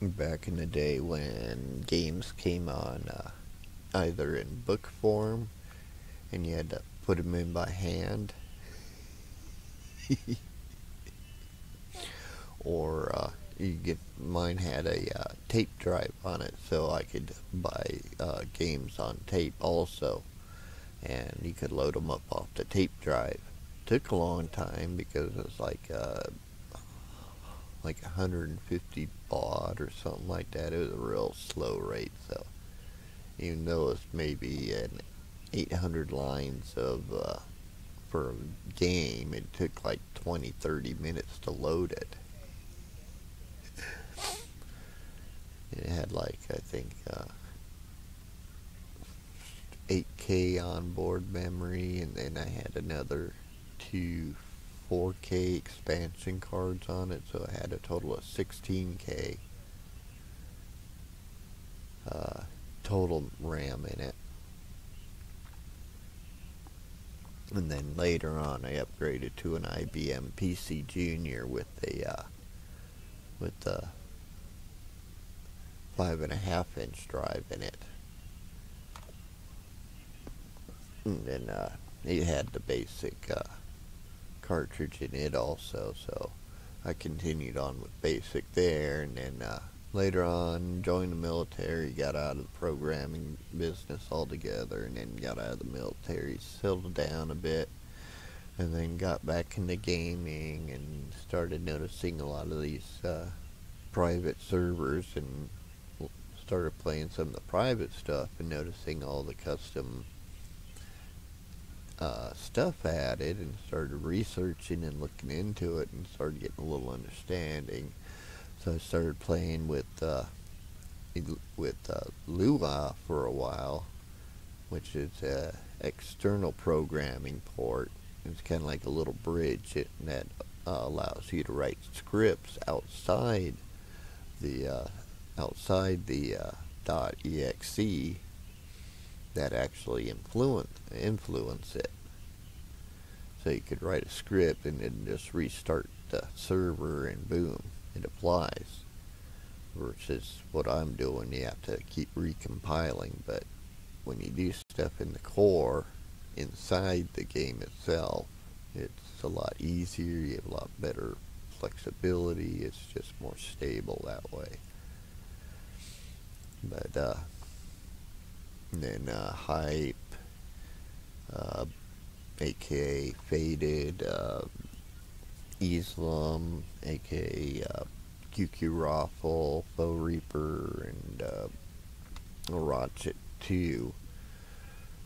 back in the day when games came on uh, either in book form and you had to put them in by hand. or uh, you get mine had a uh, tape drive on it, so I could buy uh, games on tape also, and you could load them up off the tape drive. Took a long time because it was like uh, like 150 baud or something like that. It was a real slow rate, so even though it's maybe an 800 lines of uh, for a game, it took like 20, 30 minutes to load it. it had like I think uh, 8K onboard memory, and then I had another two 4K expansion cards on it, so I had a total of 16K uh, total RAM in it. And then later on, I upgraded to an IBM PC Junior with a uh, with a five and a half inch drive in it. And then uh, it had the basic uh, cartridge in it also, so I continued on with basic there, and then uh, later on joined the military, got out of the programming business altogether, and then got out of the military, settled down a bit, and then got back into gaming and started noticing a lot of these uh, private servers and started playing some of the private stuff and noticing all the custom uh, stuff added and started researching and looking into it and started getting a little understanding. So I started playing with uh, with uh, Lua for a while, which is a external programming port. It's kind of like a little bridge that uh, allows you to write scripts outside the uh, outside the uh, .exe that actually influence influence it. So you could write a script and then just restart the server and boom, it applies. Versus what I'm doing, you have to keep recompiling. But when you do stuff in the core inside the game itself, it's a lot easier. You have a lot better flexibility. It's just more stable that way. But uh, then uh, hype, uh, aka faded, uh, Islam, aka uh, QQ Raffle, Faux Reaper, and uh, Ratchet 2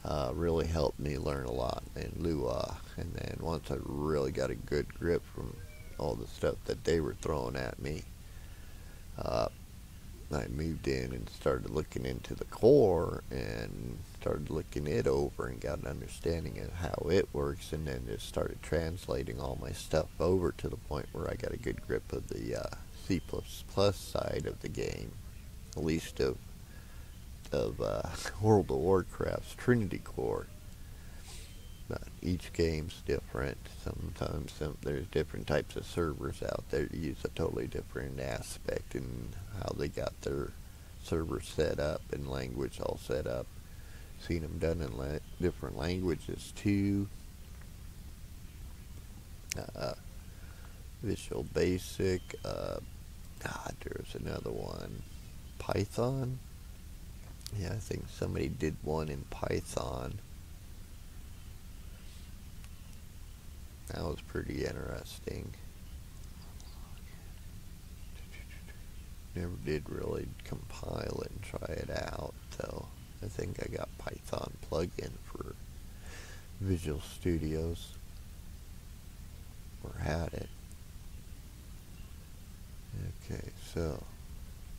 uh, really helped me learn a lot in Lua. And then once I really got a good grip from all the stuff that they were throwing at me, uh, I moved in and started looking into the core and started looking it over and got an understanding of how it works and then just started translating all my stuff over to the point where I got a good grip of the uh, C++ side of the game, at least of of uh, World of Warcraft's Trinity Core. But each game's different. Sometimes some, there's different types of servers out there to use a totally different aspect in how they got their server set up and language all set up. Seen them done in la different languages too. Uh, Visual Basic. Uh, there's another one. Python. Yeah, I think somebody did one in Python. That was pretty interesting. Never did really compile it and try it out, though. I think I got Python plugin for Visual Studios. Or had it. Okay, so,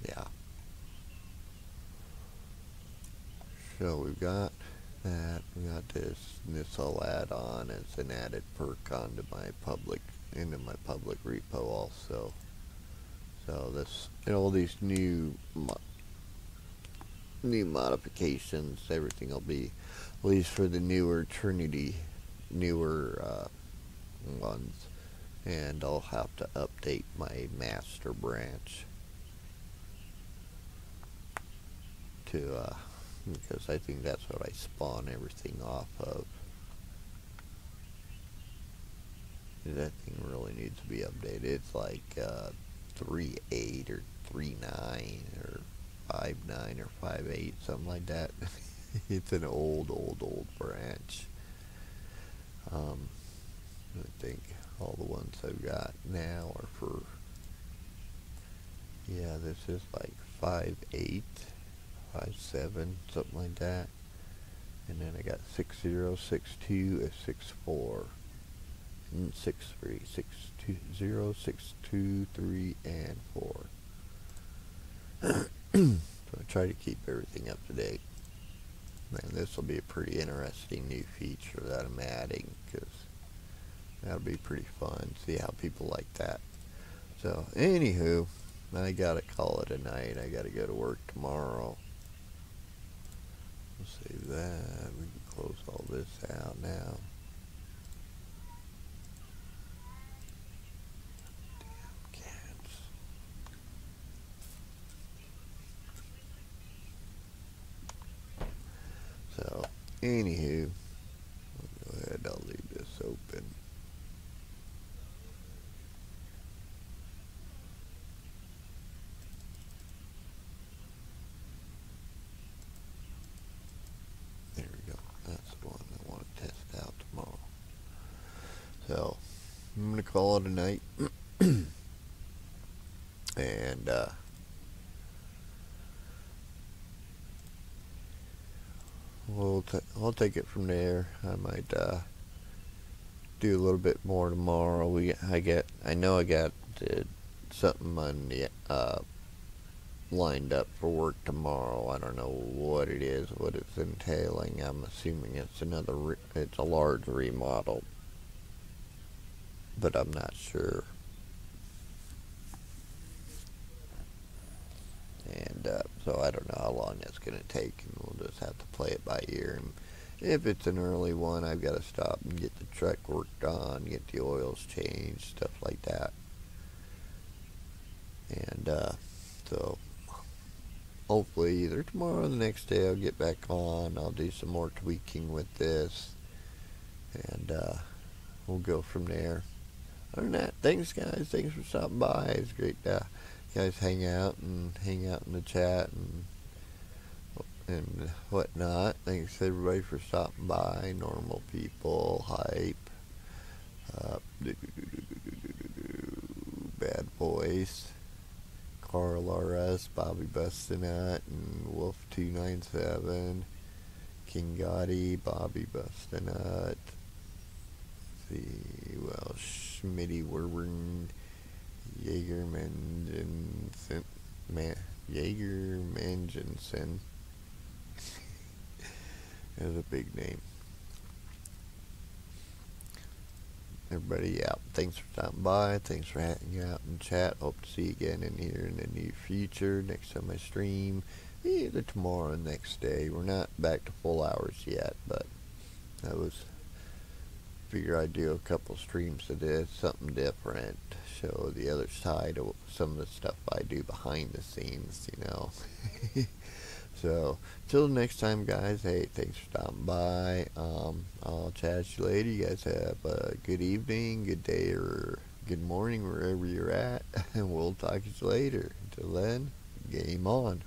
yeah. So we've got that. We got this. this I'll add on as an added perk onto my public, into my public repo also. So this, and all these new, new modifications, everything will be, at least for the newer Trinity, newer uh, ones. And I'll have to update my master branch to uh, because I think that's what I spawn everything off of. That thing really needs to be updated. It's like uh, 3.8 or 3.9 or 5.9 or five eight, something like that. it's an old, old, old branch. Um, I think all the ones I've got now are for, yeah, this is like 5.8, 5.7, something like that. And then I got 6062 and 64 and 63, 620, 623, and 4. so I try to keep everything up to date. And this will be a pretty interesting new feature that I'm adding because that'll be pretty fun. See how people like that. So, anywho, I gotta call it a night. I gotta go to work tomorrow. Save that. We can close all this out now. Damn cats. So, anywho, I'll go ahead. I'll leave this open. There we go. That's the one I want to test out tomorrow. So, I'm going to call it a night. and, uh, we'll I'll take it from there. I might, uh, do a little bit more tomorrow. We, I get, I know I got uh, something on the, uh, lined up for work tomorrow. I don't know what it is, what it's entailing. I'm assuming it's another, it's a large remodel, but I'm not sure. And uh, so I don't know how long that's going to take, and we'll just have to play it by ear. And if it's an early one, I've got to stop and get the truck worked on, get the oils changed, stuff like that. And uh, so hopefully either tomorrow or the next day I'll get back on. I'll do some more tweaking with this, and uh, we'll go from there. Other than that, thanks guys. Thanks for stopping by. It's great to guys hang out and hang out in the chat and and whatnot. Thanks everybody for stopping by. Normal people, hype, uh, bad boys, Carl RS, Bobby Bustinut, and Wolf297, King Gotti, Bobby Bustinut, see, well, Schmitty Werwern, Jaeger Manjensen, Man, Jaeger Manjensen. That's a big name. Everybody, out. thanks for stopping by. Thanks for hanging out and chat. Hope to see you again in here in the near future. Next time I stream, either tomorrow or next day. We're not back to full hours yet, but that was figure I'd do a couple streams today, something different, show the other side of some of the stuff I do behind the scenes, you know. so, till next time, guys. Hey, thanks for stopping by. Um, I'll chat you later. You guys have a good evening, good day, or good morning, wherever you're at, and we'll talk to you later. Until then, game on.